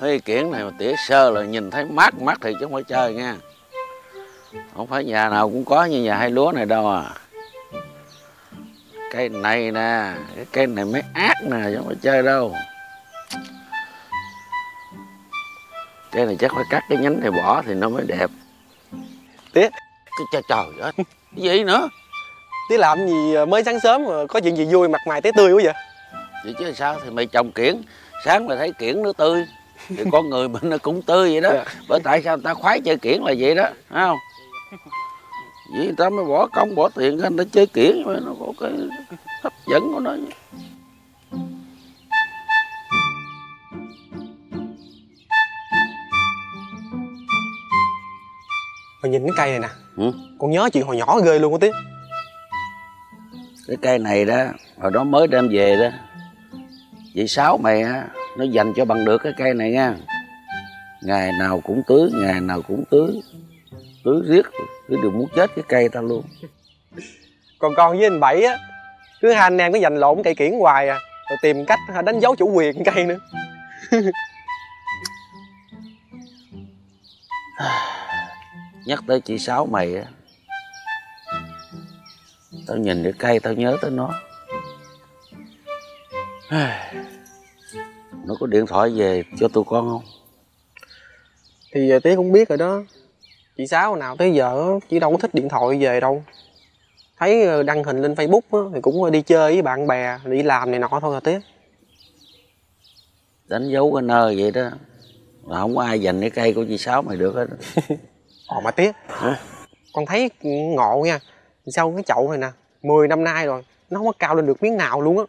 mấy kiển này mà tỉa sơ là nhìn thấy mát mắt thì chứ không phải chơi nha. Không phải nhà nào cũng có như nhà hai lúa này đâu à. Cây này nè cái cây này mới ác nè chứ không phải chơi đâu. Cây này chắc phải cắt cái nhánh này bỏ thì nó mới đẹp. Tía. Cái trời trời ơi cái gì nữa? Tía làm gì mới sáng sớm mà có chuyện gì vui mặt mày tía tươi quá vậy? Vậy chứ sao thì mày trồng kiển sáng mày thấy kiển nó tươi thì con người mình nó cũng tươi vậy đó. Dạ. bởi tại sao người ta khoái chơi kiển là vậy đó phải không? Vậy người ta mới bỏ công bỏ tiền ra người ta chơi kiển mà nó có cái hấp dẫn của nó. Mà nhìn cái cây này nè. Ừ? con nhớ chuyện hồi nhỏ ghê luôn á tía cái cây này đó hồi đó mới đem về đó. Chị sáu mày á nó dành cho bằng được cái cây này nha. Ngày nào cũng tưới ngày nào cũng tưới. Tưới riết cứ đừng muốn chết cái cây tao luôn. Còn con với anh bảy á cứ hai anh em cứ giành lộn cây kiển hoài à. Rồi tìm cách đánh dấu chủ quyền cây nữa. Nhắc tới chị sáu mày á tao nhìn cái cây tao nhớ tới nó nó có điện thoại về cho tụi con không? Thì à, tía cũng biết rồi đó. Chị sáu nào tới giờ chỉ đâu có thích điện thoại về đâu. Thấy ờ, đăng hình lên facebook á, thì cũng đi chơi với bạn bè đi làm này nọ thôi à tía đánh dấu cái nơi vậy đó. Mà không có ai giành cái cây của chị sáu mày được hết ồ mà tía Hả? con thấy ngộ nha. Sao cái chậu này nè 10 năm nay rồi nó không có cao lên được miếng nào luôn á.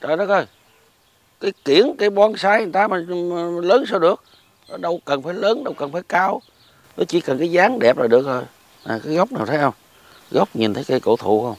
Trời đất ơi cái kiển cái bonsai người ta mà, mà lớn sao được? Nó đâu cần phải lớn đâu cần phải cao. Nó chỉ cần cái dáng đẹp là được rồi. À, cái gốc nào thấy không? Gốc nhìn thấy cây cổ thụ không?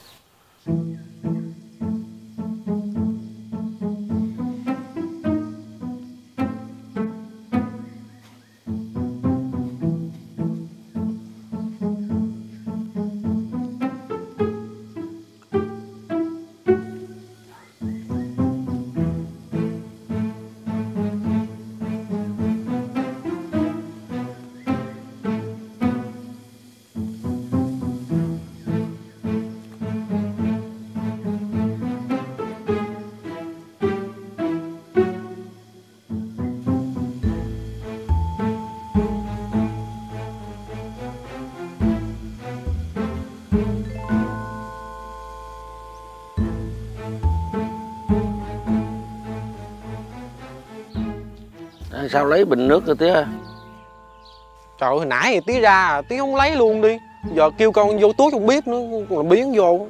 Sao lấy bình nước rồi tía? Trời hồi nãy thì tí ra tí không lấy luôn đi. Giờ kêu con vô túi không biết nữa còn biến vô.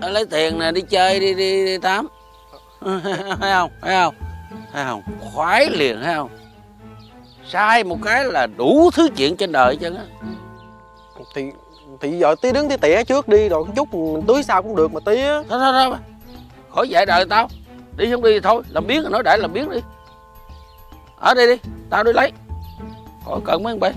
À, lấy tiền nè đi chơi đi đi, đi tám thấy không? Thấy không? Thấy không? Khoái liền thấy không? Sai một cái là đủ thứ chuyện trên đời hết trơn á. Thì thì giờ tí đứng tí tỉa trước đi rồi chút mình tưới sau cũng được mà tí á thôi thôi thôi khỏi dạy đời tao. Đi không đi thì thôi làm biến rồi nói đại làm biến đi ở đây đi tao đi lấy. Khỏi cần mấy ông bay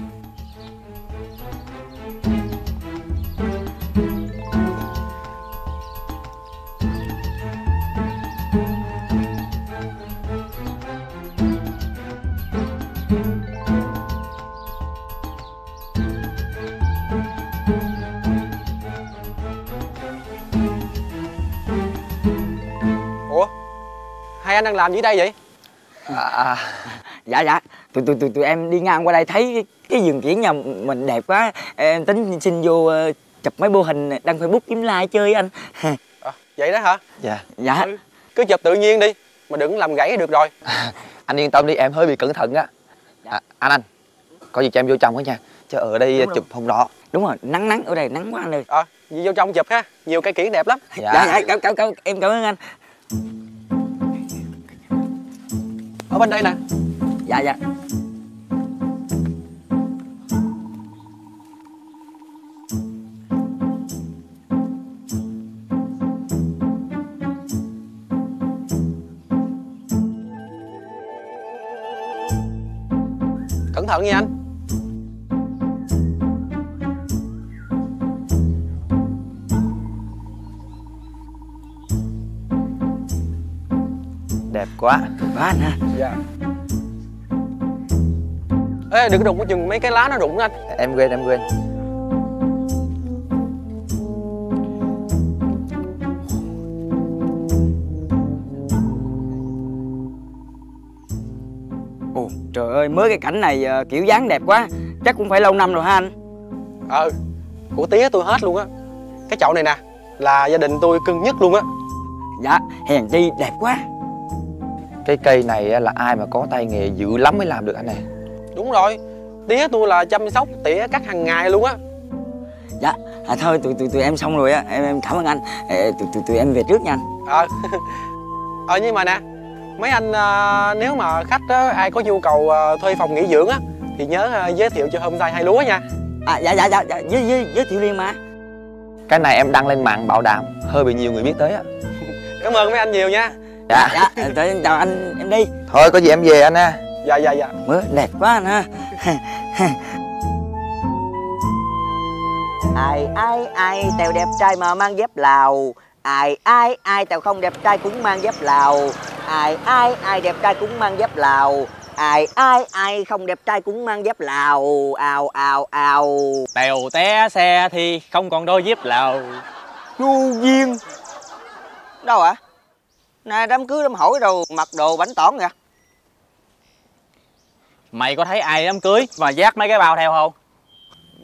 ủa? Hai anh đang làm gì đây vậy? À, à, dạ dạ. Tụi tụi tụi tụi em đi ngang qua đây thấy cái, cái vườn kiển nhà mình đẹp quá. Em tính xin vô ờ, chụp mấy bộ hình đăng facebook kiếm like chơi anh. À, vậy đó hả? Dạ. Dạ. Ừ, cứ chụp tự nhiên đi mà đừng làm gãy được rồi. Anh yên tâm đi em hơi bị cẩn thận á. À, Anh anh Có gì cho em vô trong á nha. Chứ ở đây Đúng rồi. chụp không rõ. Đúng rồi nắng nắng ở đây nắng quá anh ơi. Ờ đi vô trong chụp ha. Nhiều cây kiển đẹp lắm. Dạ. dạ dạ cảm cảm cảm em cảm ơn anh. Ở bên đây nè dạ dạ. Cẩn thận nha anh. Đẹp quá. Quá anh ha. Dạ ê đừng có đụng có chừng mấy cái lá nó rụng anh. Em quên em quên. Ồ trời ơi mới cái cảnh này ờ, kiểu dáng đẹp quá. Chắc cũng phải lâu năm rồi ha anh? Ờ của tía tôi hết luôn á. Cái chậu này nè là gia đình tôi cưng nhất luôn á. Dạ hèn chi đẹp quá. Cái cây này á, là ai mà có tay nghề dữ lắm mới làm được anh này đúng rồi tía tôi là chăm sóc tỉa cắt hàng ngày luôn á. Dạ à, thôi tụi tụi tụi em xong rồi á. Em em cảm ơn anh. Ê, tụi tụi tụi em về trước nha anh. Ờ. Ờ nhưng mà nè mấy anh à, nếu mà khách á, ai có nhu cầu à, thuê phòng nghỉ dưỡng á thì nhớ à, giới thiệu cho homestay hai lúa nha. À dạ dạ dạ, dạ giới, giới, giới thiệu liền mà. Cái này em đăng lên mạng bảo đảm Hơi bị nhiều người biết tới á. Cảm ơn mấy anh nhiều nha. Dạ. Dạ thôi em chào anh em đi. Thôi có gì em về anh ha dạ dạ dạ. Mới đẹp quá anh ha. Ai ai ai tèo đẹp trai mà mang dép lào. Ai ai ai tèo không đẹp trai cũng mang dép lào. Ai ai ai đẹp trai cũng mang dép lào. Ai ai ai không đẹp trai cũng mang dép lào. Ào ào ào Tèo té xe thì không còn đôi dép lào. Ngu duyên đâu ạ? Nè đám cưới đám hỏi đâu mặc đồ bánh tỏn kìa Mày có thấy ai đám cưới mà dắt mấy cái bao theo không?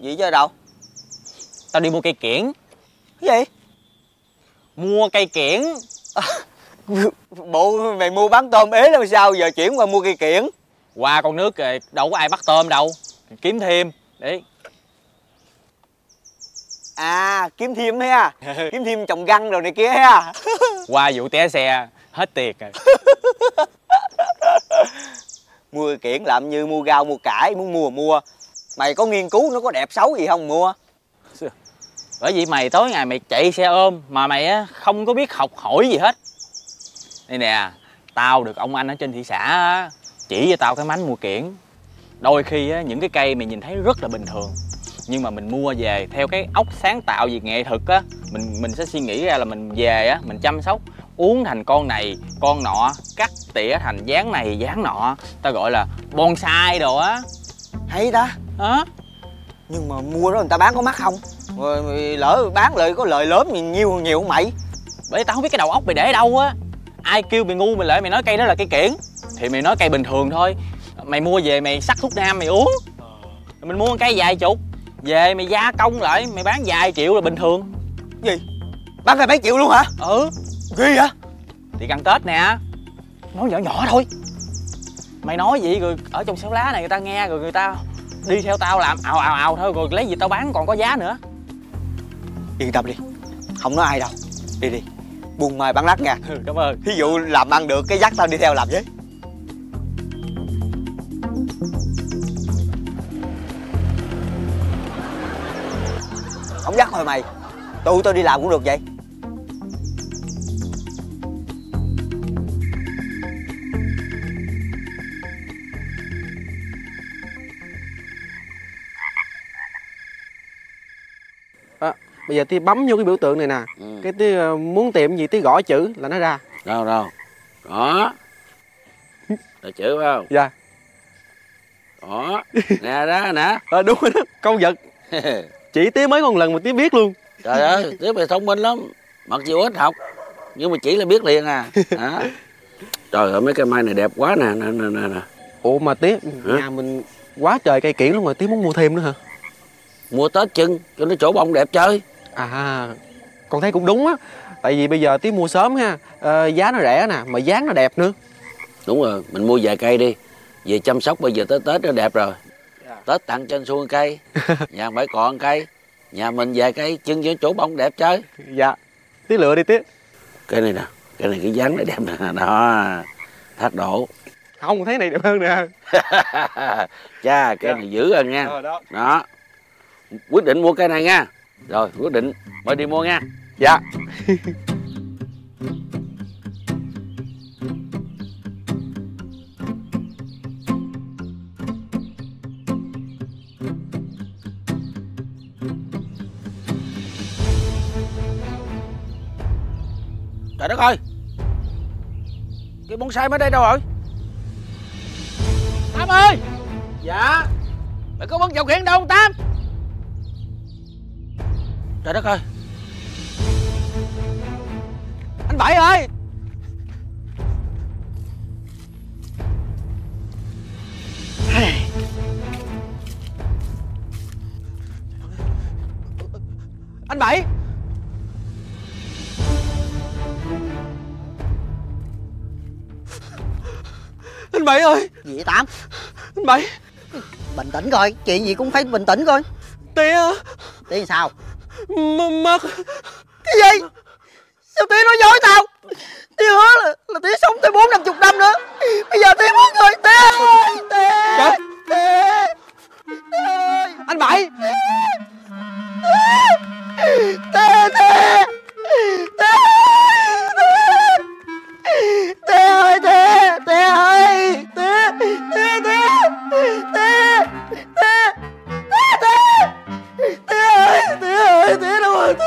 gì chứ đâu? Tao đi mua cây kiển. Cái gì? Mua cây kiển. Bộ mày mua bán tôm ế làm sao giờ chuyển qua mua cây kiển? Qua con nước rồi đâu có ai bắt tôm đâu. Kiếm thêm. Đấy à kiếm thêm ha. Kiếm thêm trồng găng rồi này kia ha. Qua vụ té xe. Hết tiền rồi mua kiển làm như mua rau mua cải muốn mua mua. Mày có nghiên cứu nó có đẹp xấu gì không mua? Bởi vì mày tối ngày mày chạy xe ôm Mà mày á không có biết học hỏi gì hết. Đây nè Tao được ông anh ở trên thị xã á, Chỉ cho tao cái mánh mua kiển Đôi khi á, những cái cây mày nhìn thấy rất là bình thường Nhưng mà mình mua về theo cái óc sáng tạo về nghệ thuật á Mình mình sẽ suy nghĩ ra là mình về á Mình chăm sóc uống thành con này con nọ Cắt tỉa thành dáng này dáng nọ. Tao gọi là bonsai đồ á. Hay ta? Đó nhưng mà mua đó người ta bán có mắc không? Rồi mày lỡ bán lời có lời lớn thì nhiều nhiều không mày. Bởi tao không biết cái đầu óc mày để đâu á. Ai kêu mày ngu mày lại mày nói cây đó là cây kiển Thì mày nói cây bình thường thôi. Mày mua về mày sắc thuốc nam mày uống. Mình mua cây vài chục Về mày gia công lại mày bán vài triệu là bình thường. Gì? Bán cái mấy triệu luôn hả? Ừ ghê vậy? Thì gần Tết nè. Nói nhỏ nhỏ thôi. Mày nói vậy rồi ở trong xéo lá này người ta nghe rồi người ta đi theo tao làm. Ào ào ào thôi rồi lấy gì tao bán còn có giá nữa. Yên tâm đi không nói ai đâu. Đi đi buôn mai bán lắc nha. Ừ, cảm ơn. Thí dụ làm ăn được cái dắt tao đi theo làm với. Không dắt thôi mày tụi tao đi làm cũng được vậy bây giờ tí bấm vô cái biểu tượng này nè. Ừ. cái tí ờ, muốn tìm gì tí gõ chữ là nó ra. Đâu đâu đó. Là chữ phải không? Dạ. Đó. Nè đó nè. À, đúng rồi đó. Câu vật chỉ tí mấy con lần mà tí biết luôn. Trời ơi tiếp mày thông minh lắm. Mặc dù ít học nhưng mà chỉ là biết liền à. Hả? Trời ơi mấy cây mai này đẹp quá nè nè nè nè, nè. ủa mà tí nhà mình quá trời cây kiển luôn mà tí muốn mua thêm nữa hả? Mua tết chưng cho nó chỗ bông đẹp chơi à con thấy cũng đúng á. Tại vì bây giờ tí mua sớm ha. Ờ, giá nó rẻ nè mà dáng nó đẹp nữa. Đúng rồi mình mua vài cây đi. Về chăm sóc bây giờ tới tết nó đẹp rồi. Tết tặng cho anh xuân cây nhà bảy còn cây. Nhà mình vài cây chưng cho chỗ bông đẹp chơi. Dạ. Tí lựa đi tí cây này nè cây này cái dáng này đẹp nè. Đó thác đổ. Không thấy này đẹp hơn nè. Cha cây này dữ rồi nha. Ờ, đó. Đó. Quyết định mua cây này nha rồi, quyết định. Mời đi mua nha. Dạ. Trời đất ơi. Cái bonsai mới đây đâu rồi? Tám ơi. Dạ. Mày có bắn chậu kiển đâu không tám? Trời đất ơi. Anh bảy ơi. Anh bảy. Anh bảy ơi. Gì vậy tám? Anh bảy. Bình tĩnh coi chuyện gì cũng phải bình tĩnh coi. Tía. Tí sao mất cái gì? Sao tía nói dối tao? Tía hứa là, là tía sống tới bốn năm chục năm nữa. Bây giờ tía mất rồi tía ơi tía tía tía ơi. Anh bảy. Tê tê tê tê ơi tê tê ơi tê tê tê tê ơi tê đâu rồi tê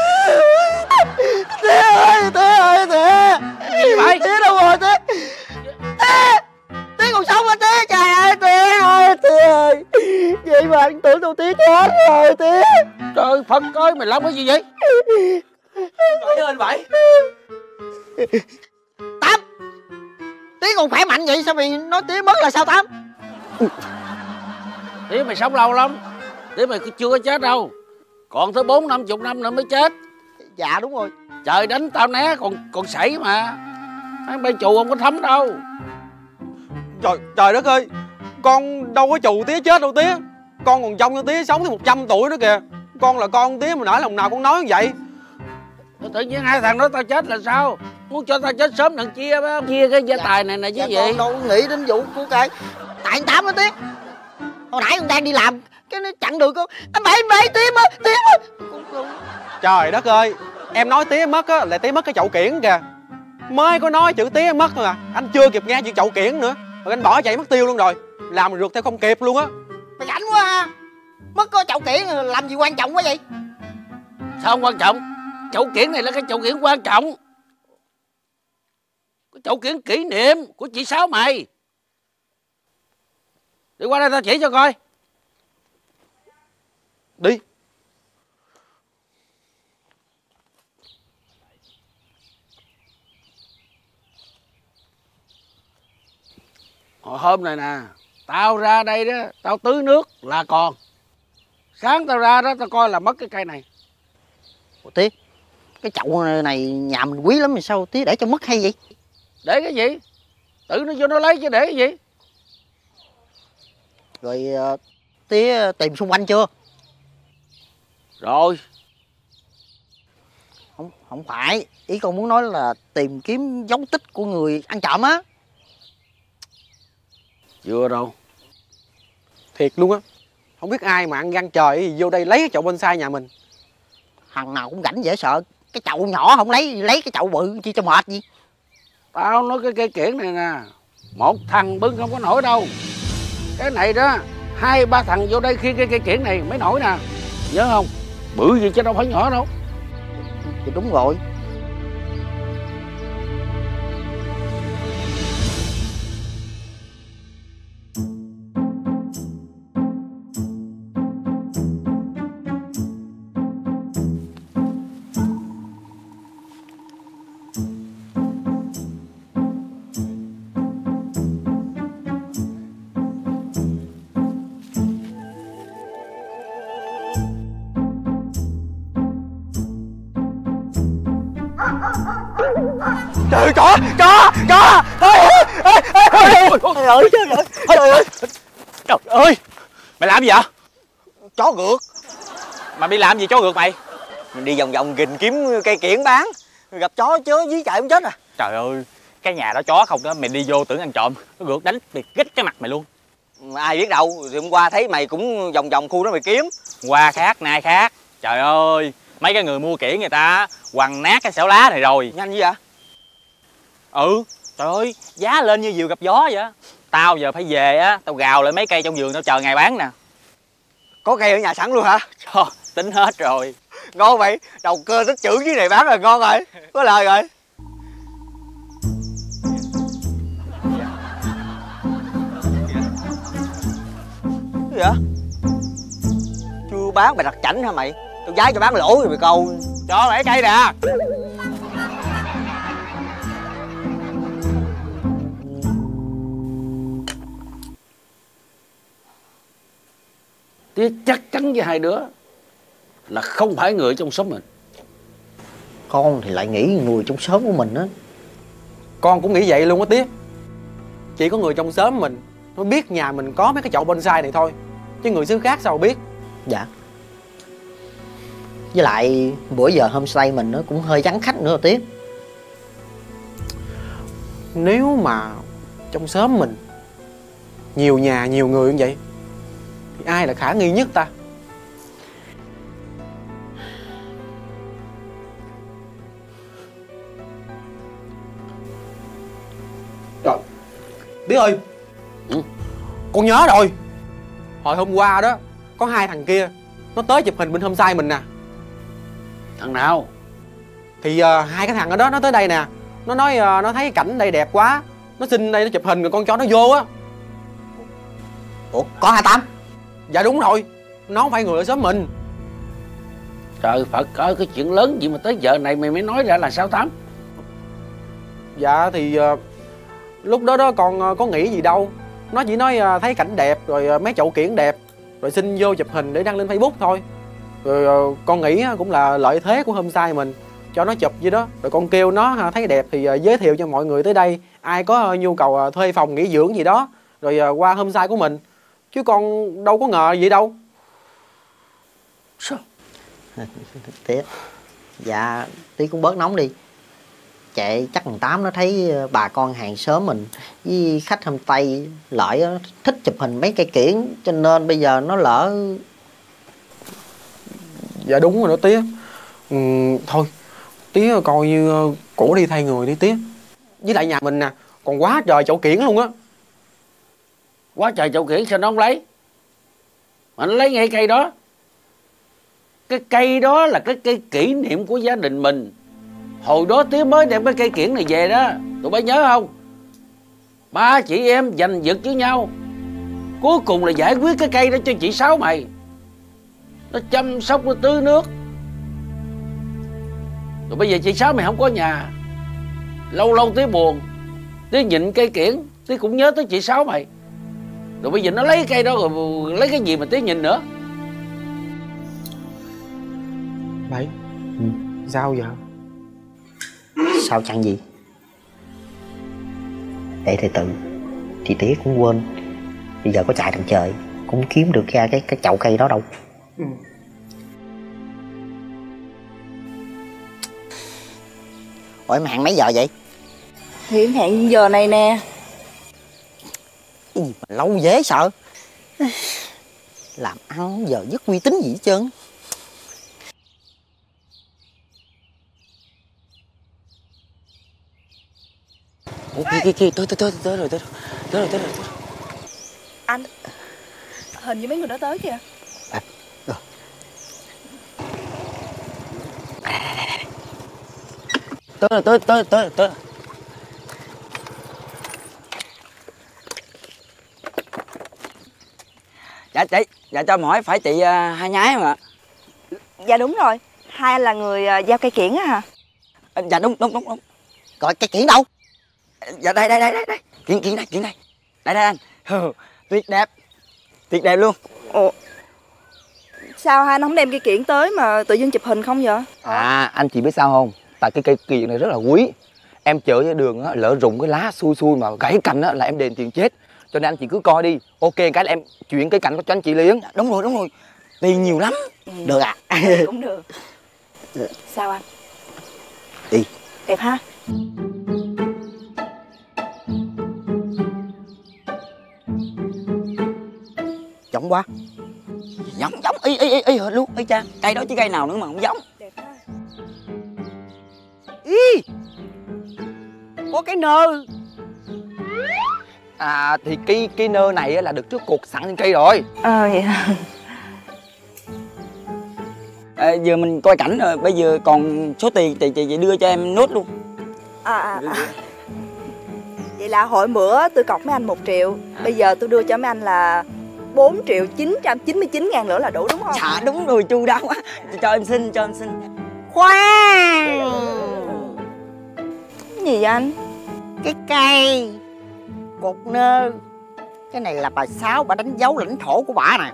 tê ơi tê ơi tê vậy? tê đâu rồi tê tê còn sống hả tê trời ơi tê ơi tê ơi. Vậy mà anh tưởng đâu tê chết rồi tê trời phật ơi mày làm cái gì vậy? Bảy ơi anh bảy Tám. Tí còn khỏe mạnh vậy sao mày nói tí mất là sao Tám? Tía mày sống lâu lắm. Tía mày chưa có chết đâu Còn tới bốn năm chục năm nữa mới chết. Dạ đúng rồi. Trời đánh tao né còn còn sảy mà. Mấy bay chù không có thấm đâu. Trời trời đất ơi. Con đâu có chù tía chết đâu tía. Con còn trông cho tía sống tới 100 tuổi nữa kìa. Con là con tía mà nãy lòng nào con nói như vậy. Tự nhiên hai thằng đó tao chết là sao? Muốn cho tao chết sớm đừng chia phải không Chia cái gia tài này nè chứ Dạ gì? con đâu nghĩ đến vụ của cái. Tại anh Tám đó Tí Hồi nãy con đang đi làm Cái nó chặn đường con Anh Bảy anh Bảy Tím á Tím á trời đất ơi em nói tía mất á là tía mất cái chậu kiển kìa. Mới có nói chữ tía mất thôi à anh chưa kịp nghe chữ chậu kiển nữa. Rồi anh bỏ chạy mất tiêu luôn rồi làm rượt theo không kịp luôn á. Mày rảnh quá ha. Mất có chậu kiển làm gì quan trọng quá vậy? Sao không quan trọng? Chậu kiển này là cái chậu kiển quan trọng. Cái chậu kiển kỷ niệm của chị Sáu mày. Đi qua đây tao chỉ cho coi đi. Hồi hôm này nè Tao ra đây đó Tao tưới nước là còn. Sáng tao ra đó tao coi là mất cái cây này. Ủa Tí Cái chậu này nhà mình quý lắm mà sao Tí để cho mất hay vậy? Để cái gì? Tự nó vô nó lấy chứ để cái gì? Rồi ờ, Tí ờ, tìm xung quanh chưa Rồi. Không không phải. Ý con muốn nói là tìm kiếm dấu tích của người ăn trộm á. Chưa đâu thiệt luôn á. Không biết ai mà ăn gan trời gì vô đây lấy cái chậu bonsai nhà mình. Thằng nào cũng rảnh dễ sợ. Cái chậu nhỏ không lấy lấy cái chậu bự chi cho mệt gì. Tao nói cái cây kiển này nè. Một thằng bưng không có nổi đâu. Cái này đó Hai ba thằng vô đây khi cái cây kiển này mới nổi nè. Nhớ không Bự gì chứ đâu phải nhỏ đâu. Thì đúng rồi. Làm gì vậy? Chó ngược. Mày đi làm gì cho ngược mày? Mình đi vòng vòng gìn kiếm cây kiển bán. Gặp chó chớ dí chạy không chết à. Trời ơi Cái nhà đó chó không đó Mày đi vô tưởng ăn trộm. Nó ngược đánh mày gích cái mặt mày luôn. Ai biết đâu thì hôm qua thấy mày cũng vòng vòng khu đó mày kiếm. Qua khác nay khác. Trời ơi Mấy cái người mua kiển người ta Quằn nát cái xẻo lá này rồi. Nhanh gì vậy? Ừ Trời ơi Giá lên như diều gặp gió vậy. Tao giờ phải về á Tao gào lại mấy cây trong vườn tao chờ ngày bán nè có cây ở nhà sẵn luôn hả? Trời, tính hết rồi. Ngon vậy đầu cơ tích chữ dưới này bán rồi ngon rồi. Có lời rồi. Cái gì vậy? Bán mày đặt chảnh hả mày? Tao giá cho bán lỗ rồi mày câu cho mày cây nè. Tía chắc chắn với hai đứa là không phải người trong xóm mình. Con thì lại nghĩ người trong xóm của mình á. Con cũng nghĩ vậy luôn á tía. Chỉ có người trong xóm mình nó biết nhà mình có mấy cái chậu bonsai này thôi chứ người xứ khác sao biết. Dạ. Với lại bữa giờ homestay mình nó cũng hơi vắng khách nữa tía. Nếu mà trong xóm mình nhiều nhà nhiều người như vậy ai là khả nghi nhất ta? Trời, Tía ơi Ừ. Con nhớ rồi. Hồi hôm qua đó Có hai thằng kia Nó tới chụp hình bên homestay mình nè. Thằng nào? Thì ờ, hai cái thằng ở đó nó tới đây nè. Nó nói ờ, nó thấy cảnh đây đẹp quá. Nó xin đây nó chụp hình rồi con cho nó vô á. Ủa có hai tám Dạ đúng rồi Nó không phải người ở xóm mình. Trời phật ơi cái chuyện lớn gì mà tới giờ này mày mới nói ra là sao tám? Dạ thì ờ, Lúc đó đó con ờ, có nghĩ gì đâu. Nó chỉ nói ờ, thấy cảnh đẹp Rồi mấy chậu kiển đẹp Rồi xin vô chụp hình để đăng lên facebook thôi. Rồi con nghĩ cũng là lợi thế của homestay mình Cho nó chụp vậy đó. Rồi con kêu nó thấy đẹp thì giới thiệu cho mọi người tới đây. Ai có nhu cầu thuê phòng nghỉ dưỡng gì đó Rồi qua homestay của mình Chứ con đâu có ngờ vậy đâu. Sao? Tía dạ tía cũng bớt nóng đi. Chạy chắc thằng tám nó thấy ờ, bà con hàng xóm mình với khách homestay lợi á, thích chụp hình mấy cây kiển cho nên bây giờ nó lỡ Dạ đúng rồi đó tía. Ừ, Thôi tía coi như ờ, cổ đi thay người đi tía. Với lại nhà mình nè Còn quá trời chậu kiển luôn á quá trời chậu kiển sao nó không lấy? Mà nó lấy ngay cây đó. Cái cây đó là cái cây kỷ niệm của gia đình mình. Hồi đó tía mới đem cái cây kiển này về đó. Tụi bay nhớ không? Ba chị em giành giật với nhau. Cuối cùng là giải quyết cái cây đó cho chị sáu mày. Nó chăm sóc, nó tưới nước. Rồi bây giờ chị sáu mày không có nhà. Lâu lâu tía buồn. Tía nhịn cây kiển. Tía cũng nhớ tới chị sáu mày rồi bây giờ nó lấy cái cây đó rồi lấy cái gì mà tía nhìn nữa? Bảy. Sao giờ sao chăng gì? Để từ từ thì tía cũng quên. Bây giờ có chạy đằng trời cũng kiếm được ra cái cái chậu cây đó đâu. Ủa em hẹn mấy giờ vậy? Thì em hẹn giờ này nè cái gì mà lâu dễ sợ. Làm ăn giờ dứt uy tín gì hết trơn. Ủa, kia kia kia tới tới tới tới rồi tới rồi. Tới rồi tới rồi Anh Hình như mấy người đó tới kìa. Tới rồi tới tới tới tới dạ chị. Dạ cho em hỏi phải chị à, hai nhái không ạ Dạ đúng rồi. Hai anh là người à, giao cây kiển á hả? À, dạ đúng đúng đúng đúng. Coi cái kiển đâu? Dạ đây đây đây đây đây. Kiện kiện đây kiện đây. Đây đây anh Hừ, tuyệt đẹp. Tuyệt đẹp luôn. Ồ Sao hai anh không đem cây kiển tới mà tự dưng chụp hình không vậy? À anh chị biết sao không? Tại cái cây kiển này rất là quý. Em chở ra đường á, lỡ rụng cái lá xui xui mà gãy cành á, là em đền tiền chết Cho nên anh chị cứ coi đi. Ok cái là em chuyển cái cành cho anh chị liền. Dạ, đúng rồi đúng rồi. Tiền nhiều lắm. Được à Cũng được. Sao anh? Đi. Đẹp ha? Giống quá. Giống giống. Y y y y hệt luôn. Y cha cây đó chứ cây nào nữa mà không giống. Đẹp ha? Ý, có cái nơ À thì cái cái nơ này á, là được trước cột sẵn trên cây rồi. Ờ vậy hả? À, giờ mình coi cảnh rồi bây giờ còn số tiền thì chị, chị đưa cho em nốt luôn. À, à, à. Vậy là hồi bữa tôi cọc mấy anh một triệu Bây giờ tôi đưa cho mấy anh là 4 triệu 999 ngàn nữa là đủ đúng không? Dạ đúng rồi chu đáo quá. Cho em xin cho em xin. Khoan! Cái gì vậy anh? Cái cây Cột nơ Cái này là bà Sáu bà đánh dấu lãnh thổ của bà nè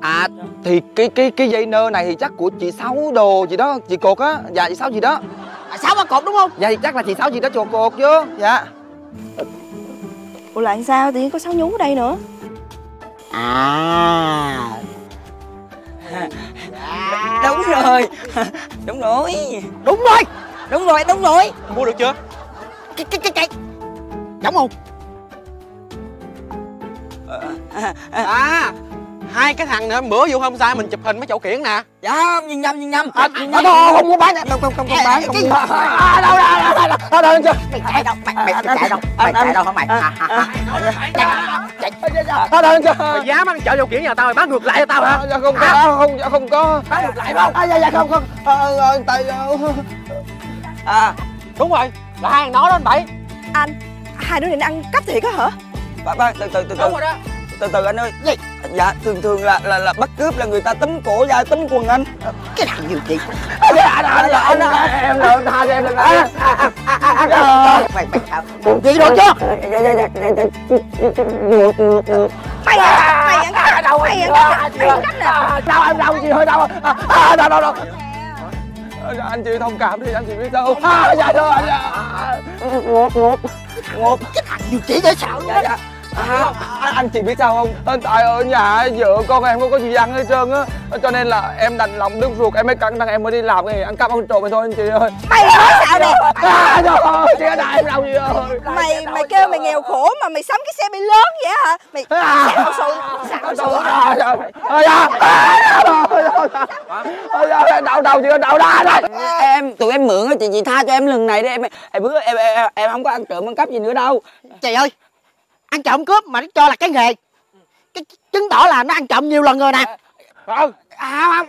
À thì cái cái cái dây nơ này thì chắc của chị Sáu đồ gì đó, chị cột á, dạ chị Sáu gì đó. Bà Sáu bà cột đúng không? Dạ thì chắc là chị Sáu gì đó chuột cột chứ. Dạ. Ủa là sao? Tự nhiên có sáu nhú ở đây nữa À Đúng rồi Đúng rồi Đúng rồi Đúng rồi đúng rồi mua được chưa Cái cái cái cái Giống không? à hai cái thằng nữa bữa vô hôm sau mình chụp hình mấy chậu kiển nè Dạ nhìn nhầm nhìn nhầm À, Nhìn à, nhầm. không, không có bán, không không không, không bán, không bán. À, đâu đâu đâu đâu đâu đâu chưa? Mày chạy đâu Mày mày chạy đâu Mày chạy đâu hả mày À, à, à. Chạy À, đâu chưa? mày dám ăn chợ chậu kiển nhà tao mày bán ngược lại cho tao hả À, dạ không có, không dạ không có. bán ngược lại không À, dạ dạ không không. Ờ, tại ờ, à đúng rồi là hai thằng nó đó anh bảy Anh, hai đứa này nó ăn cắp thiệt á hả? Ba, ba, từ từ từ từ đúng rồi đó từ từ anh ơi. Dạ thường thường là là là bắt cướp là người ta túm cổ ra túm quần anh. Cái thằng nhiều chị Anh anh anh anh em là tha cho em lần này. Mày mày sao Chị được chưa Mày à, mày ăn cắp đâu? Mày ăn cắp, nè Đâu em đâu chị ơi đâu. À, đâu đâu đâu. Dạ, anh chị thông cảm đi anh chị biết sao à, dạ rồi anh dạ ngột ngột ngột. Cái thằng nhiều chị dễ sợ dạ dạ à, anh, chị biết sao không? Ờ, tại ở nhà vợ con em không có gì ăn hết trơn á. Cho nên là em đành lòng đứt ruột em mới cắn răng em mới đi làm cái ăn cắp ăn trộm vậy thôi anh chị ơi. Mày nói sao nè à, trời ơi chị ở đây em đâu chị ơi Mày mày kêu mày nghèo khổ mà mày sắm cái xe bay lớn vậy hả? Mày à, trời ơi à, à, à, đâu đâu chị ơi đâu đó đây. Em tụi em mượn á chị chị tha cho em lần này đi. Em em bữa em em, em không có ăn trộm ăn cắp gì nữa đâu. Trời ơi ăn trộm cướp mà nó cho là cái nghề cái chứng tỏ là nó ăn trộm nhiều lần rồi nè không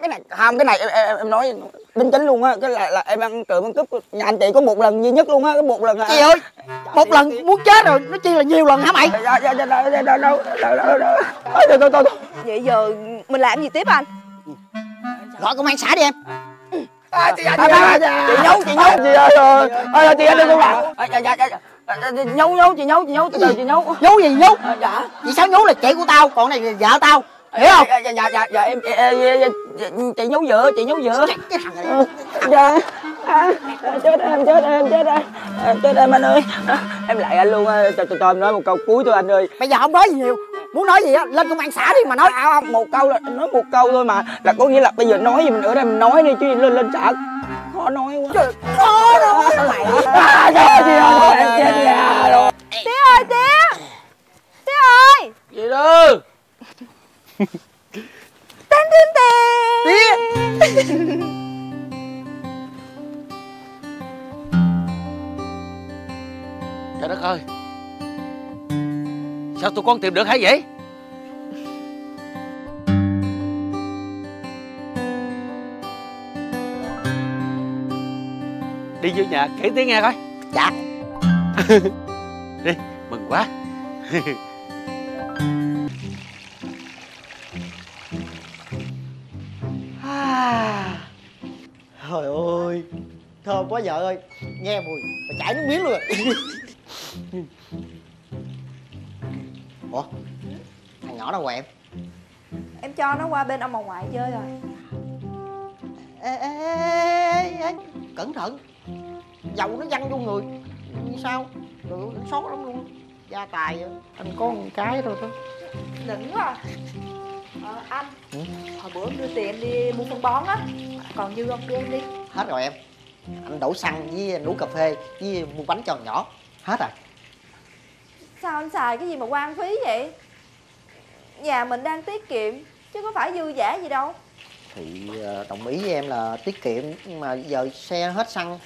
cái này không cái này em, em, em nói đính chính luôn á cái là, là em ăn trộm ăn cướp nhà anh chị có một lần duy nhất luôn á cái một lần chị ơi một lần muốn chết rồi nó chi là nhiều lần hả mày thôi thôi thôi vậy giờ mình làm gì tiếp anh gọi công an xã đi em chị nhú chị nhú chị ơi chị ơi chị ơi chị ơi nhấu nhấu chị nhấu chị nhấu từ từ chị nhấu. Nhấu gì nhấu? Dạ. Chị sao nhấu là chị của tao? Còn này là vợ tao. Hiểu không? dạ dạ dạ dạ em chị nhấu vợ chị nhấu vợ cái thằng này. Dạ. Chết em chết em chết em. Chết em anh ơi. Em lại anh luôn cho cho em nói một câu cuối thôi anh ơi. Bây giờ không nói gì nhiều. Muốn nói gì á lên công an xã đi mà nói. Không một câu là nói một câu thôi mà. Là có nghĩa là bây giờ nói gì mình ở đây mình nói đi chứ lên lên xã khó nói quá. Khó nói mày. À trời chị ơi em chết nhà rồi. Tía ơi tía. Tía ơi. Gì đó Tên tên tên trời đất ơi. Sao tụi con tìm được hay vậy đi vô nhà kể tiếng nghe coi. Dạ. đi mừng quá. Trời ơi Thơm quá vợ ơi. Nghe mùi mà chảy nước miếng luôn rồi Ủa Thằng nhỏ đâu rồi em Em cho nó qua bên ông bà ngoại chơi rồi. Ê, ê, ê, ê, ê. Cẩn thận Dầu nó văng vô người. Như sao? Rồi nó sót lắm luôn. Gia tài à. anh có một cái thôi thôi Đỉnh quá à. ờ, Anh Ừ? Hồi bữa em đưa tiền em đi mua phân bón á. Còn dư không đưa em đi. Hết rồi em. Anh đổ xăng với uống cà phê Với mua bánh cho thằng nhỏ. Hết rồi. Sao anh xài cái gì mà quan phí vậy? Nhà mình đang tiết kiệm Chứ có phải dư giả gì đâu. Thì ờ, đồng ý với em là tiết kiệm nhưng mà giờ xe hết xăng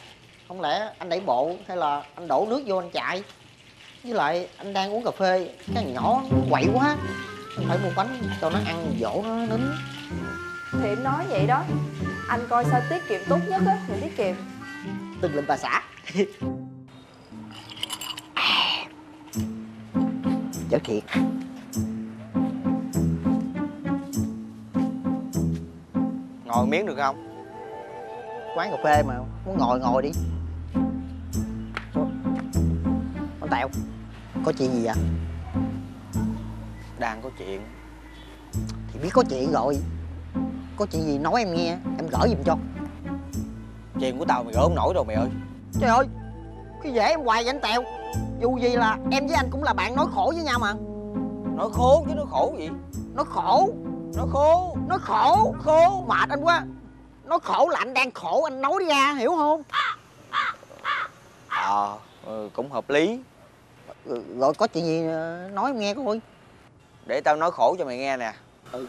không lẽ anh đẩy bộ hay là anh đổ nước vô anh chạy? Với lại anh đang uống cà phê cái thằng nhỏ nó quậy quá. Anh phải mua bánh cho nó ăn dỗ nó nín. Thì em nói vậy đó. Anh coi sao tiết kiệm tốt nhất á Thì tiết kiệm. Từng lệnh bà xã. Chở Kiệt Ngồi miếng được không? Quán cà phê mà Muốn ngồi ngồi đi Tẹo. Có chuyện gì vậy? Đang có chuyện. Thì biết có chuyện rồi. Có chuyện gì nói em nghe Em gửi giùm cho. Chuyện của tao mày gỡ không nổi đâu mày ơi. Trời ơi Cái dễ em hoài vậy anh Tẹo. Dù gì là em với anh cũng là bạn nói khổ với nhau mà. Nói khố chứ nói khổ gì? Nói khổ. Nói khố. Nói khổ. Khổ Mệt anh quá. Nói khổ là anh đang khổ anh nói ra hiểu không? Ờ ừ, cũng hợp lý Rồi có chuyện gì ờ, nói nghe coi. Để tao nói khổ cho mày nghe nè. Ừ.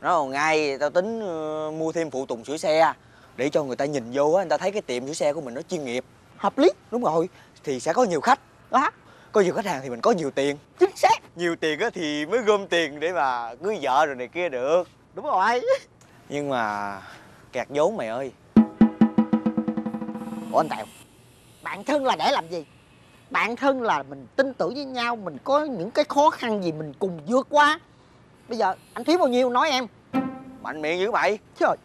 Nói hồi ngay tao tính ờ, mua thêm phụ tùng sửa xe Để cho người ta nhìn vô á, người ta thấy cái tiệm sửa xe của mình nó chuyên nghiệp. Hợp lý. Đúng rồi Thì sẽ có nhiều khách. Đó Có nhiều khách hàng thì mình có nhiều tiền. Chính xác. Nhiều tiền á thì mới gom tiền để mà cưới vợ rồi này kia được. Đúng rồi. Nhưng mà kẹt vốn mày ơi. Ủa anh Tẹo Bạn thân là để làm gì Bạn thân là mình tin tưởng với nhau Mình có những cái khó khăn gì mình cùng vượt qua. Bây giờ anh thiếu bao nhiêu nói em? Mạnh miệng dữ mày Trời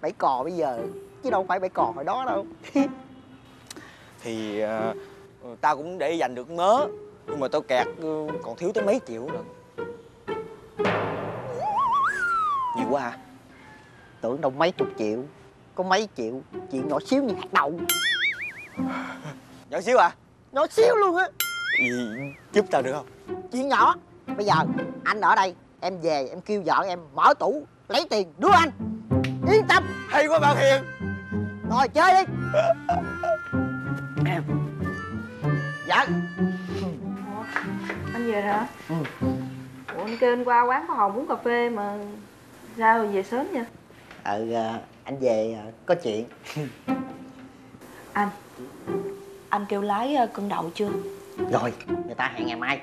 Bảy cò bây giờ Chứ đâu phải bảy cò hồi đó đâu. Thì ờ, tao cũng để dành được mớ Nhưng mà tao kẹt ờ, còn thiếu tới mấy triệu nữa. Nhiều quá hả? Tưởng đâu mấy chục triệu Có mấy triệu Chuyện nhỏ xíu như hạt đậu Nhỏ xíu à? Nhỏ xíu luôn á. Gì giúp tao được không? Chuyện nhỏ. Bây giờ anh ở đây Em về em kêu vợ em mở tủ Lấy tiền đưa anh. Yên tâm. Hay quá bạn Hiền. Rồi chơi đi. Dạ. Anh về hả? Ừ. Ủa anh kêu anh qua quán có hồng uống cà phê mà Sao rồi về sớm vậy? Ừ à, anh về à, có chuyện. Anh Anh kêu lái ờ, cân đậu chưa? Rồi người ta hẹn ngày mai.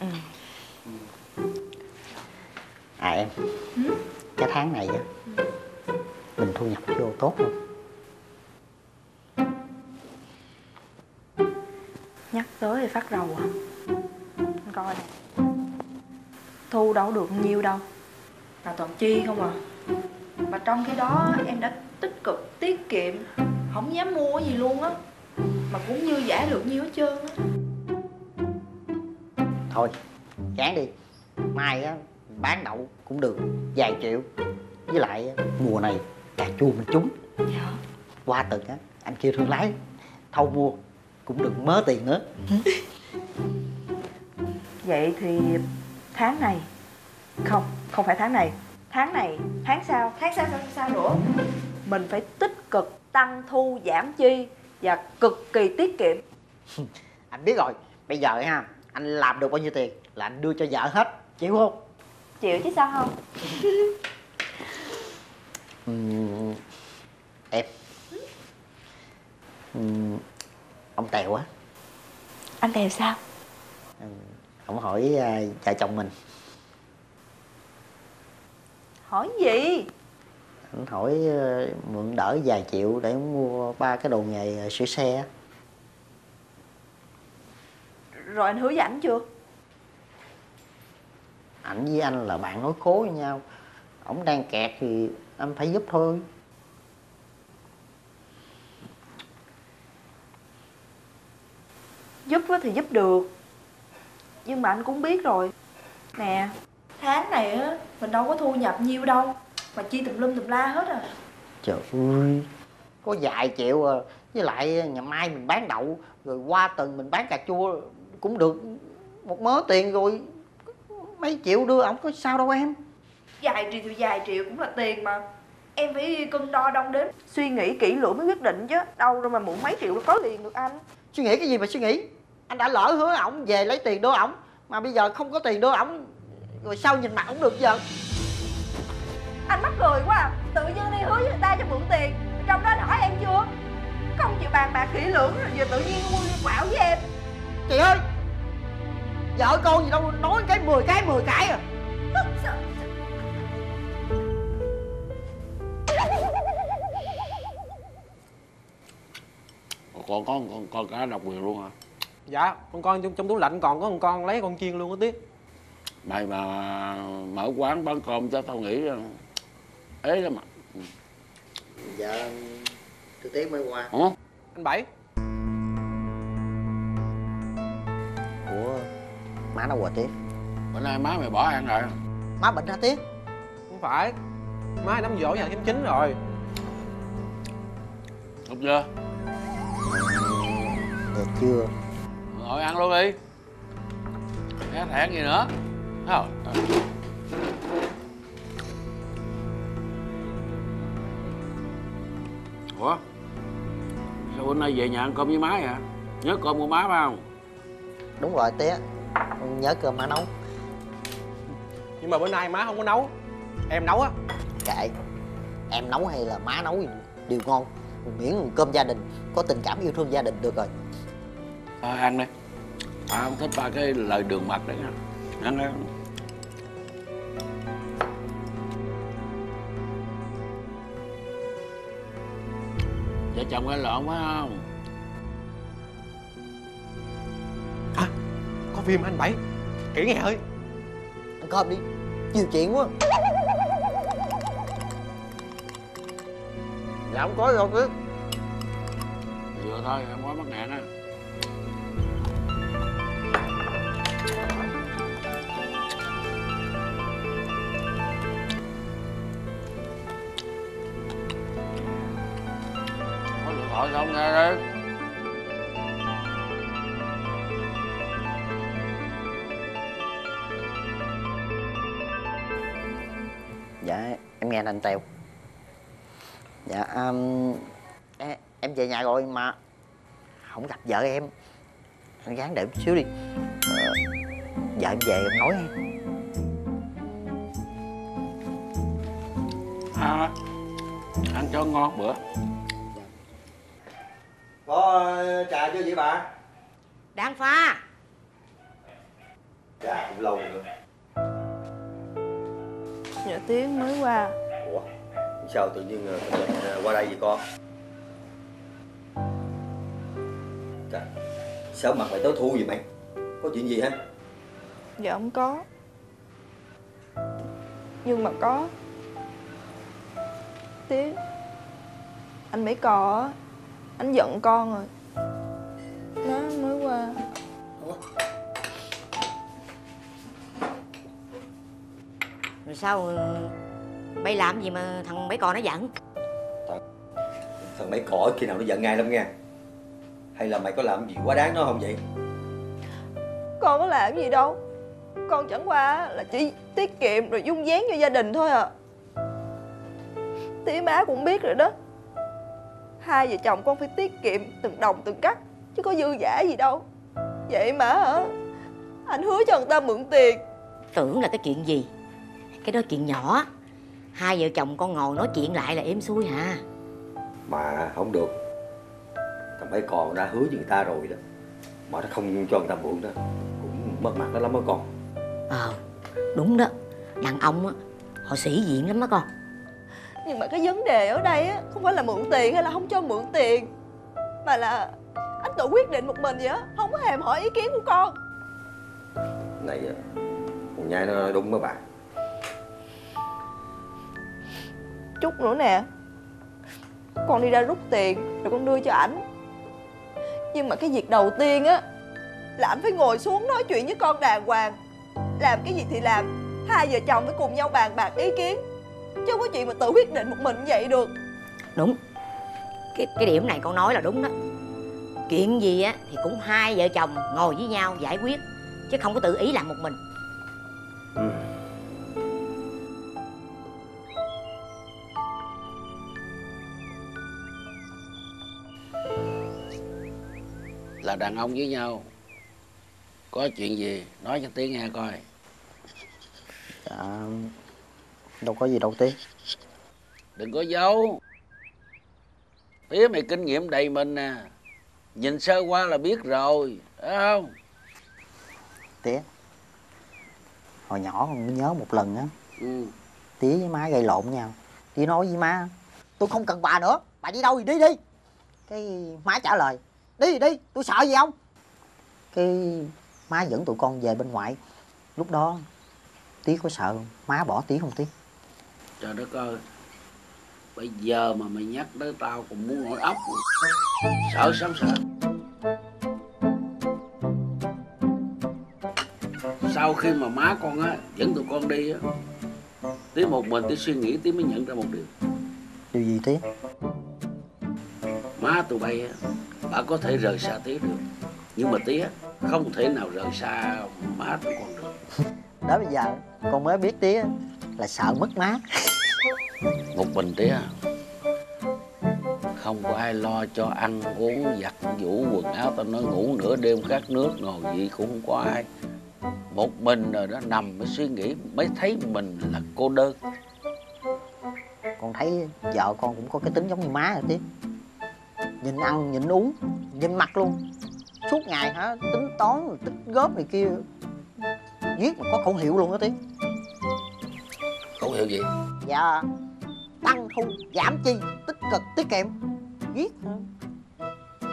Ừ. À em. Cái tháng này á Mình thu nhập vô tốt không? Nhắc tới thì phát rầu à. Anh coi nè. Thu đâu được nhiêu đâu. Là toàn chi không à. Mà trong khi đó em đã tích cực tiết kiệm Không dám mua cái gì luôn á Mà cũng như giả được nhiêu hết trơn á. Thôi chán đi. Mai á bán đậu cũng được Vài triệu. Với lại mùa này cà chua mình trúng. Dạ. Qua tuần á Anh kêu thương lái. Thâu mua Cũng được mớ tiền nữa. Vậy thì tháng này Không, không phải tháng này. Tháng này, tháng sau, tháng sau, sau, sau nữa? Mình phải tích cực tăng thu giảm chi Và cực kỳ tiết kiệm. Anh biết rồi. Bây giờ ha Anh làm được bao nhiêu tiền Là anh đưa cho vợ hết Chịu không? Chịu chứ sao không? Ừm, Em. Ừm, Ông Tèo á. Anh Tèo sao? Ông hỏi à, vợ chồng mình. Hỏi gì Anh hỏi ờ, mượn đỡ vài triệu Để mua ba cái đồ nghề ờ, sửa xe. Rồi anh hứa với ảnh chưa? Ảnh với anh là bạn nói khố với nhau. Ổng đang kẹt thì anh phải giúp thôi. Giúp thì giúp được. Nhưng mà anh cũng biết rồi. Nè Tháng này á Mình đâu có thu nhập nhiêu đâu Mà chi tùm lum tùm la hết à. Trời ơi. Có vài triệu à. Với lại ngày mai mình bán đậu Rồi qua tuần mình bán cà chua Cũng được một mớ tiền rồi. Mấy triệu đưa ổng có sao đâu em. Vài triệu thì vài triệu cũng là tiền mà. Em phải cân đo đong đếm. Suy nghĩ kỹ lưỡng mới quyết định chứ. Đâu đâu mà mượn mấy triệu là có liền được anh. Suy nghĩ cái gì mà suy nghĩ? Anh đã lỡ hứa ổng về lấy tiền đưa ổng Mà bây giờ không có tiền đưa ổng Rồi sao nhìn mặt ổng được giờ Anh mắc cười quá à. Tự nhiên đi hứa với người ta cho mượn tiền. Trong đó hỏi em chưa? Không chịu bàn bạc kỹ lưỡng rồi giờ tự nhiên mua đi quạo với em. Chị ơi! Vợ con gì đâu nói cái 10 cái 10 cái à. Còn có con con cá độc quyền luôn hả? Dạ con con trong, trong tủ lạnh còn có con con lấy con chiên luôn á tía mày mà mở quán bán cơm cho tao nghĩ ế lắm mà dạ tôi tiếc mới qua. Ủa? anh bảy. Ủa má đâu rồi tiếc bữa nay má mày bỏ ăn rồi? Má bệnh hả tiếc không phải. Má nắm dỗ nhà chín chín rồi. Đúng chưa? Dạ chưa? Ngồi ăn luôn đi. Hét thẹn gì nữa. Thấy không ủa? Sao bữa nay về nhà ăn cơm với má hả? Nhớ cơm của má phải không? Đúng rồi tía con nhớ cơm má nấu. Nhưng mà bữa nay má không có nấu. Em nấu á. Kệ. Em nấu hay là má nấu gì đều ngon. Miễn cơm gia đình có tình cảm yêu thương gia đình được rồi. À, ăn đi. À, không thích ba cái lời đường mật đấy nha. Ăn đi vợ chồng cái lộn phải không? Có phim anh bảy. Kỹ nghe ơi ăn cơm đi nhiều chuyện quá. Dạ không có đâu cứ. Vừa thôi em quá mắc ngạn á anh teo dạ um, em, em về nhà rồi mà không gặp vợ em. Anh gán đợi một xíu đi. Ờ, vợ em về em nói em. À, ăn cho ngon bữa. Có trà chưa vậy bà? đang pha. Trà cũng lâu nữa Dạ tiếng mới qua? Sao tự nhiên ờ, mình ờ, qua đây vậy con? Trời, Sao mặt mày tối thu vậy mày? Có chuyện gì hả? Dạ không có Nhưng mà có Tiếng Anh mấy cò á Anh giận con rồi Nó mới qua rồi sao bay làm gì mà thằng mấy con nó giận? Thằng mấy cỏ khi nào nó giận ngay lắm nha Hay là mày có làm gì quá đáng nó không vậy? Con có làm gì đâu. Con chẳng qua là chỉ tiết kiệm rồi dung dáng cho gia đình thôi à. Tí má cũng biết rồi đó. Hai vợ chồng con phải tiết kiệm từng đồng từng cắt Chứ có dư giả gì đâu. Vậy mà hả? Anh hứa cho người ta mượn tiền. Tưởng là cái chuyện gì? Cái đó chuyện nhỏ hai vợ chồng con ngồi nói chuyện lại là êm xuôi hả? Mà không được. Thằng mấy con đã hứa với người ta rồi đó. Mà nó không cho người ta mượn đó. Cũng mất mặt đó lắm đó con. Ờ đúng đó. Đàn ông á họ sĩ diện lắm đó con. Nhưng mà cái vấn đề ở đây á Không phải là mượn tiền hay là không cho mượn tiền Mà là anh tự quyết định một mình vậy á Không có hề hỏi ý kiến của con. Này Con nhai nó nói đúng đó bà Chút nữa nè. Con đi ra rút tiền Rồi con đưa cho ảnh. Nhưng mà cái việc đầu tiên á Là anh phải ngồi xuống nói chuyện với con đàng hoàng. Làm cái gì thì làm Hai vợ chồng phải cùng nhau bàn bạc ý kiến. Chứ không có chuyện mà tự quyết định một mình như vậy được. Đúng. Cái cái điểm này con nói là đúng đó. Chuyện gì á thì cũng hai vợ chồng ngồi với nhau giải quyết chứ không có tự ý làm một mình là đàn ông với nhau. Có chuyện gì nói cho tiếng nghe coi. Dạ đâu có gì đâu tí đừng có giấu. Tía mày kinh nghiệm đầy mình nè. Nhìn sơ qua là biết rồi phải không? Tía hồi nhỏ con nhớ một lần á. Ừ. tía với má gây lộn nhau. Tía nói với má tôi không cần bà nữa bà đi đâu thì đi đi. Cái má trả lời đi thì đi tôi sợ gì không? Cái má dẫn tụi con về bên ngoại lúc đó tí có sợ má bỏ tí không tí trời đất ơi bây giờ mà mày nhắc tới tao cũng muốn nổi ốc sợ sao sợ? Sau khi mà má con á dẫn tụi con đi á tí một mình tí suy nghĩ tí mới nhận ra một điều. Điều gì tí má tụi bay á bà có thể rời xa tí được. Nhưng mà tí á không thể nào rời xa má tụi con được. Đó bây giờ con mới biết tí là sợ mất má. Một mình tí à không có ai lo cho ăn uống giặt vũ quần áo tao nói ngủ nửa đêm khát nước ngồi gì cũng không có ai. Một mình rồi đó nằm mới suy nghĩ mới thấy mình là cô đơn. Con thấy vợ con cũng có cái tính giống như má rồi tí nhìn ăn nhìn uống nhìn mặt luôn. Suốt ngày hả? Tính toán tích góp này kia. Viết mà có khẩu hiệu luôn đó tí khẩu hiệu gì? Dạ tăng thu giảm chi tích cực tiết kiệm. Viết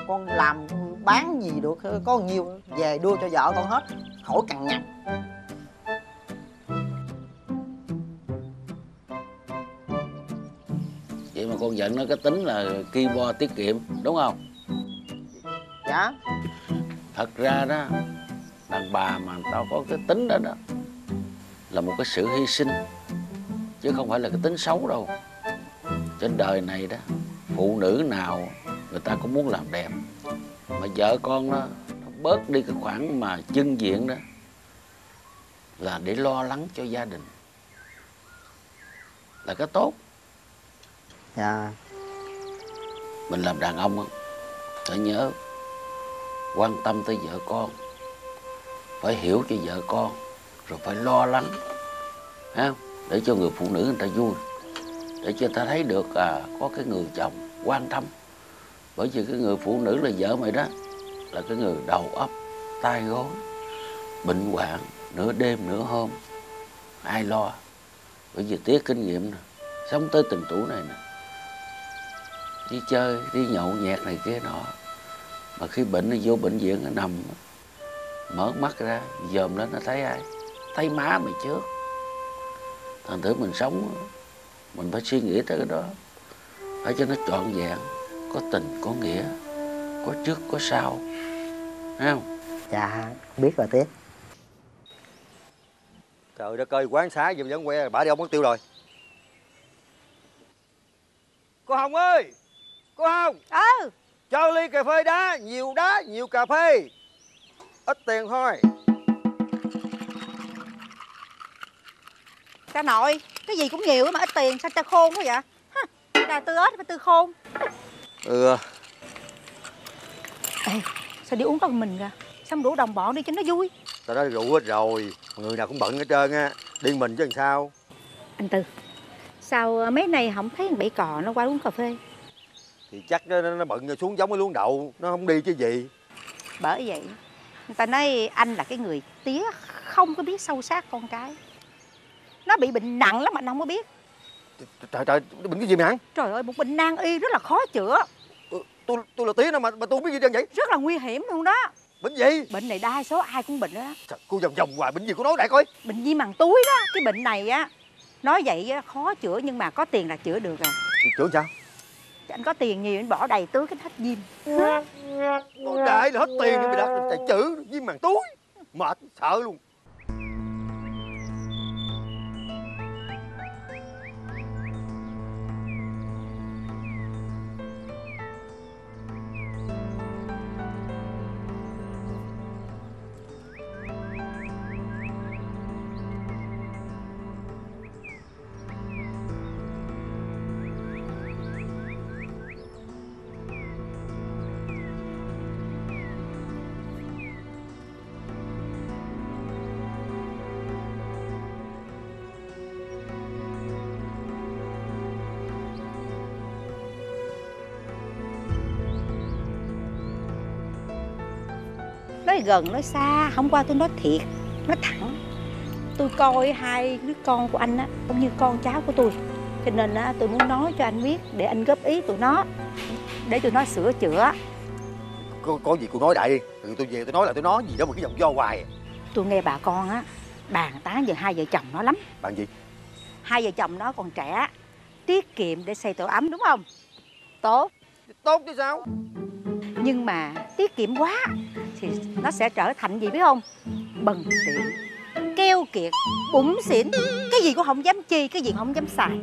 con làm bán gì được có nhiêu về đưa cho vợ con hết. Khỏi cằn nhằn con giận nó cái tính là keyboard tiết kiệm đúng không? Dạ. Thật ra đó đàn bà mà tao có cái tính đó đó là một cái sự hy sinh chứ không phải là cái tính xấu đâu. Trên đời này đó phụ nữ nào người ta cũng muốn làm đẹp. Mà vợ con đó nó bớt đi cái khoản mà chân diện đó là để lo lắng cho gia đình. Là cái tốt dạ. Mình làm đàn ông á, phải nhớ, quan tâm tới vợ con, phải hiểu cho vợ con, rồi phải lo lắng thấy không để cho người phụ nữ người ta vui, để cho người ta thấy được à có cái người chồng quan tâm. Bởi vì cái người phụ nữ là vợ mày đó, là cái người đầu óc, tai gối, bệnh hoạn nửa đêm nửa hôm, ai lo? Bởi vì tiếc kinh nghiệm nè, sống tới từng tuổi này nè đi chơi đi nhậu nhẹt này kia nọ. Mà khi bệnh nó vô bệnh viện nó nằm mở mắt ra dòm lên nó thấy ai? Thấy má mày trước. Thành thử mình sống mình phải suy nghĩ tới cái đó. Phải cho nó trọn vẹn có tình có nghĩa có trước có sau. Thấy không? Dạ biết rồi tiếp. Trời đất ơi, quán xá mà vẫn que, bả đi ông mất tiêu rồi. Cô Hồng ơi! Cô Hồng! Ừ Cho ly cà phê đá, nhiều đá, nhiều cà phê. Ít tiền thôi. Cha nội Cái gì cũng nhiều mà ít tiền Sao cha khôn quá vậy Hả, Cha tư ếch phải tư khôn Ừ, Ê Sao đi uống có mình ra Xong rủ đồng bọn đi cho nó vui tao đã rượu hết rồi. Người nào cũng bận hết trơn á. Đi mình chứ làm sao. Anh Tư Sao mấy này không thấy thằng bẫy cò nó qua uống cà phê Thì chắc nó, nó bận xuống giống cái luống đậu. Nó không đi chứ gì. Bởi vậy Người ta nói anh là cái người tía Không có biết sâu sát con cái Nó bị bệnh nặng lắm mà anh không có biết Trời trời, bệnh cái gì mày hả? Trời ơi một bệnh nan y rất là khó chữa Tôi tôi là tía đâu mà mà tôi không biết gì trơn vậy. Rất là nguy hiểm luôn đó Bệnh gì? Bệnh này đa số ai cũng bệnh đó Trời, cô vòng vòng hoài bệnh gì cô nói đại coi. Bệnh viêm màng túi đó Cái bệnh này á Nói vậy á, khó chữa nhưng mà có tiền là chữa được rồi Chữa sao? Anh có tiền nhiều anh bỏ đầy túi cái hết diêm Bỏ đại là hết tiền nhưng mà đặt chạy chữ với màng túi. Mệt, sợ luôn. Gần nói xa Hôm qua tôi nói thiệt Nói thẳng. Tôi coi hai đứa con của anh á Cũng như con cháu của tôi. Cho nên á tôi muốn nói cho anh biết Để anh góp ý tụi nó Để tụi nó sửa chữa. Có, có gì cô nói đại đi. Tôi về tôi nói là tôi nói gì đó mà cái dòng do hoài. Tôi nghe bà con á bàn tán về hai vợ chồng nó lắm. Bạn gì? Hai vợ chồng nó còn trẻ tiết kiệm để xây tổ ấm đúng không? Tốt. Tốt chứ sao? Nhưng mà tiết kiệm quá thì nó sẽ trở thành gì biết không? Bần tiện keo kiệt bủn xỉn. Cái gì cũng không dám chi cái gì cũng không dám xài.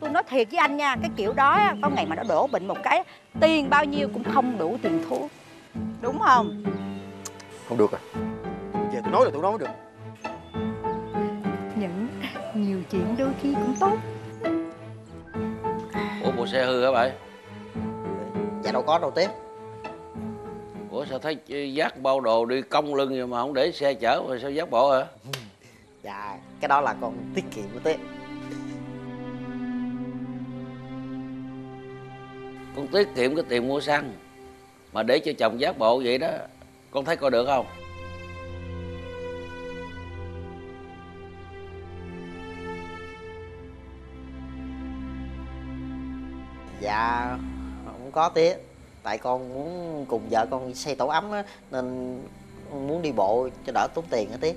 Tôi nói thiệt với anh nha cái kiểu đó á, có ngày mà nó đổ bệnh một cái tiền bao nhiêu cũng không đủ tiền thuốc. Đúng không? Không được à. Về tôi nói là tôi nói được. Những nhiều chuyện đôi khi cũng tốt. Ủa bộ xe hư hả bạn dạ đâu có đâu tiếp ủa sao thấy dắt bao đồ đi cong lưng vậy mà không để xe chở rồi sao dắt bộ hả? Dạ cái đó là con tiết kiệm của tiếp con tiết kiệm cái tiền mua xăng mà để cho chồng dắt bộ vậy đó con thấy coi được không? Dạ không có tiếp tại con muốn cùng vợ con xây tổ ấm á nên con muốn đi bộ cho đỡ tốn tiền á tiếp.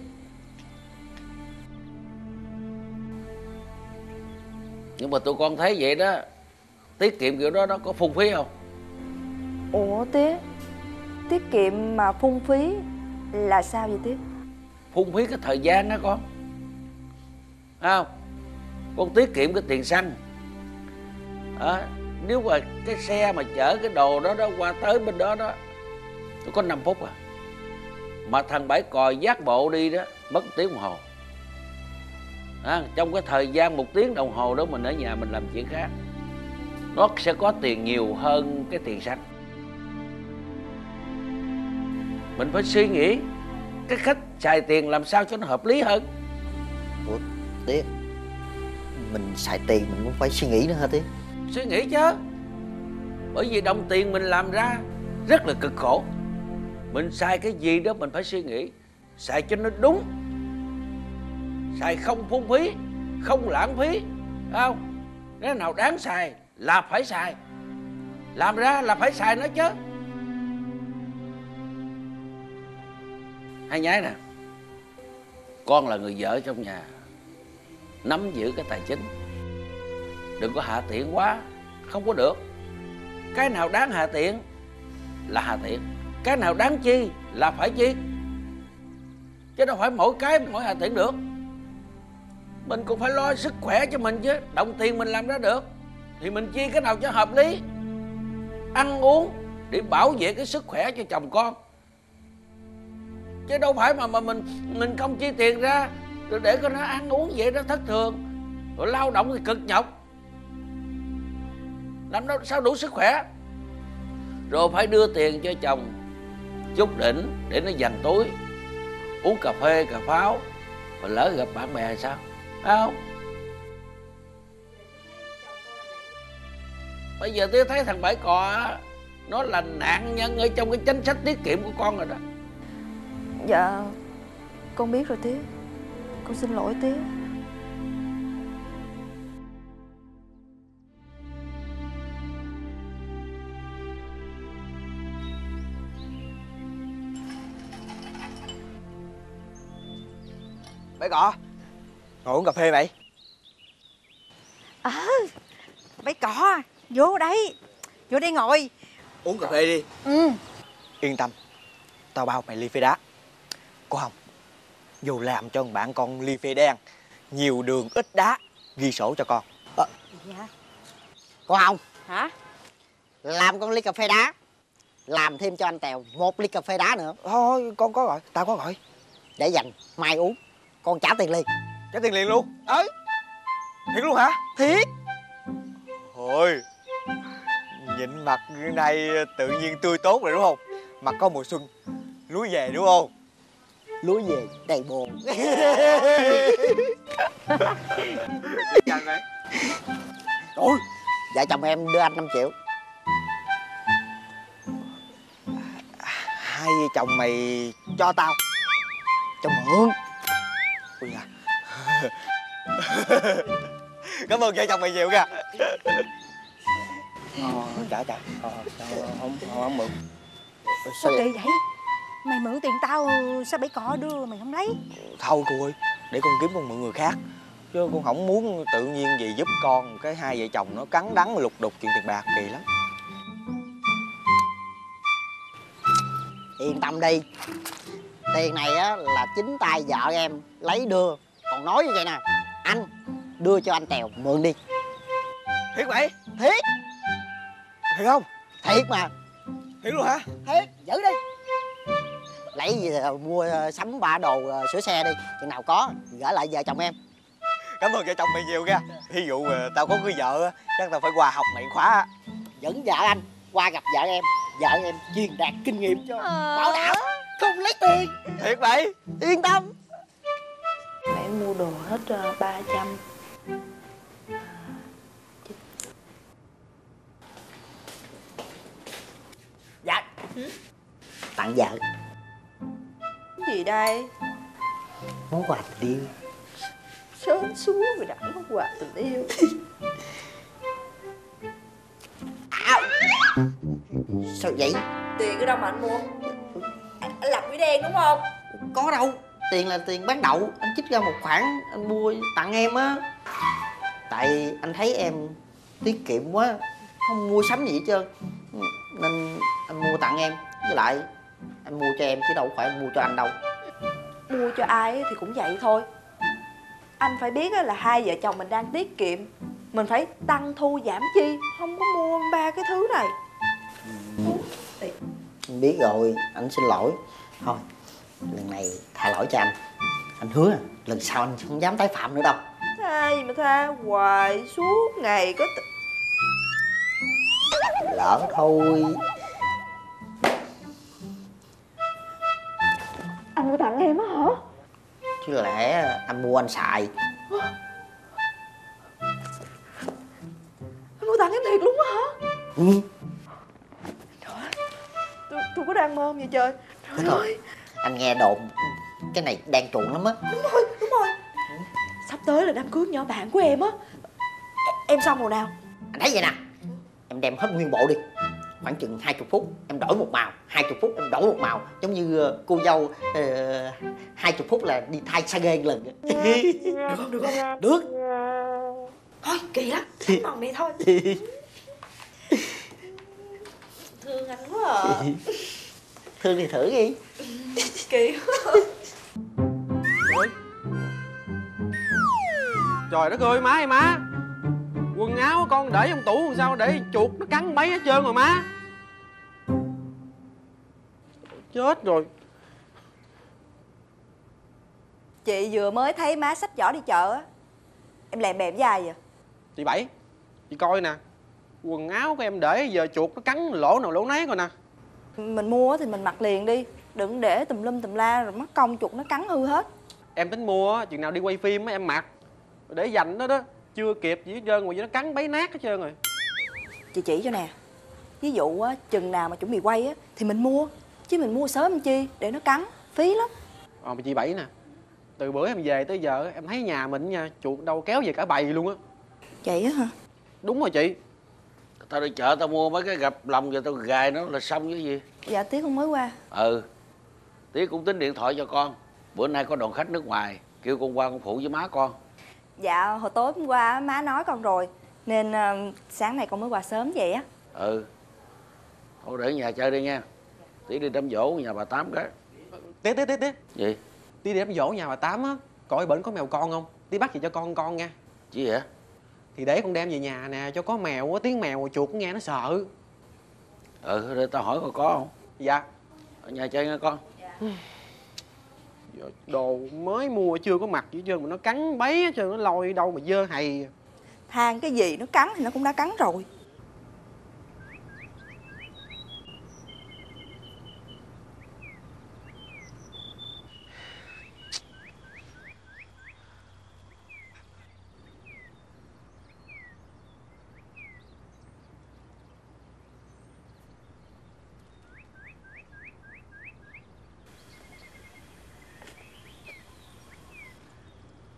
Nhưng mà tụi con thấy vậy đó tiết kiệm kiểu đó nó có phung phí không? Ủa Tía Tiết kiệm mà phung phí là sao vậy Tía phung phí cái thời gian đó con. Thấy không? Con tiết kiệm cái tiền xăng à, nếu mà cái xe mà chở cái đồ đó đó qua tới bên đó đó tôi có 5 phút à. Mà thằng bảy còi giác bộ đi đó mất tiếng đồng hồ. À, trong cái thời gian một tiếng đồng hồ đó mình ở nhà mình làm chuyện khác. Nó sẽ có tiền nhiều hơn cái tiền xăng mình phải suy nghĩ cái khách xài tiền làm sao cho nó hợp lý hơn? Ủa tiếc mình xài tiền mình cũng phải suy nghĩ nữa hả tiếc suy nghĩ chứ. Bởi vì đồng tiền mình làm ra rất là cực khổ. Mình xài cái gì đó mình phải suy nghĩ, xài cho nó đúng, xài không phung phí, không lãng phí không? Cái nào đáng xài là phải xài. Làm ra là phải xài nó chứ. Hai nhái nè, con là người vợ trong nhà, nắm giữ cái tài chính đừng có hạ tiện quá. Không có được. Cái nào đáng hạ tiện là hạ tiện. Cái nào đáng chi là phải chi. Chứ đâu phải mỗi cái mỗi hạ tiện được. Mình cũng phải lo sức khỏe cho mình chứ. Đồng tiền mình làm ra được. Thì mình chi cái nào cho hợp lý. Ăn uống để bảo vệ cái sức khỏe cho chồng con. Chứ đâu phải mà mà mình mình không chi tiền ra, rồi để cho nó ăn uống vậy đó, thất thường. Rồi lao động thì cực nhọc làm đâu sao đủ sức khỏe? Rồi phải đưa tiền cho chồng chút đỉnh để nó dằn túi. Uống cà phê, cà pháo, mà lỡ gặp bạn bè thì sao? Phải không? Bây giờ tôi thấy thằng bảy cò nó là nạn nhân ở trong cái chính sách tiết kiệm của con rồi đó. Dạ Con biết rồi Tía Con xin lỗi Tía Bé cọ Ngồi uống cà phê vậy. Ờ bấy cỏ vô đây vô đây ngồi. Uống cà phê đi. Ừ. Yên tâm Tao bao mày ly phê đá. Có không Dù làm cho bạn con ly phê đen Nhiều đường ít đá Ghi sổ cho con. Ờ, dạ. Có không hả? làm con ly cà phê đá làm thêm cho anh tèo một ly cà phê đá nữa. Thôi con có gọi Tao có gọi. Để dành mai uống con trả tiền liền. Trả tiền liền luôn? Ừ Thiệt luôn hả? Thiệt. Thôi Nhìn mặt như này tự nhiên tươi tốt rồi đúng không? Mặt có mùa xuân Lúa về đúng không? Lúa về đầy bồn Ôi vợ chồng em đưa anh 5 triệu. Hai vợ chồng mày cho tao. Cho mượn Ui da. Cảm ơn vợ chồng mày nhiều kìa. Ờ, Trả trả ờ, không, không, không mượn. Sao kỳ vậy? Mày mượn tiền tao sao bảy cọ đưa mày không lấy? Thôi cô ơi Để con kiếm con mượn người khác. Chứ con không muốn tự nhiên gì giúp con Cái hai vợ chồng nó cắn đắng lục đục chuyện tiền bạc kỳ lắm. Yên tâm đi Tiền này á là chính tay vợ em lấy đưa. Còn nói như vậy nè Anh đưa cho anh Tèo mượn đi. Thiệt vậy? Thiệt. Thiệt không? Thiệt mà. Thiệt luôn hả? Thiệt giữ đi. Lấy gì mua ờ, sắm ba đồ ờ, sửa xe đi. Chừng nào có gửi lại vợ chồng em. Cảm ơn vợ chồng mày nhiều nha. Ví dụ ờ, tao có người vợ á, Chắc tao phải qua học mày khóa. Á. Dẫn vợ anh qua gặp vợ em. Vợ em truyền đạt kinh nghiệm. Cho Bảo đảm không lấy tiền Thiệt vậy? Yên tâm. Mẹ mua đồ hết uh, 300 Dạ. Tặng vợ. Cái gì đây? Món quà tình yêu. Sớm xuống rồi đặng có quà tình yêu. Sao vậy? Tiền ở đâu mà anh mua Anh làm quỷ đen đúng không? Có đâu. Tiền là tiền bán đậu. Anh trích ra một khoản Anh mua tặng em á. Tại anh thấy em tiết kiệm quá Không mua sắm gì hết trơn. Nên anh mua tặng em. Với lại anh mua cho em chứ đâu phải anh mua cho anh đâu. Mua cho ai thì cũng vậy thôi. Anh phải biết á là hai vợ chồng mình đang tiết kiệm. Mình phải tăng thu giảm chi Không có mua ba cái thứ này. Anh biết rồi Anh xin lỗi Thôi Lần này tha lỗi cho anh. Anh hứa lần sau anh không dám tái phạm nữa đâu. Tha gì mà tha hoài suốt ngày có t- Lỡ thôi. Anh mua tặng em á hả? Chứ lẽ anh mua anh xài. Anh mua tặng em thiệt luôn á hả? Ừ. tôi, tôi có đang mơ không vậy trời Trời thôi ơi Anh nghe đồn Cái này đang chuộng lắm á. Đúng rồi đúng rồi. Sắp tới là đám cưới nhỏ bạn của em á. Em xong rồi nào. Anh thấy vậy nè. Em đem hết nguyên bộ đi. Khoảng chừng 20 phút Em đổi một màu. 20 phút em đổi một màu. Giống như ờ, cô dâu uh, 20 phút là đi thay sa ghê một lần. Được không được không? Được. Thôi kỳ lắm. Đánh mòn này thôi. Thương anh quá à Thương thì thử đi. Kỳ quá. Trời đất ơi má ơi má. Quần áo của con để trong tủ làm sao để chuột nó cắn bấy hết trơn rồi má. Chết rồi. Chị vừa mới thấy má xách giỏ đi chợ á. Em lèm bèm với ai vậy? Chị Bảy Chị coi nè. Quần áo của em để giờ chuột nó cắn lỗ nào lỗ nấy rồi nè Mình mua thì mình mặc liền đi Đừng để tùm lum tùm la rồi mất công chuột nó cắn hư hết. Em tính mua á, chừng nào đi quay phim á em mặc. Để dành đó đó Chưa kịp gì hết trơn rồi nó cắn bấy nát hết trơn rồi. Chị chỉ cho nè Ví dụ á, chừng nào mà chuẩn bị quay á Thì mình mua Chứ mình mua sớm làm chi Để nó cắn Phí lắm. Ờ mà chị Bảy nè Từ bữa em về tới giờ em thấy nhà mình nha Chuột đâu kéo về cả bầy luôn á. Vậy á hả? Đúng rồi chị tao đi chợ tao mua mấy cái gặp lòng rồi tao gài nó là xong cái gì. Dạ Tiết không mới qua. Ừ. Tí cũng tính điện thoại cho con. Bữa nay có đoàn khách nước ngoài kêu con qua con phụ với má con. Dạ hồi tối hôm qua má nói con rồi Nên ờ, sáng nay con mới qua sớm vậy á. Ừ. Thôi để ở nhà chơi đi nha. Tí đi đám dỗ nhà bà tám cái. Tía tía tía tía gì? Tí đi đám dỗ nhà bà Tám á Coi bệnh có mèo con không? Tí bắt về cho con con nha. Chứ vậy Thì để con đem về nhà nè Cho có mèo á Tiếng mèo chuột nghe nó sợ. Ừ để tao hỏi coi có không? Dạ. Ở nhà chơi nha con. Giờ Đồ mới mua chưa có mặc gì hết trơn Mà nó cắn bấy hết trơn Nó lôi đâu mà dơ hầy. Than cái gì nó cắn thì nó cũng đã cắn rồi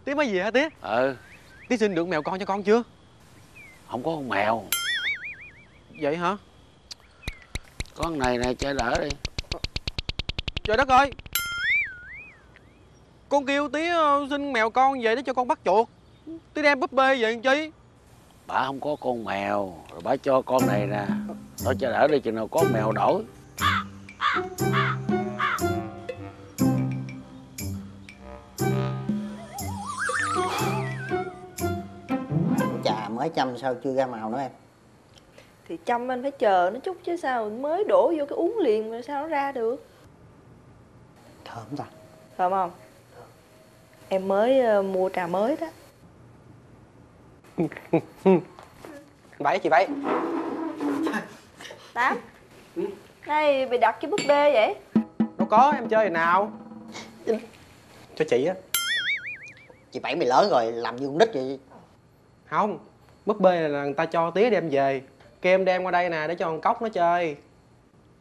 Tí mới gì hả Tí ừ Tí xin được mèo con cho con chưa? Không có con mèo. Vậy hả? Con này nè chơi đỡ đi. Trời đất ơi! Con kêu tía ờ, xin mèo con về để cho con bắt chuột. Tía đem búp bê về làm chi? Bà không có con mèo. Rồi bà cho con này nè. Nó cho đỡ đi chừng nào có mèo đổi Mới chăm sao chưa ra màu nữa em? Thì chăm anh phải chờ nó chút chứ sao mới đổ vô cái uống liền rồi sao nó ra được? Thơm ta. Phải không? Em mới ờ, mua trà mới đó. Bảy chị Bảy. Tám. Này bị đặt cái búp bê vậy? Đâu có em chơi hồi nào. Cho chị á. Chị Bảy mày lớn rồi làm như con nít vậy. Không Búp bê là người ta cho tía đem về. Kêu em đem qua đây nè để cho con cốc nó chơi.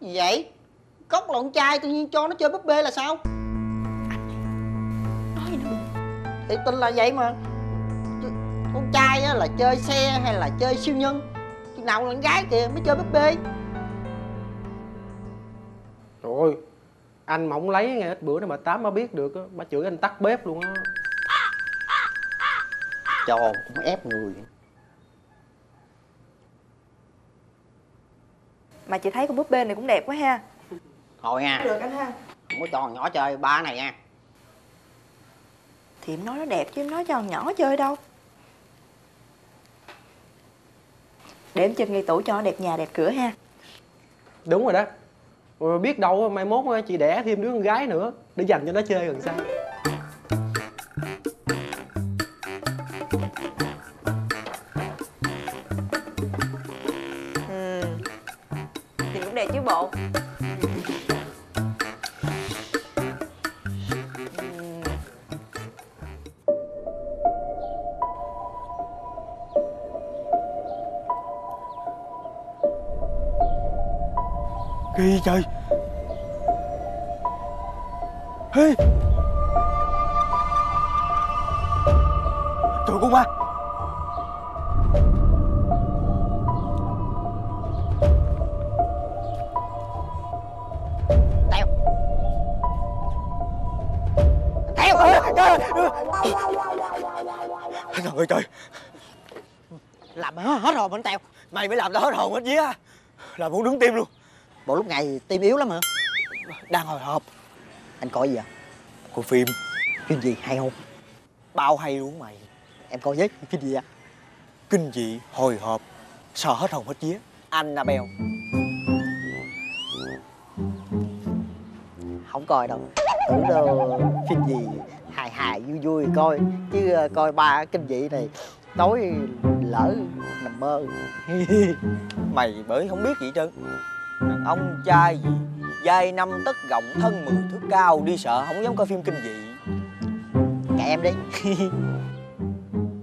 Gì vậy? Cốc là con trai tự nhiên cho nó chơi búp bê là sao? Nói gì nữa Thì tin là vậy mà. Con trai á là chơi xe hay là chơi siêu nhân? Chừng nào là con gái kìa mới chơi búp bê. Rồi Anh mà không lấy ngày ít bữa nữa mà Tám mà biết được á Bà chửi anh tắt bếp luôn á. Cho cũng ép người Mà chị thấy con búp bê này cũng đẹp quá ha. Thôi nha. Được anh ha. Không có cho con nhỏ chơi ba này nha. Thì em nói nó đẹp chứ em nói cho con nhỏ chơi đâu. Để em trên ngay tủ cho nó đẹp nhà đẹp cửa ha. Đúng rồi đó. Rồi biết đâu mai mốt á, chị đẻ thêm đứa con gái nữa Để dành cho nó chơi gần sao bộ kỳ trời. Ê Trời con ma. Hết, hồn anh Teo Mày mới làm tao hết hồn hết vía. Làm muốn đứng tim luôn. Bộ lúc này tim yếu lắm hả? Đang hồi hộp. Anh coi gì à Coi phim. Phim gì? Hay không? Bao hay luôn mày. Em coi với phim gì à Kinh dị hồi hộp. Sợ hết hồn hết vía. Annabelle Không coi đâu. Tưởng đâu. Phim gì? Hài hài vui vui coi. Chứ ờ, coi ba kinh dị này Tối lỡ nằm mơ. Mày bởi không biết gì hết trơn. Đàn ông trai gì Dai năm tất gọng thân mười thước cao, Đi sợ không dám coi phim kinh dị. Kệ em đi.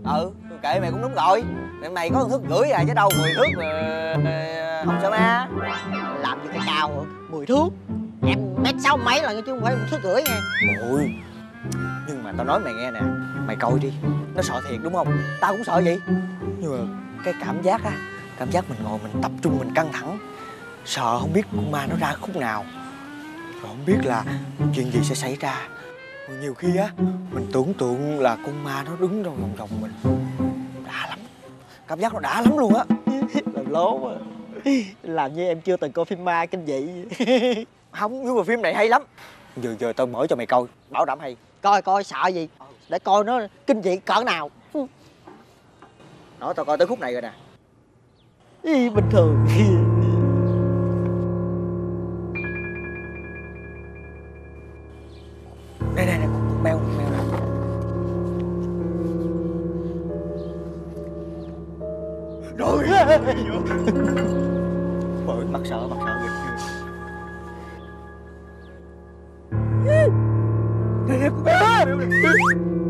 Ừ kệ mày cũng đúng rồi. Mày có một thước rưỡi à chứ đâu mười thước mà không sợ ma. Làm gì cái cao 10 thước? Em mét sáu mấy lần chứ không phải một thước rưỡi nha. Ôi, Nhưng mà tao nói mày nghe nè, Mày coi đi. Nó sợ thiệt đúng không? Tao cũng sợ vậy. Nhưng mà cái cảm giác á Cảm giác mình ngồi mình tập trung mình căng thẳng. Sợ không biết con ma nó ra khúc nào. Rồi không biết là chuyện gì sẽ xảy ra. Rồi nhiều khi á Mình tưởng tượng là con ma nó đứng trong vòng vòng mình. Đã lắm. Cảm giác nó đã lắm luôn á. Làm lố mà Làm như em chưa từng coi phim ma kinh dị. Không nhưng mà phim này hay lắm. Giờ giờ tao mở cho mày coi Bảo đảm hay. Coi coi sợ gì Để coi nó kinh dị cỡ nào. Nói tao coi tới khúc này rồi nè. Ý, Bình thường. Đây đây này con mèo con mèo nè. Rồi. Bởi mặt sợ mặt sợ kìa Đây đây con mèo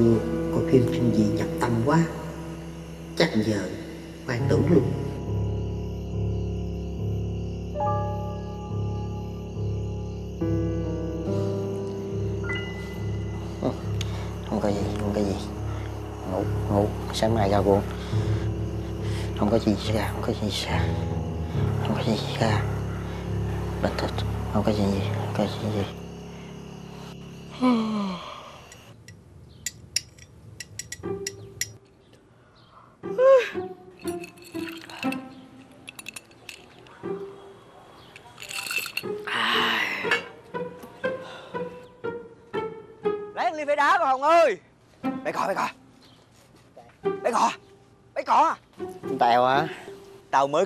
trưa coi phim phim gì nhập tâm quá. Chắc giờ quan tưởng luôn. Ừ, Không có gì, không có gì. Ngủ, ngủ, sáng mai ra buồn. Không có gì xảy ra, không có gì xảy ra. Không có gì xảy ra. Bình thật không có gì gì, không có gì gì.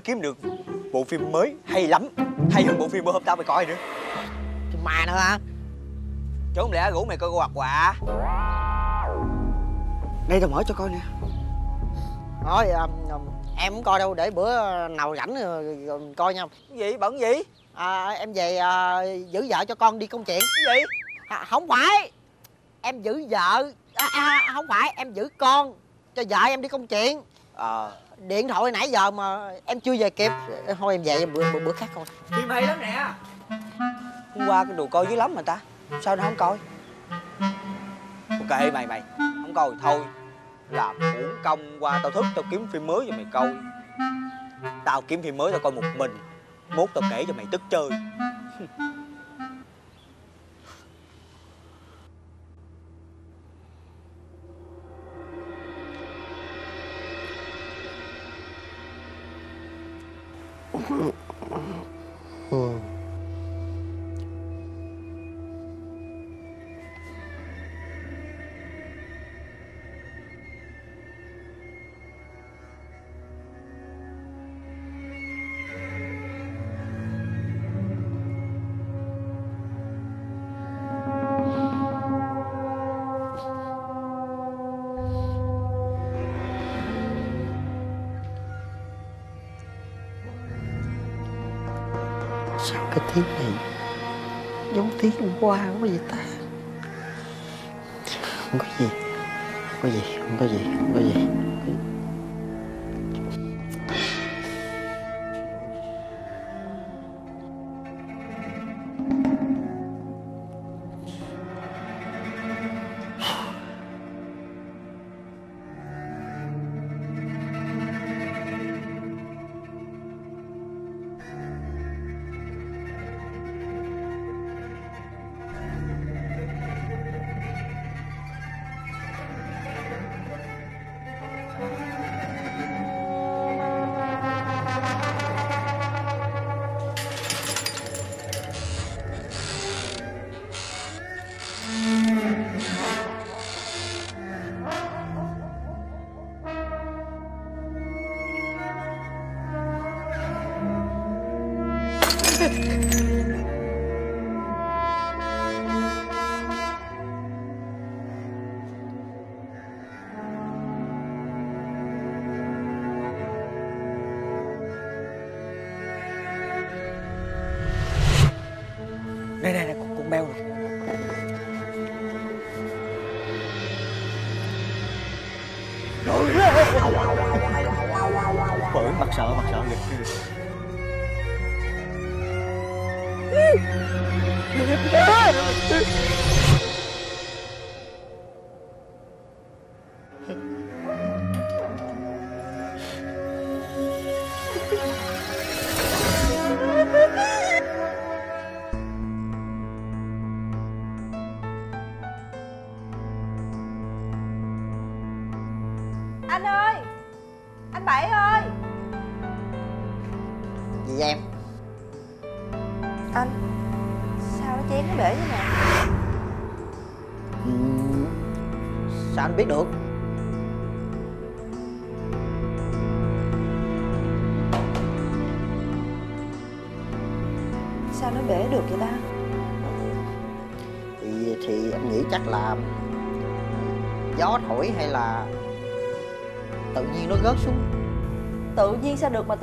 Kiếm được bộ phim mới hay lắm Hay hơn bộ phim bữa hôm tao mày coi nữa. Mà nữa hả? Chứ không lẽ rủ mày coi quạt quạ Đây tao mở cho coi nè. Thôi à, à, em không coi đâu để bữa nào rảnh rồi, coi nha Cái gì, bận gì? À, Em về à, giữ vợ cho con đi công chuyện. Cái gì? À, Không phải. Em giữ vợ. À, à, Không phải em giữ con Cho vợ em đi công chuyện. Ờ Điện thoại nãy giờ mà em chưa về kịp. Thôi em về bữa, bữa, bữa khác coi Phim hay lắm nè. Hôm qua cái đồ coi dữ lắm mà ta. Sao nó không coi? Ok mày mày. Không coi thì thôi. Làm uổng công qua tao thức tao kiếm phim mới cho mày coi. Tao kiếm phim mới tao coi một mình. Mốt tao kể cho mày tức chơi qua quá ta Không có gì Không có gì, không có gì, không có gì.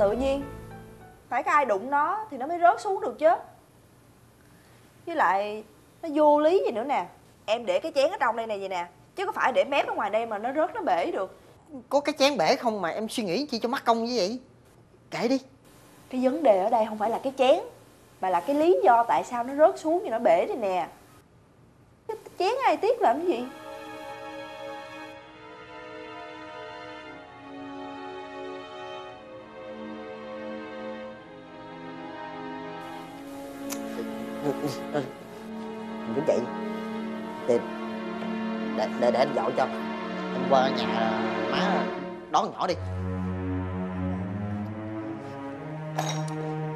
Tự nhiên. Phải có ai đụng nó thì nó mới rớt xuống được chứ. Với lại nó vô lý gì nữa nè. Em để cái chén ở trong đây này vậy nè Chứ có phải để mép ở ngoài đây mà nó rớt nó bể được. Có cái chén bể không mà em suy nghĩ chi cho mắc công như vậy? Kể đi. Cái vấn đề ở đây không phải là cái chén Mà là cái lý do tại sao nó rớt xuống và nó bể đây nè. Cái chén ai tiếc làm cái gì mình đứng dậy để để để, để anh dội cho. Em qua nhà má đón nhỏ đi.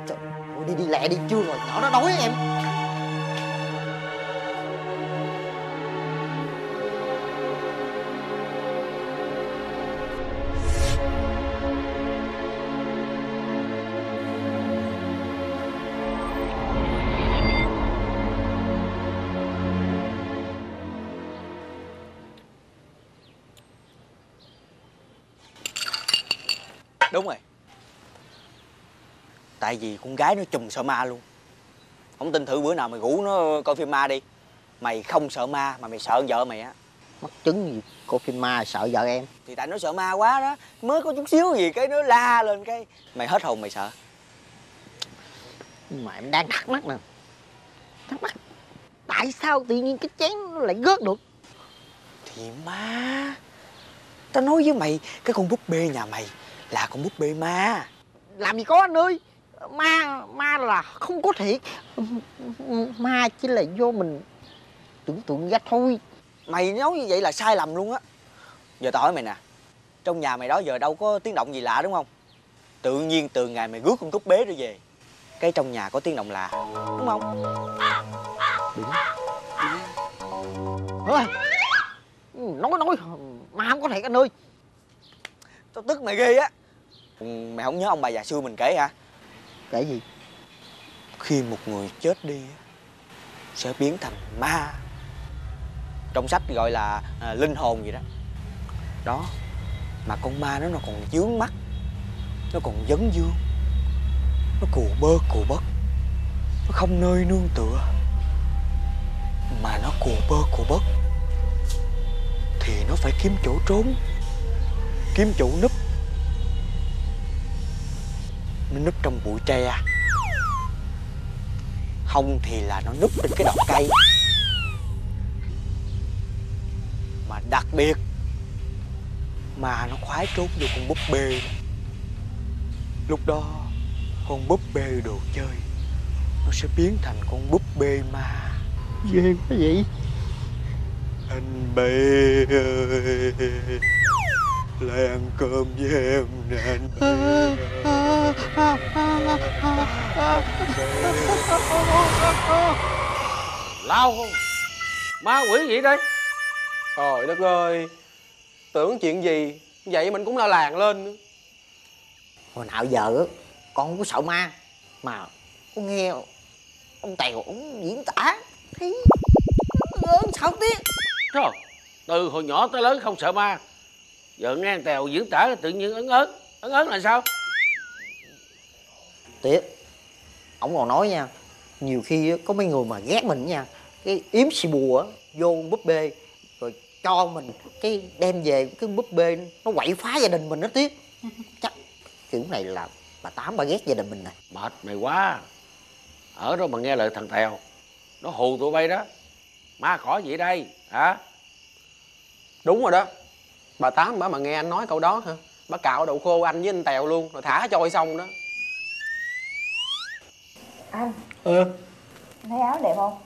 Trời, ơi, đi đi lẹ đi chưa rồi. Nhỏ nó đói em. Tại vì con gái nó trùm sợ ma luôn. Không tin thử bữa nào mày rủ nó coi phim ma đi. Mày không sợ ma mà mày sợ vợ mày á. Mắc chứng gì cô phim ma sợ vợ em. Thì tại nó sợ ma quá đó. Mới có chút xíu gì cái nó la lên cái. Mày hết hồn mày sợ. Nhưng mà em đang thắc mắc nè. Thắc mắc tại sao tự nhiên cái chén nó lại rớt được? Thì ma Tao nói với mày Cái con búp bê nhà mày Là con búp bê ma. Làm gì có anh ơi ma ma là không có thiệt ma chỉ là do mình tưởng tượng ra thôi. Mày nói như vậy là sai lầm luôn á. Giờ tao hỏi mày nè Trong nhà mày đó giờ đâu có tiếng động gì lạ đúng không? Tự nhiên từ ngày mày rước con cúp bế rồi về Cái trong nhà có tiếng động lạ Đúng không? Ôi, nói nói ma không có thiệt anh ơi. Tao tức mày ghê á. Mày không nhớ ông bà già xưa mình kể hả cái gì? Khi một người chết đi Sẽ biến thành ma. Trong sách gọi là à, linh hồn gì đó. Đó Mà con ma nó nó còn dướng mắt Nó còn dấn dương Nó cù bơ cù bất Nó không nơi nương tựa Mà nó cù bơ cù bất Thì nó phải kiếm chỗ trốn Kiếm chỗ núp nó núp trong bụi tre. Không thì là nó núp trên cái đọt cây. Mà đặc biệt Mà nó khoái trốn vô con búp bê. Lúc đó Con búp bê đồ chơi Nó sẽ biến thành con búp bê ma. Ghê quá vậy. Anh bé ơi Lại ăn cơm với em nè anh lao không ma quỷ gì đây? Trời đất ơi. Tưởng chuyện gì? Vậy mình cũng la làng lên nữa. Hồi nào giờ á con không có sợ ma mà con nghe ông tèo ông diễn tả thấy ớn sao tiếc. Trời từ hồi nhỏ tới lớn không sợ ma giờ nghe tèo diễn tả tự nhiên ấn ớn. Ấn ớn là sao? Tiếc ông còn nói nha nhiều khi có mấy người mà ghét mình nha cái yếm xì bùa á, vô búp bê rồi cho mình cái đem về cái búp bê nó quậy phá gia đình mình đó tiếc chắc kiểu này là bà tám bà ghét gia đình mình này mệt mày quá. Ở đó mà nghe lời thằng tèo nó hù tụi bay đó. Ma cỏ gì đây hả? Đúng rồi đó bà tám bà mà nghe anh nói câu đó hả? Bà cạo đậu khô anh với anh tèo luôn rồi thả trôi xong đó. Anh. Ừ. Anh thấy áo đẹp không?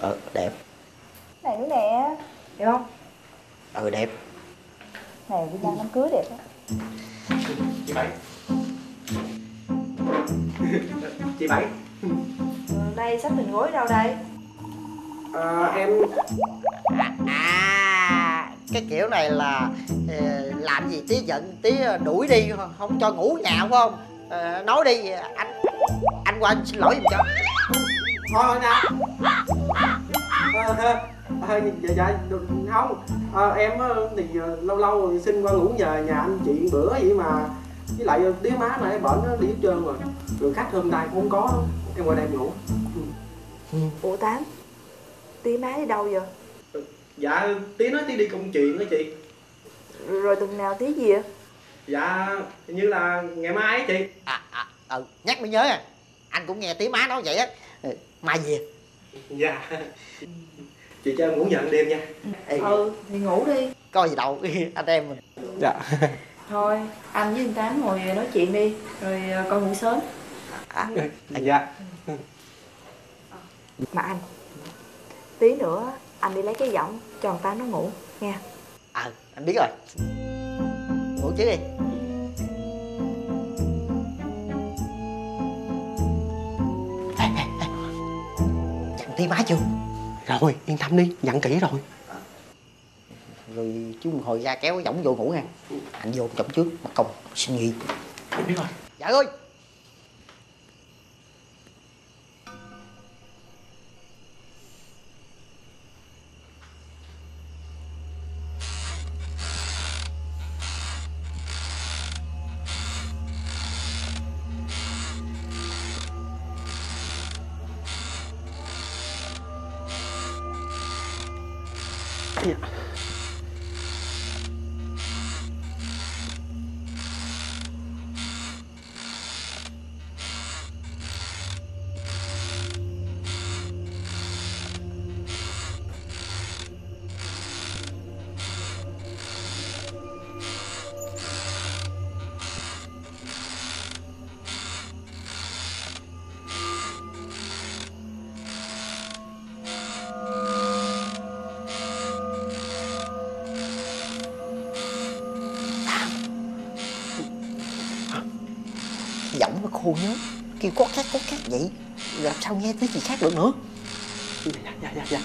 Ờ đẹp. Này nữa nè. Đẹp không? Ờ đẹp. Này đi ra đám cưới đẹp á chị bảy. Chị bảy. Ừ, Đây sắp hình gối đâu đây? À, em à cái kiểu này là ờ, làm gì tí giận tí đuổi đi không cho ngủ nhà phải không? Ờ, nói đi anh anh qua anh xin lỗi giùm cho. Thôi nè. À, dạ dạ không. À, em thì ờ, lâu lâu rồi xin qua ngủ nhờ nhà anh chị bữa vậy mà. Với lại ờ, đứa má này bệnh nó đi hết trơn rồi. Rồi khách hôm nay cũng không có đâu em qua đây em ngủ. Ủa tám tí má đi đâu giờ dạ tí nói tí đi công chuyện đó chị. Rồi tuần nào tí gì vậy? Dạ hình như là ngày mai ấy chị. À, à, ừ, nhắc mới nhớ à. Anh cũng nghe tiếng má nói vậy á. Ừ, mai về. Dạ. Chị cho em ngủ nhận đêm nha. Ê, ừ thì ngủ đi. Coi gì đâu anh em mình. Dạ. Thôi anh với anh tám ngồi nói chuyện đi rồi ờ, con ngủ sớm. À, dạ. Mà anh tí nữa anh đi lấy cái giọng cho thằng tám nó ngủ nha. À anh biết rồi. Ngủ chứ đi. Ê, ê, ê. dặn tí má chưa? Rồi yên tâm đi dặn kỹ rồi. Rồi chú hồi ra kéo cái võng vô ngủ nha. Anh vô chồng trước mất công xin nghỉ. Biết rồi. Dạ ơi hồ nhớ, kêu có khác có khác vậy làm sao nghe tiếng gì khác được nữa. Dạ dạ dạ dạ.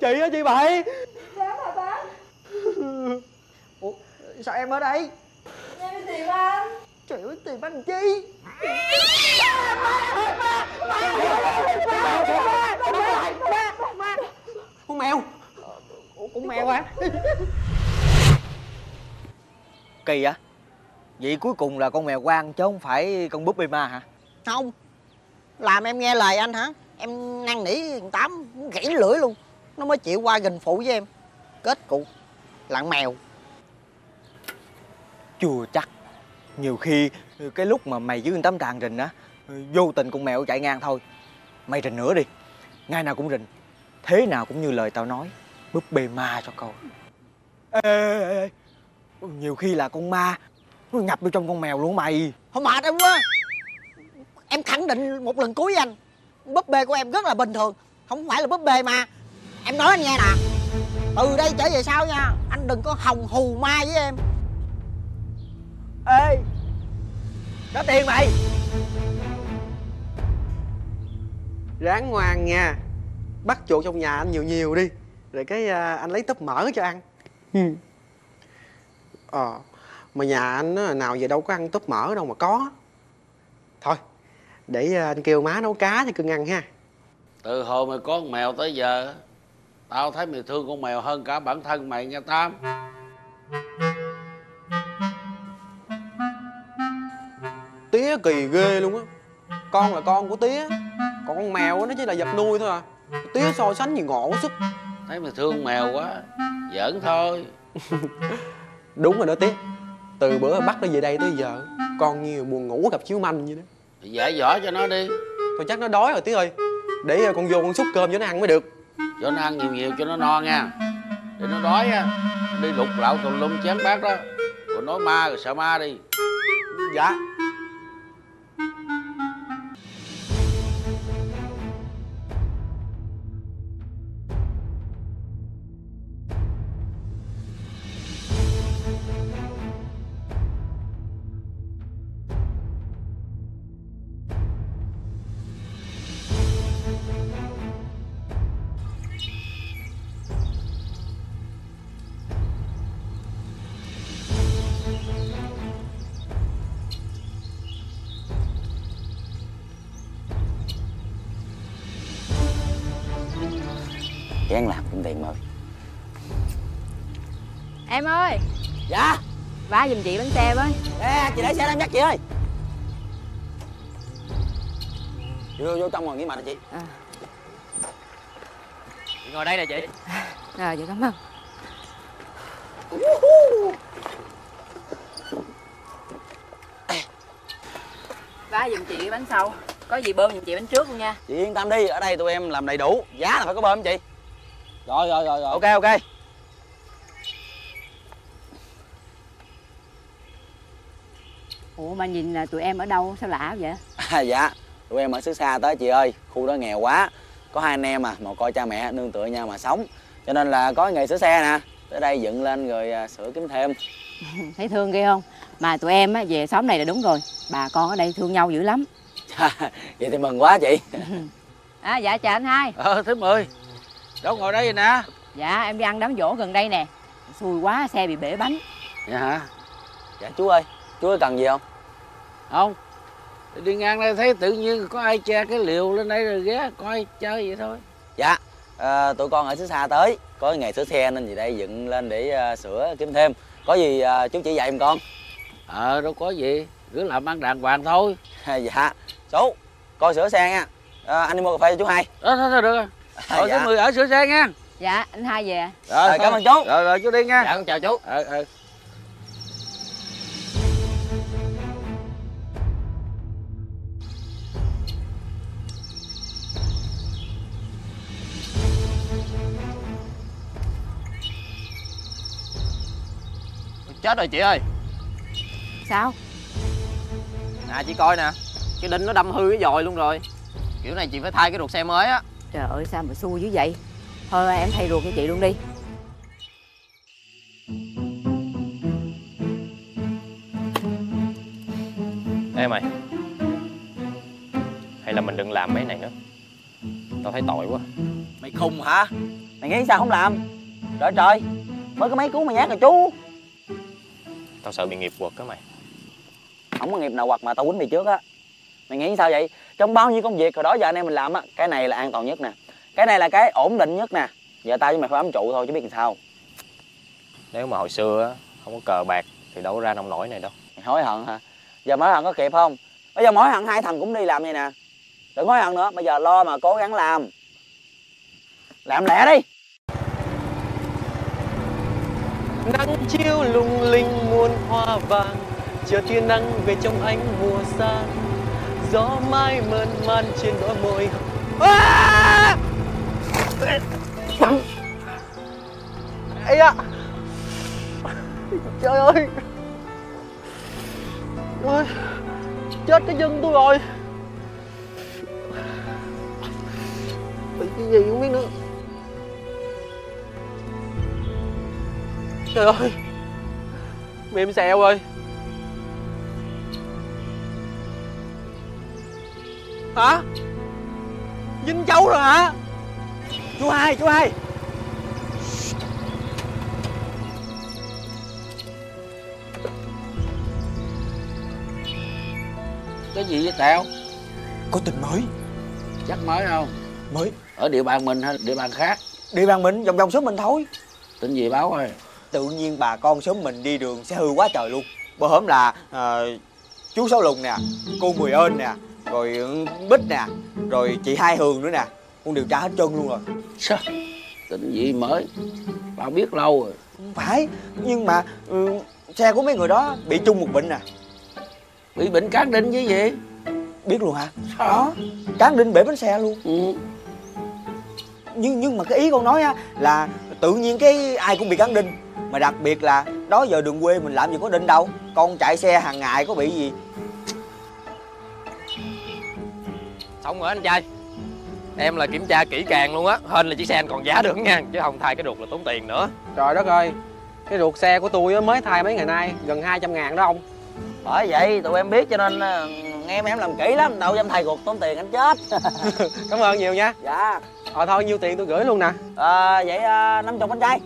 Chị chị á chị bảy ủa sao em ở đây? Em đi tìm anh. Trời ơi tìm anh chi? Con mèo. Ủa con mèo hả? Kỳ vậy? Vậy cuối cùng là con mèo quang chứ không phải con búp bê ma hả? không. Làm em nghe lời anh hả? Em năn nỉ tám gãy lưỡi luôn nó mới chịu qua gần phụ với em. Kết cục lặn mèo. Chưa chắc. Nhiều khi cái lúc mà mày với con Tám Tràng rình á Vô tình con mèo chạy ngang thôi. Mày rình nữa đi. Ngày nào cũng rình. Thế nào cũng như lời tao nói. Búp bê ma cho câu ê, ê, ê, ê. Nhiều khi là con ma. Nó nhập vô trong con mèo luôn mày. Thôi mệt em quá. Em khẳng định một lần cuối với anh. Búp bê của em rất là bình thường. Không phải là búp bê mà Em nói anh nghe nè. Từ đây trở về sau nha. Anh đừng có hòng hù ma với em. Ê Có tiền mày. Ráng ngoan nha. Bắt chuột trong nhà anh nhiều nhiều đi. Rồi cái à, anh lấy túp mỡ cho ăn. Ờ Mà nhà anh á, nào giờ đâu có ăn túp mỡ đâu mà có. Thôi Để à, anh kêu má nấu cá cho cưng ăn ha. Từ hồi mày có con mèo tới giờ tao thấy mày thương con mèo hơn cả bản thân mày nha tam. Tía kỳ ghê luôn á. Con là con của tía Còn con mèo á, nó chỉ là vật nuôi thôi à. Tía so sánh gì ngộ sức. Thấy mày thương mèo quá giỡn thôi. Đúng rồi đó tía. Từ bữa bắt nó về đây tới giờ Con như buồn ngủ gặp chiếu manh vậy đó. Dạy dỗ cho nó đi. Thôi chắc nó đói rồi tía ơi. Để con vô con xúc cơm cho nó ăn mới được cho nó ăn nhiều nhiều cho nó no nha. Để nó đói á, đi lục lạo tùm lum chén bát đó. Rồi nói ma rồi sợ ma đi. Dạ. Vá giùm chị bánh xe với. Ê, chị để xe đang nhắc chị ơi. Vô, vô trong ngồi nghỉ mệt nè chị? À. Chị ngồi đây nè chị. Rồi vậy cảm ơn. Vá giùm chị cái bánh sau. Có gì bơm giùm chị bánh trước luôn nha. Chị yên tâm đi, ở đây tụi em làm đầy đủ. Giá là phải có bơm chị? Rồi rồi rồi rồi. Ok ok mà nhìn là tụi em ở đâu? Sao lạ vậy? À, Dạ, tụi em ở xứ xa tới chị ơi. Khu đó nghèo quá. Có hai anh em à, mà coi cha mẹ nương tựa nhau mà sống. Cho nên là có nghề sửa xe nè. Tới đây dựng lên rồi à, sửa kiếm thêm. Thấy thương ghê không? Mà tụi em á, về xóm này là đúng rồi. Bà con ở đây thương nhau dữ lắm. Vậy thì mừng quá chị. À, Dạ chào anh hai. Ờ thứ mười đâu ngồi đây nè. Dạ em đi ăn đám dỗ gần đây nè. Xui quá xe bị bể bánh. Dạ hả? Dạ chú ơi, chú ơi cần gì không? Không. Đi ngang đây thấy tự nhiên có ai che cái liều lên đây rồi ghé coi chơi vậy thôi. Dạ, à, tụi con ở xứ xa tới Có nghề sửa xe nên gì đây dựng lên để à, sửa kiếm thêm. Có gì à, chú chỉ dạy em con. Ờ đâu có gì cứ làm ăn đàng hoàng thôi. Dạ, số coi sửa xe nha. À, Anh đi mua cà phê cho chú hai. Đó thôi, thôi được rồi. Rồi dạ. thứ mười ở sửa xe nha. Dạ anh hai về. Rồi, Rồi, cảm ơn chú. rồi rồi chú đi nha. Dạ con chào chú. Ờ ờ Chết rồi chị ơi. Sao? Nè chị coi nè. Cái đinh nó đâm hư cái dòi luôn rồi. Kiểu này chị phải thay cái ruột xe mới á. Trời ơi sao mà xui dữ vậy? Thôi em thay ruột cho chị luôn đi. Ê mày. Hay là mình đừng làm mấy này nữa. Tao thấy tội quá. Mày khùng hả? Mày nghĩ sao không làm? Trời trời, mới có mấy cú mà nhát rồi chú Tao sợ bị nghiệp quật á mày. Không có nghiệp nào hoặc mà tao quýnh mày trước á. Mày nghĩ sao vậy? Trong bao nhiêu công việc hồi đó giờ anh em mình làm á Cái này là an toàn nhất nè. Cái này là cái ổn định nhất nè. Giờ tao với mày phải bám trụ thôi chứ biết làm sao. Nếu mà hồi xưa á Không có cờ bạc Thì đâu có ra nông nổi này đâu. Mày hối hận hả? Giờ mới hận có kịp không? Bây giờ mỗi hận hai thằng cũng đi làm vậy nè. Đừng hối hận nữa Bây giờ lo mà cố gắng làm. Làm lẹ đi Nắng chiều lung linh muôn hoa vàng. Chờ tia nắng về trong ánh mùa sang Gió mai mơn man trên đôi môi. À! ấy ạ trời ơi! Ơi chết cái chân tôi rồi. Bị cái gì không biết nữa. Trời ơi. Mềm xèo rồi. Hả? Dính cháu rồi hả? Chú hai chú hai. Cái gì vậy tèo? Có tin mới. Chắc mới không? Mới. Ở địa bàn mình hay địa bàn khác? Địa bàn mình vòng vòng xóm mình thôi. Tin gì báo ơi tự nhiên bà con xóm mình đi đường xe hư quá trời luôn. Bữa hổm là ờ, chú sáu lùng nè cô mười ơn nè rồi bích nè rồi chị hai hường nữa nè. Con điều tra hết trơn luôn rồi. Sao tin gì mới? Tao biết lâu rồi. Không phải nhưng mà ừ, xe của mấy người đó bị chung một bệnh nè bị bệnh cán đinh chứ gì? Biết luôn hả? Đó cán đinh bể bánh xe luôn. Ừ. nhưng nhưng mà cái ý con nói á là tự nhiên cái ai cũng bị cán đinh mà đặc biệt là đó giờ đường quê mình làm gì có đinh đâu con chạy xe hàng ngày có bị gì. Xong rồi anh trai. Em là kiểm tra kỹ càng luôn á hên là chiếc xe anh còn giá được nha chứ không thay cái ruột là tốn tiền nữa. Trời đất ơi cái ruột xe của tôi á, mới thay mấy ngày nay gần 200 ngàn đó ông. Bởi vậy tụi em biết cho nên ờ, nghe em làm kỹ lắm đâu dám thay cuộc tốn tiền anh chết. Cảm ơn nhiều nha. Dạ. Ờ thôi nhiêu tiền tôi gửi luôn nè. À, vậy năm chục anh trai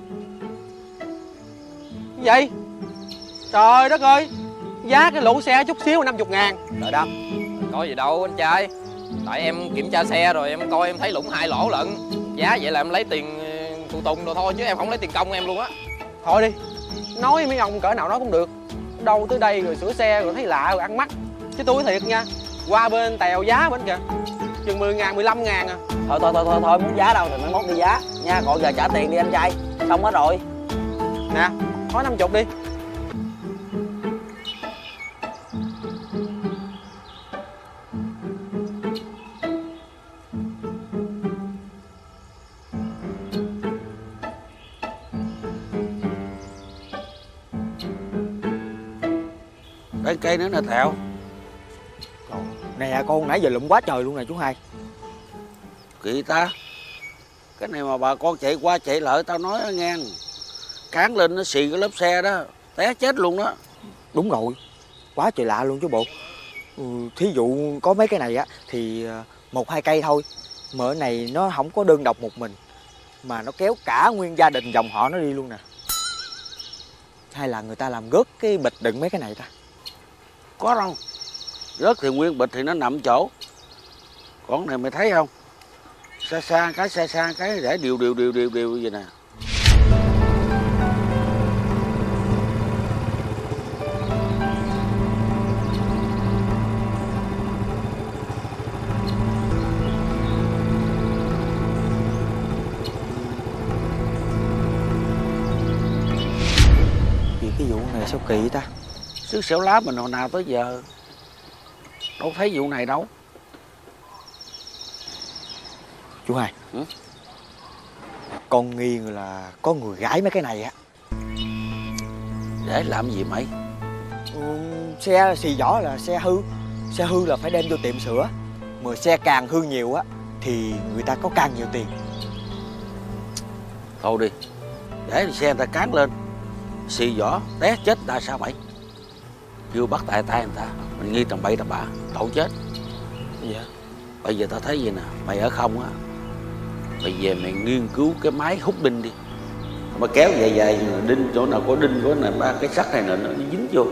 Gì? Trời đất ơi giá cái lỗ xe chút xíu 50 ngàn. Trời đất có gì đâu anh trai. Tại em kiểm tra xe rồi em coi em thấy lũng hai lỗ lận. Giá vậy là em lấy tiền ờ, phụ tùng rồi thôi chứ em không lấy tiền công em luôn á. Thôi đi nói mấy ông cỡ nào nói cũng được. Đâu tới đây rồi sửa xe rồi thấy lạ rồi ăn mắc. Chứ tôi thiệt nha qua bên tèo giá bên kìa. Chừng 10 ngàn 15 ngàn à. Thôi thôi thôi thôi thôi muốn giá đâu thì mới mốt đi giá. Nha còn giờ trả tiền đi anh trai. Xong hết rồi. Nè nói 50 đi. Đây cây nữa nè Thẹo nè con nãy giờ lụm quá trời luôn nè chú hai. Kỳ ta. Cái này mà bà con chạy qua chạy lại tao nói nghe Cán lên nó xì cái lớp xe đó Té chết luôn đó. Đúng rồi quá trời lạ luôn chú bộ. Ừ, thí dụ có mấy cái này á thì ờ, một hai cây thôi. Mà ở này nó không có đơn độc một mình mà nó kéo cả nguyên gia đình dòng họ nó đi luôn nè. Hay là người ta làm gớt cái bịch đựng mấy cái này ta? Có đâu. Rớt thì nguyên bịch thì nó nằm chỗ. Còn này mày thấy không? Xa xa cái xa xa cái để đều đều đều đều đều vậy nè kỳ ta? Xứ xẻo lá mình hồi nào tới giờ Đâu thấy vụ này đâu. Chú hai Ừ? con nghi là có người gãi mấy cái này á. Để làm gì mày? Ừ, xe xì vỏ là xe hư xe hư là phải đem vô tiệm sửa. Mà xe càng hư nhiều á thì người ta có càng nhiều tiền. Thôi đi Để xe người ta cán lên Xì vỏ té chết ta sao mày Chưa bắt tại tay người ta. Mình nghi tầm bậy tầm bạ Đổ chết. Dạ. Bây giờ tao thấy gì nè? Mày ở không á. Mày về mày nghiên cứu cái máy hút đinh đi. Mà kéo dài dài đinh chỗ nào có đinh có này ba cái sắt này nè nó dính vô.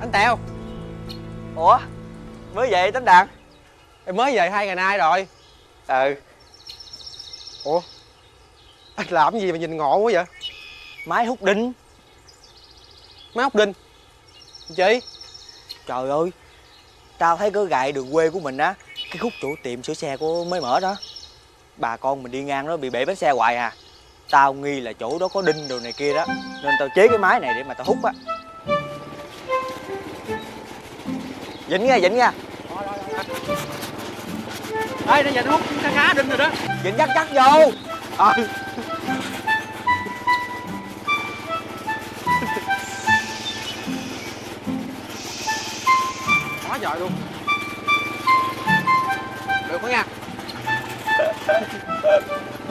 Anh tèo. Ủa mới về tánh đàn. Em mới về hai ngày nay rồi. Ừ. Ủa? Anh làm cái gì mà nhìn ngộ quá vậy? Máy hút đinh. Máy ốc đinh. Chị trời ơi. Tao thấy cái gại đường quê của mình á cái khúc chỗ tiệm sửa xe của mới mở đó. Bà con mình đi ngang đó bị bể bánh xe hoài à. Tao nghi là chỗ đó có đinh đồ này kia đó. Nên tao chế cái máy này để mà tao hút á dính nha dính nha rồi nãy giờ nó hút khá khá đinh rồi đó. Dịnh chắc chắc vô. Ờ. Quá giỏi luôn. Được đó nha.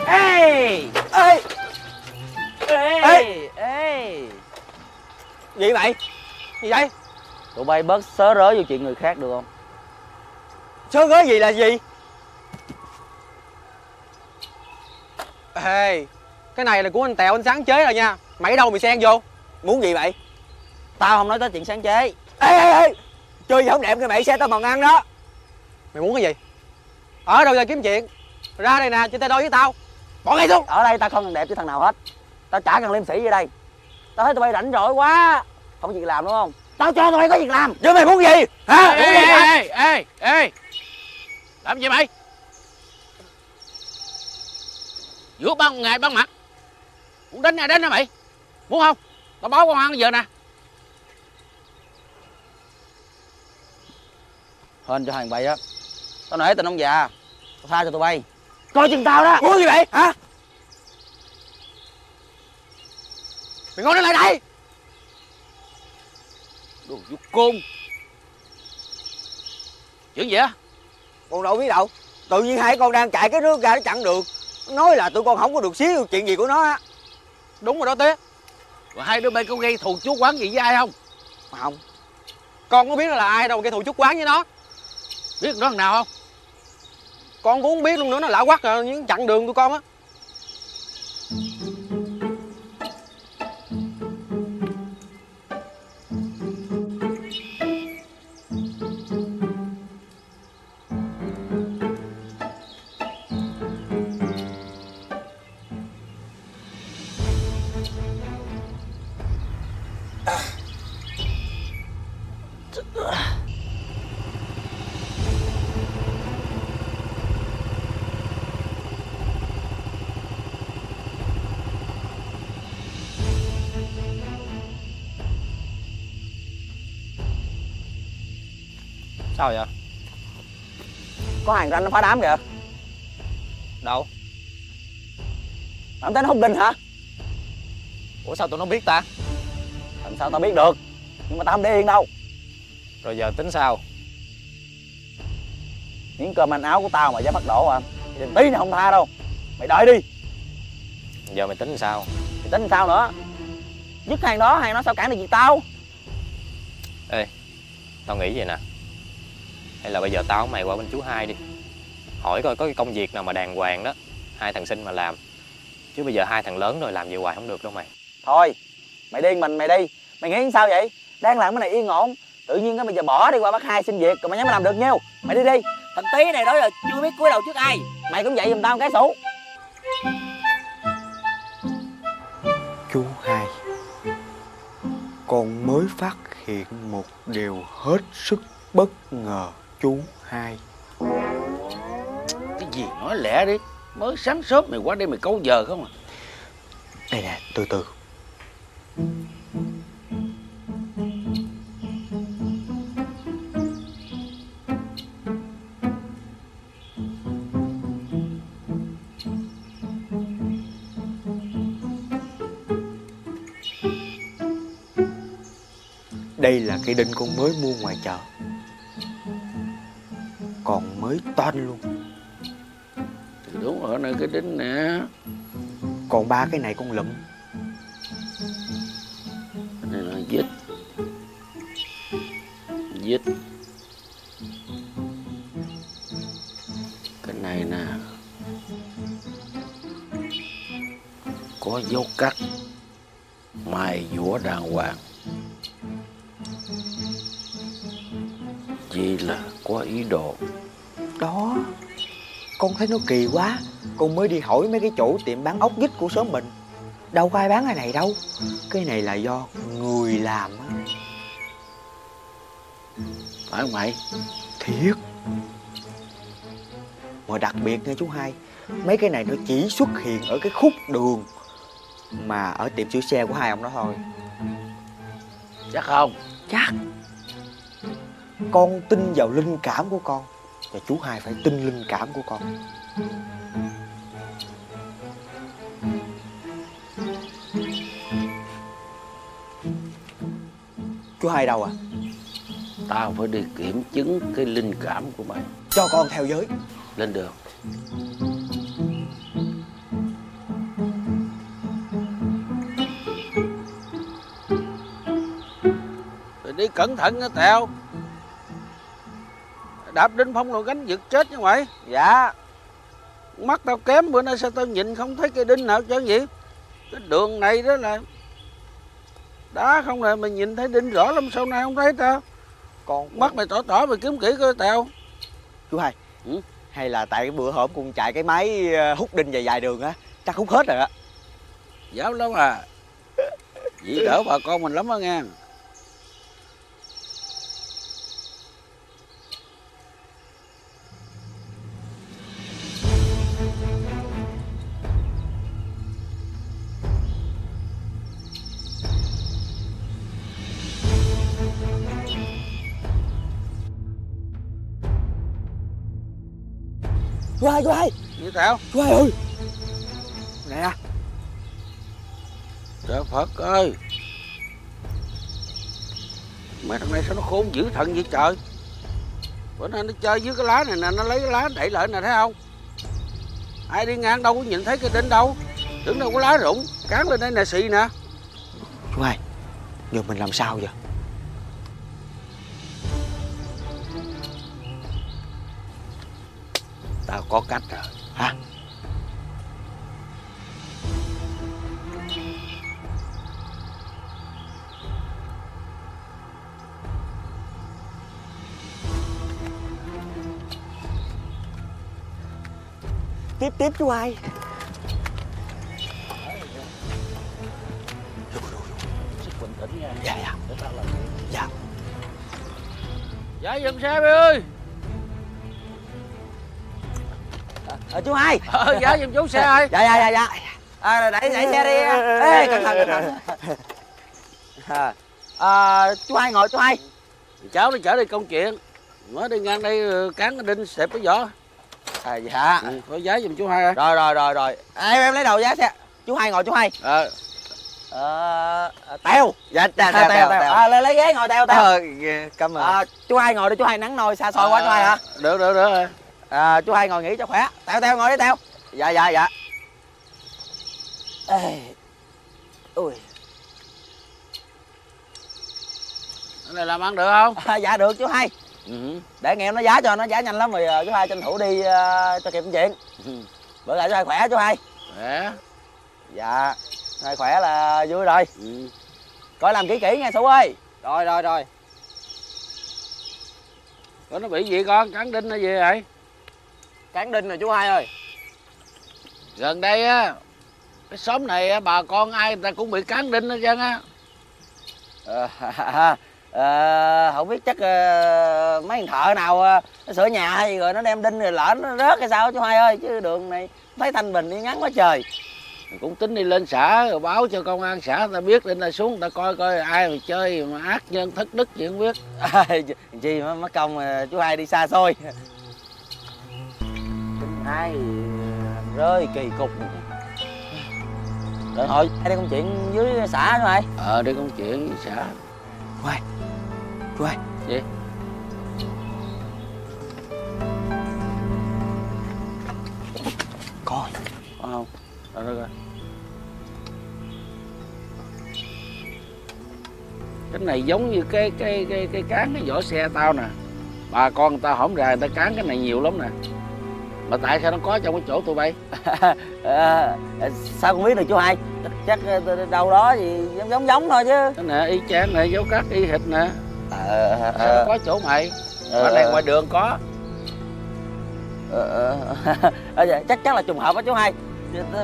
Ê! Ê! Ê! Ê! Gì vậy? Gì vậy tụi bay bớt sớ rớ vô chuyện người khác được không? Sớ gớ gì là gì? Ê cái này là của anh tèo anh sáng chế rồi nha. Mày ở đâu mày xen vô? Muốn gì vậy? Tao không nói tới chuyện sáng chế. Ê ê ê Chơi gì không đẹp cái mày xe tao mòn ăn đó. Mày muốn cái gì? Ở đâu ra kiếm chuyện? Ra đây nè chia tay đôi với tao. Bỏ ngay xuống. Ở đây tao không cần đẹp với thằng nào hết. Tao chả cần liêm sĩ gì đây. Tao thấy tụi bay rảnh rỗi quá. Không có việc làm đúng không tao cho tụi bay có việc làm. Chứ mày muốn gì? Hả? Ê, Muốn gì? ê, ê, ê, ê. làm gì mày? Giữa ban ngày ban mặt. Muốn đánh ai đánh hả mày? Muốn không? Tao báo công an giờ nè. Hên cho hàng bay á. Tao nể tình ông già. Tao tha cho tụi bay. Coi chừng tao đó. Muốn gì vậy? Hả? Mày ngon lại đây đồ vô côn. Chuyện gì á Con đâu biết đâu. Tự nhiên hai con đang chạy cái nước ra nó chặn được. Nói là tụi con không có được xíu chuyện gì của nó á. Đúng rồi đó té rồi hai đứa bay có gây thù chú quán gì với ai không? Không. Con có biết là ai đâu gây thù chút quán với nó. Biết nó thằng nào không? Con cũng không biết luôn nữa nó lạ quắc rồi những chặn đường tụi con á sao vậy? Có hàng ranh nó phá đám kìa. Đâu? Làm tới nó hút đinh hả? Ủa sao tụi nó biết ta? Làm sao tao biết được? Nhưng mà tao không để yên đâu. Rồi giờ tính sao? Miếng cơm ăn áo của tao mà dám bắt đổ à. Thì tí nào không tha đâu. Mày đợi đi. Giờ mày tính sao? Thì tính sao nữa? Dứt hàng đó hàng nó sao cản được việc tao? Ê tao nghĩ vậy nè hay là bây giờ tao mày qua bên chú hai đi. Hỏi coi có cái công việc nào mà đàng hoàng đó hai thằng sinh mà làm. Chứ bây giờ hai thằng lớn rồi làm gì hoài không được đâu mày. Thôi mày điên mình mày đi. Mày nghĩ sao vậy? Đang làm cái này yên ổn. Tự nhiên cái bây giờ bỏ đi qua bác hai xin việc rồi mày nhắm mày làm được nhiêu? Mày đi đi. Thằng tí này đó giờ chưa biết cúi đầu trước ai. Mày cũng dạy giùm tao một cái sủ Chú hai Con mới phát hiện một điều hết sức bất ngờ chú hai. Cái gì nói lẹ đi mới sáng sớm mày qua đây mày câu giờ không à? Đây nè từ từ. Đây là cây đinh con mới mua ngoài chợ Còn mới toan luôn. Thì đúng rồi nơi cái đính nè. Còn ba cái này con lụm. Cái này là vít. Vít. Cái này nè. Có dấu cắt. Mài dũa đàng hoàng vì là có ý đồ? Đó Con thấy nó kỳ quá. Con mới đi hỏi mấy cái chỗ tiệm bán ốc vít của xóm mình. Đâu có ai bán cái này đâu. Cái này là do người làm á. Phải không mày? Thiệt. Mà đặc biệt nha chú hai Mấy cái này nó chỉ xuất hiện ở cái khúc đường Mà ở tiệm sửa xe của hai ông đó thôi. Chắc không? Chắc Con tin vào linh cảm của con. Và chú hai phải tin linh cảm của con. Chú hai đâu à? Tao phải đi kiểm chứng cái linh cảm của mày. Cho con theo giới. Lên đường. Đi cẩn thận nha Tèo Đạp đinh phong rồi gánh giật chết nha mày Dạ. Mắt tao kém bữa nay sao tao nhìn không thấy cây đinh nào chứ gì Cái đường này đó là Đá không nè mày nhìn thấy đinh rõ lắm sau này không thấy tao. Con Mắt mày tỏ tỏ mày kiếm kỹ coi Tèo Chú hai Ừ? Hay là tại cái bữa hổm con chạy cái máy ờ, hút đinh dài dài đường á Chắc hút hết rồi á Giáo lắm à. Vậy đỡ bà con mình lắm á nghe Chú hai chú hai Như Tèo Chú hai ơi? Nè. Trời Phật ơi. Mấy thằng này sao nó khôn dữ thận vậy trời? Bữa nay nó chơi dưới cái lá này nè Nó lấy cái lá đẩy lại nè thấy không? Ai đi ngang đâu có nhìn thấy cái đinh đâu. Tưởng đâu có lá rụng. Cán lên đây nè xì nè. Chú hai Giờ mình làm sao giờ Tao có cách rồi Hả Tiếp tiếp chú hai Dạ dạ Dạ. Dạ dừng xe mày ơi Ờ chú hai. Ờ dạ dùm chú xe ơi. Dạ dạ dạ dạ. À, đẩy đẩy xe đi. Ê cẩn thận cẩn thận. À, à, chú hai ngồi chú hai. Cháu đi chở đi công chuyện. Mới đi ngang đây cán cái đinh xẹp cái vỏ. À, dạ. Ừ, Có giá dùm chú hai ơi. Rồi rồi rồi rồi. Em em lấy đầu giá xe. Chú hai ngồi chú hai. Ờ. Ờ teo Dạ teo teo teo, À, lấy, lấy ghế ngồi teo teo Ờ, cảm ơn. À, chú hai ngồi đi chú hai nắng nôi xa xôi quá chú hai hả? Được được được. rồi à, chú hai ngồi nghỉ cho khỏe teo teo ngồi đi teo dạ dạ dạ Ê. ui Cái này làm ăn được không? à, dạ được chú hai Ừ. để nghe nó giá cho nó giá nhanh lắm rồi ờ, chú hai tranh thủ đi ờ, cho kịp chuyện Ừ. bữa lại chú hai khỏe chú hai Khỏe dạ hai khỏe là vui rồi ừ. coi làm kỹ kỹ nghe sủ ơi rồi rồi rồi Có nó bị gì con? Cán đinh hay gì vậy? Cán đinh rồi chú hai ơi. Gần đây á Cái xóm này á, bà con ai người ta cũng bị cán đinh hết trơn á. Ờ, không biết chắc ờ, mấy thợ nào nó sửa nhà hay gì rồi nó đem đinh rồi lỡ nó rớt hay sao chú hai ơi. Chứ đường này thấy thanh bình đi ngắn quá trời. Cũng tính đi lên xã rồi báo cho công an xã người ta biết lên ta xuống người ta coi coi ai mà chơi mà ác nhân thất đức gì không biết. À, chi mà mất công chú hai đi xa xôi tính ai rơi kỳ cục. Rồi ai đây công chuyện dưới xã chú hai ờ đi công chuyện với xã. Hai Chú hai gì Coi. Có không? Đâu đó coi cái này giống như cái cái cái cái cán cái vỏ xe tao nè. Bà con người ta hổng ra người ta cán cái này nhiều lắm nè mà tại sao nó có trong cái chỗ tụi bay? Ờ, sao không biết được chú hai? Chắc ờ, đâu đó thì giống giống giống thôi chứ. Nè y chang nè dấu cắt y hệt nè. Ờ, sao nó có chỗ mày? Mà này ngoài đường có. Ờ, dạ, chắc chắc là trùng hợp á chú hai.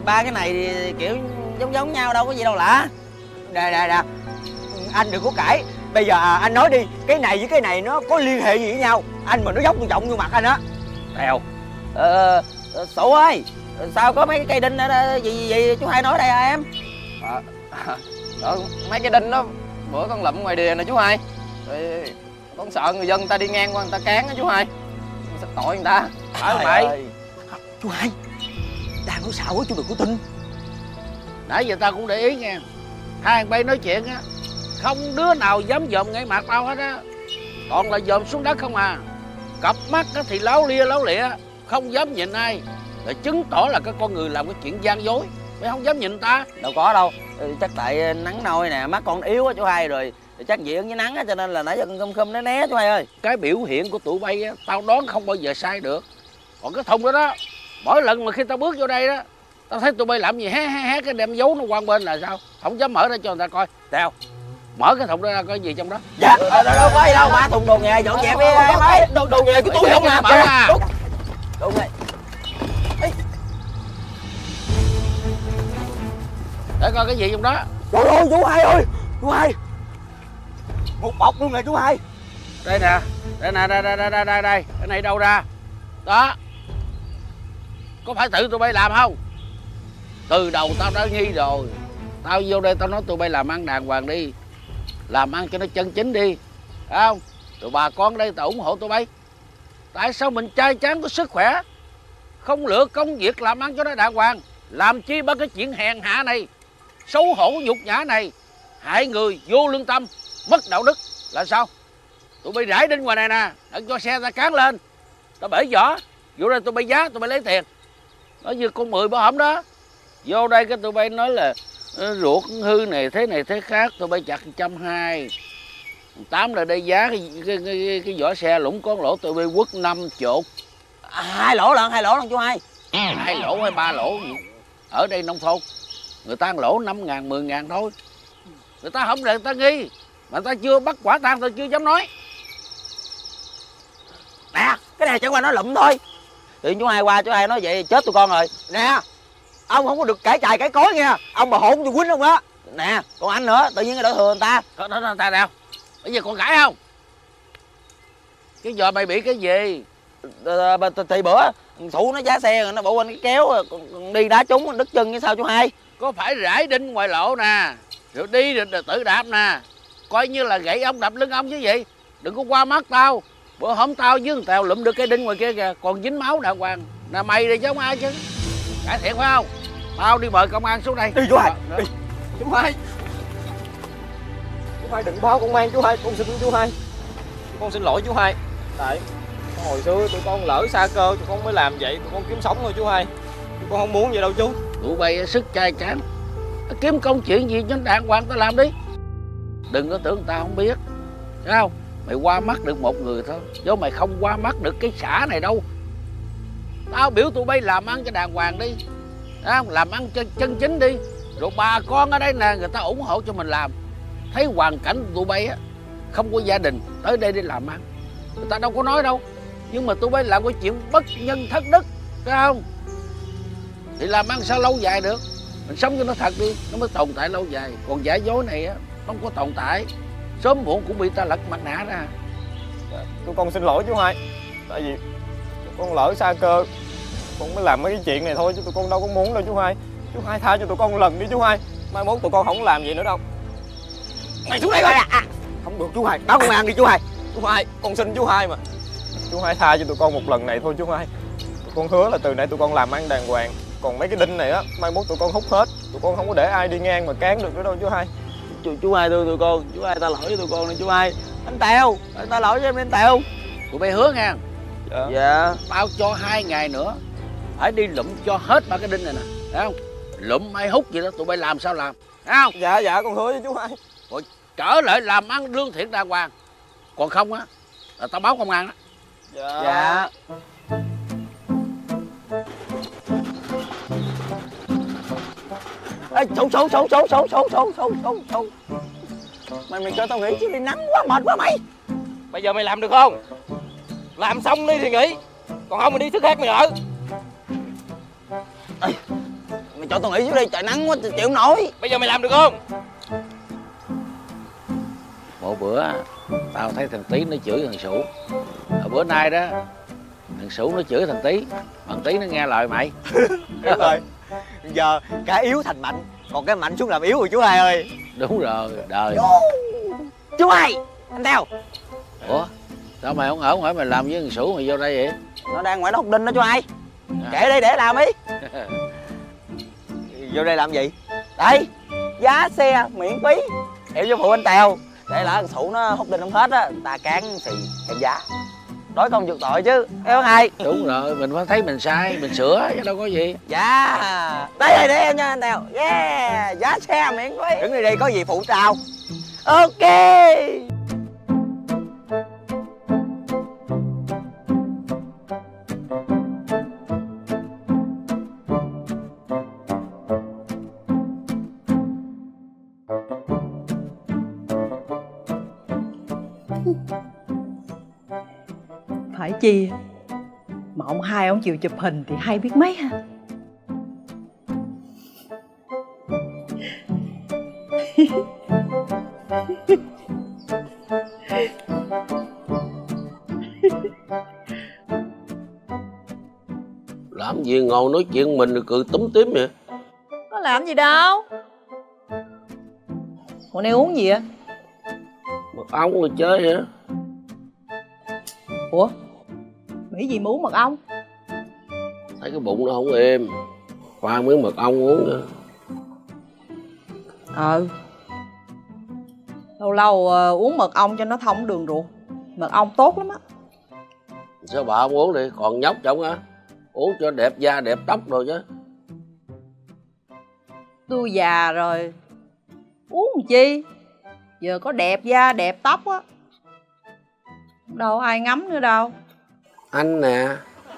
Ba cái này thì kiểu giống giống nhau đâu có gì đâu lạ. Nè nè nè anh đừng có cãi. Bây giờ à, anh nói đi cái này với cái này nó có liên hệ gì với nhau? Anh mà nó dốc tôi trọng vô mặt anh á. Tèo ờ ờ, ơi sao có mấy cái cây đinh ở đây? Gì, gì gì? Chú hai nói đây hả em? À, đó, mấy cái đinh đó bữa con lụm ngoài đìa nè chú hai. Rồi con sợ người dân ta đi ngang qua người ta cán á chú hai. Tội người ta. Phải Trời mày. Chú hai Đang nói xạo quá chú đừng có tin. Nãy giờ tao cũng để ý nghe Hai thằng bay nói chuyện á Không đứa nào dám dòm ngay mặt tao hết á. Toàn là dòm xuống đất không à. Cặp mắt á thì láo lia láo lịa Không dám nhìn ai Là chứng tỏ là cái con người làm cái chuyện gian dối Mày không dám nhìn ta đâu có đâu Ừ, chắc tại nắng nôi nè mắt con yếu á chú hai rồi chắc diện với nắng á cho nên là nãy giờ con khum khum né né chú hai ơi Cái biểu hiện của tụi bay á Tao đoán không bao giờ sai được Còn cái thùng đó đó Mỗi lần mà khi tao bước vô đây đó Tao thấy tụi bay làm gì hé hé hé Cái đem giấu nó qua bên là sao Không dám mở ra cho người ta coi Tèo Mở cái thùng đó ra coi gì trong đó dạ đâu, đâu có gì đâu ba thùng đồ nghề dọn dẹp đi em đồ đồ nghề của tôi không làm Mở ra đồ nghề Để coi cái gì trong đó? Trời ơi chú hai ơi Chú hai. Một bọc luôn nè chú hai. Đây nè đây nè đây đây đây đây đây, đây. cái này đâu ra? Đó. Có phải tự tụi bay làm không? Từ đầu tao đã nghi rồi. Tao vô đây tao nói tụi bay làm ăn đàng hoàng đi. Làm ăn cho nó chân chính đi. Phải không? Tụi bà con đây tao ủng hộ tụi bay tại sao mình trai chán có sức khỏe? Không lựa công việc làm ăn cho nó đàng hoàng, làm chi ba cái chuyện hèn hạ này, xấu hổ nhục nhã này. Hại người vô lương tâm, mất đạo đức là sao? Tụi bay rải đinh ngoài này nè, đừng cho xe ta cán lên. Tao bể vỏ, vô đây tụi bay giá, tụi bay lấy tiền. Nói như con mười bảo hổm đó. Vô đây cái tụi bay nói là ờ, ruột hư này, thế này, thế khác. Tụi bay chặt trăm hai tám là đây giá cái, cái, cái, cái, vỏ xe lũng con lỗ tụi bay quất năm chục hai lỗ lần hai lỗ lần chú hai hai lỗ hay ba lỗ ở đây nông thôn người ta lỗ năm ngàn mười ngàn thôi. Người ta không để người ta nghi mà người ta chưa bắt quả tang tôi chưa dám nói. Nè cái này chẳng qua nói lụm thôi. Tự chú hai qua chú hai nói vậy chết tụi con rồi. Nè ông không có được cãi chài cãi cối nha ông mà hỗn tôi quýnh ông đó nè còn anh nữa tự nhiên cái đỡ thừa người ta. Đó đó đó ta nào bây giờ còn cãi không? Cái giờ mày bị cái gì? Ờ, ờ, thì bữa thủ nó giá xe rồi nó bộ anh cái kéo rồi, còn- đi đá trúng đứt chân như sao chú hai có phải rải đinh ngoài lộ nè rồi đi rồi, tự đạp nè. Coi như là gãy ông đập lưng ông chứ gì. Đừng có qua mắt tao. Bữa hôm tao với thằng tèo lụm được cái đinh ngoài kia kìa còn dính máu đàng hoàng. Là mày đi chứ không ai chứ. Cải thiện phải không? Tao đi mời công an xuống đây. Đi chú hai đi. Chú hai hai đừng báo công an chú hai Con xin chú hai. Con xin lỗi chú hai. Tại hồi xưa tụi con lỡ xa cơ Tụi con mới làm vậy Tụi con kiếm sống thôi chú hai. Tụi con không muốn vậy đâu chú. Tụi bay sức trai tráng kiếm công chuyện gì cho đàng hoàng tao làm đi. Đừng có tưởng tao không biết. Thấy không? Mày qua mắt được một người thôi. Chứ mày không qua mắt được cái xã này đâu. Tao biểu tụi bay làm ăn cho đàng hoàng đi. Thấy không? Làm ăn chân, chân chính đi. Rồi bà con ở đây nè người ta ủng hộ cho mình làm thấy hoàn cảnh tụi bay á, không có gia đình, tới đây đi làm ăn. Người ta đâu có nói đâu, nhưng mà tụi bay làm cái chuyện bất nhân thất đức, phải không? Thì làm ăn sao lâu dài được? Mình sống cho nó thật đi, nó mới tồn tại lâu dài. Còn giả dối này á, không có tồn tại. Sớm muộn cũng bị ta lật mặt nạ ra. Tụi con xin lỗi chú hai, Tại vì tụi con lỡ xa cơ, Con mới làm mấy cái chuyện này thôi Chứ tụi con đâu có muốn đâu chú hai. Chú hai tha cho tụi con một lần đi chú hai, Mai mốt tụi con không làm vậy nữa đâu. Mày xuống đây coi. Không được chú hai. Báo công an đi chú hai. Chú hai Con xin chú hai mà. Chú hai tha cho tụi con một lần này thôi chú hai. Tụi con hứa là từ nay tụi con làm ăn đàng hoàng. Còn mấy cái đinh này á Mai mốt tụi con hút hết. Tụi con không có để ai đi ngang mà cán được nữa đâu chú hai. Chú, chú hai thương tụi con. Chú hai ta lỗi với tụi con này chú hai. Anh tèo. Anh ta lỗi với em đi anh tèo. Tụi bay hứa nha Dạ. Dạ. Tao cho hai ngày nữa. Phải đi lụm cho hết ba cái đinh này nè. Thấy không? Lụm hay hút gì đó tụi bay làm sao làm. Thấy không? Dạ dạ con hứa với chú hai trở lại làm ăn lương thiện đàng hoàng. Còn không á là tao báo công an đó Dạ. Dạ. Ê, xấu xấu xấu xấu xấu xấu xấu xấu xấu xấu mày mày cho tao nghỉ chứ đi nắng quá mệt quá mày. Bây giờ mày làm được không? Làm xong đi thì nghỉ. Còn không mày đi thức khác mày ở. Mày cho tao nghỉ chứ đi trời nắng quá chịu không nổi. Bây giờ mày làm được không? Một bữa tao thấy thằng tí nó chửi thằng sủ Rồi bữa nay đó thằng sủ nó chửi thằng tí thằng tí nó nghe lời mày. Đúng rồi giờ cái yếu thành mạnh còn cái mạnh xuống làm yếu rồi chú hai ơi. Đúng rồi đời. Chú hai anh tèo ủa sao mày không ở ngoài mày làm với thằng sủ mày vô đây vậy? Nó đang ngoài đó học đinh đó chú hai. Kệ đây để làm đi. Vô đây làm gì? Đây giá xe miễn phí hiệu cho phụ anh tèo để lỡ thằng sụ nó hút đinh không hết á ta cán thì thêm giá. Đối công chuộc tội chứ em không hay. Đúng rồi mình phải thấy mình sai mình sửa chứ đâu có gì. Dạ. Đây đây để em nha anh tèo yeah giá xe miễn phí. Đứng đây đi có gì phụ trao. Ok chi? Mà ông hai ông chịu chụp hình thì hay biết mấy ha. Làm gì ngồi nói chuyện mình rồi cười túm tím vậy? Có làm gì đâu. Hồi nay uống gì á mật ong rồi chơi hả? Ủa Mỹ gì mà uống mật ong? Thấy cái bụng nó không êm. Pha miếng mật ong uống nữa. Ờ. Lâu lâu ờ, uống mật ong cho nó thông đường ruột. Mật ong tốt lắm á. Sao bà không uống đi? Còn nhóc chồng hả? Uống cho đẹp da đẹp tóc rồi chứ. Tôi già rồi. Uống làm chi? Giờ có đẹp da đẹp tóc á. Đâu ai ngắm nữa đâu anh nè,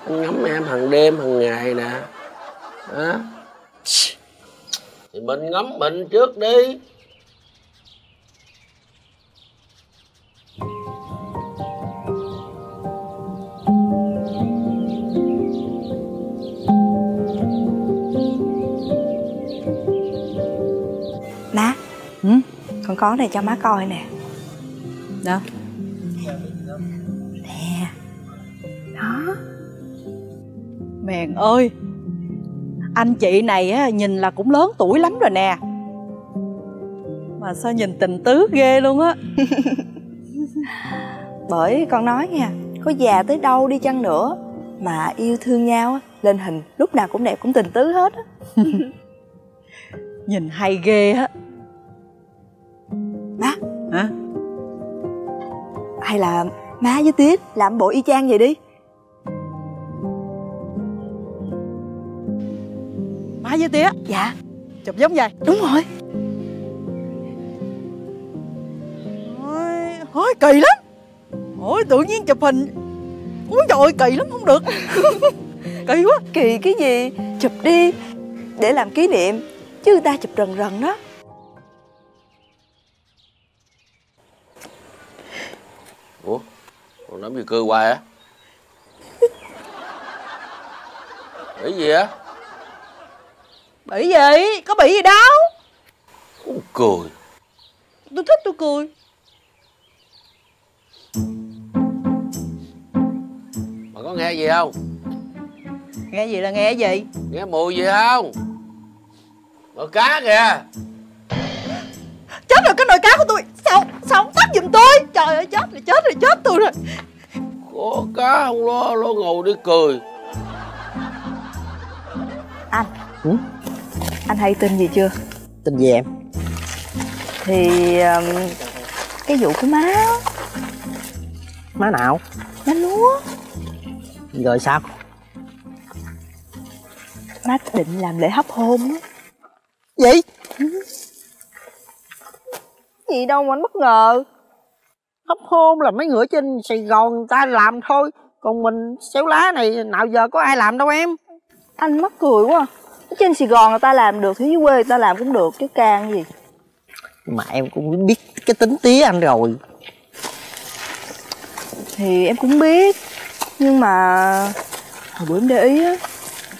anh ngắm em hàng đêm, hàng ngày nè. Đó thì mình ngắm mình trước đi. Má ừ? Con có này cho má coi nè. Đâu Mèn ơi Anh chị này á, nhìn là cũng lớn tuổi lắm rồi nè. Mà sao nhìn tình tứ ghê luôn á. Bởi con nói nha Có già tới đâu đi chăng nữa Mà yêu thương nhau á, Lên hình lúc nào cũng đẹp cũng tình tứ hết á. Nhìn hay ghê á. Má. Hả? Hay là má với Tiết làm bộ y chang vậy đi Má với tía. Dạ. Chụp giống vậy. Đúng rồi. Ôi, ôi kỳ lắm. Ôi tự nhiên chụp hình. Ôi trời ơi kỳ lắm không được. Kỳ quá. Kỳ cái gì? Chụp đi Để làm kỷ niệm Chứ người ta chụp rần rần đó. Ủa còn làm gì cười hoài á? Cái gì á Bị gì? Có bị gì đâu. Cười. Tôi thích tôi cười. Mà có nghe gì không? Nghe gì là nghe gì? Nghe mùi gì không? Nồi cá kìa. Chết rồi cái nồi cá của tôi. Sao sao không tắt giùm tôi? Trời ơi chết rồi chết rồi chết tôi rồi. Có cá không lo lo ngồi đi cười. Anh. Ừ? Anh hay tin gì chưa Tin gì em? Thì um, Cái vụ của má Má nào? Má lúa Rồi sao? Má định làm lễ hấp hôn á Gì? Gì đâu mà anh bất ngờ Hấp hôn là mấy người trên Sài Gòn người ta làm thôi Còn mình xéo lá này nào giờ có ai làm đâu em Anh mắc cười quá à. Ở trên Sài Gòn người ta làm được Thì dưới quê người ta làm cũng được chứ can gì. Mà em cũng biết cái tính tía anh rồi. Thì em cũng biết Nhưng mà Hồi bữa em để ý á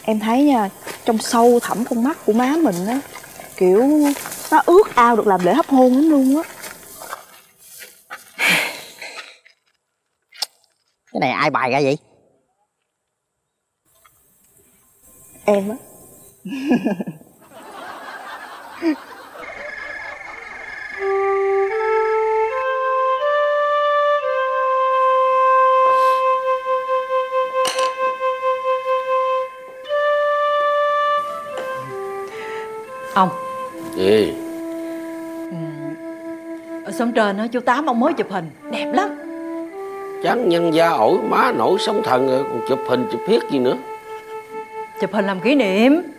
Em thấy nha Trong sâu thẳm con mắt của má mình á Kiểu Nó ước ao được làm lễ hấp hôn lắm luôn á. Cái này ai bày ra vậy? Em á ông. Gì? Ừ. ở sông trên đó chú tám ông mới chụp hình. Đẹp lắm. Chán nhân da ổi má nổi sóng thần rồi còn chụp hình chụp hiếc gì nữa? Chụp hình làm kỷ niệm.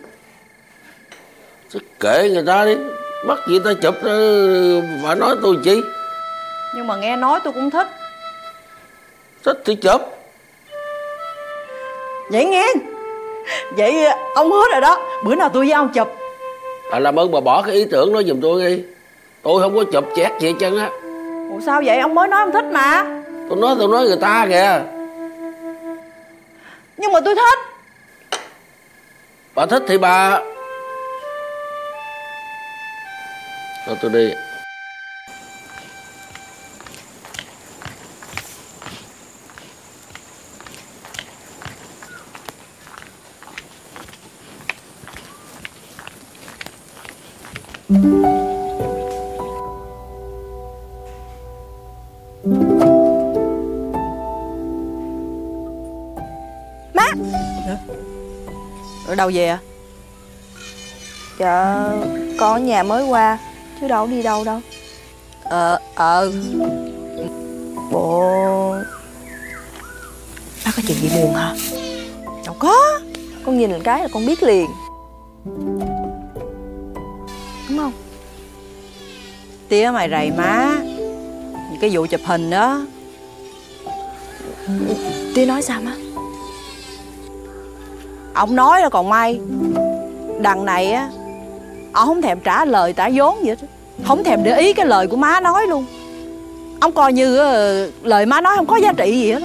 Chứ kệ người ta đi Mất gì ta chụp ờ, Bà nói tôi chi? Nhưng mà nghe nói tôi cũng thích. Thích thì chụp. Vậy nghe. Vậy ông hứa rồi đó Bữa nào tôi với ông chụp. Bà làm ơn bà bỏ cái ý tưởng đó giùm tôi đi. Tôi không có chụp chét gì hết trơn á. Ủa sao vậy? Ông mới nói ông thích mà. Tôi nói tôi nói người ta kìa. Nhưng mà tôi thích. Bà thích thì bà Cho tôi đi Má! Ở đâu về à? Dạ con ở nhà mới qua Chứ đâu đi đâu đâu. Ờ Ờ. Bộ. Bác có chuyện gì buồn hả? Đâu có. Con nhìn cái là con biết liền. Đúng không? Tía mày rầy má. Những cái vụ chụp hình đó. Tía nói sao má? Ông nói là còn may. Đằng này á Ông không thèm trả lời trả vốn gì hết Không thèm để ý cái lời của má nói luôn. Ông coi như ờ, lời má nói không có giá trị gì hết.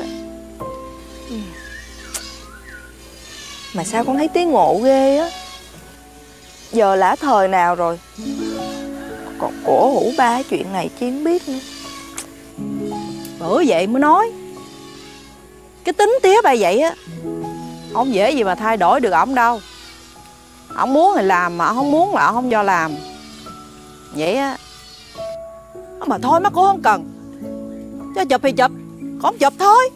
Mà sao con thấy tía ngộ ghê á? Giờ lã thời nào rồi? Còn cổ hủ ba chuyện này chi không biết nữa. Bởi vậy mới nói. Cái tính tía bà vậy á Không dễ gì mà thay đổi được ổng đâu Ổng muốn thì làm mà không muốn là ổng không cho làm. Vậy á. Mà thôi má cũng không cần. Cho chụp thì chụp Không chụp thôi.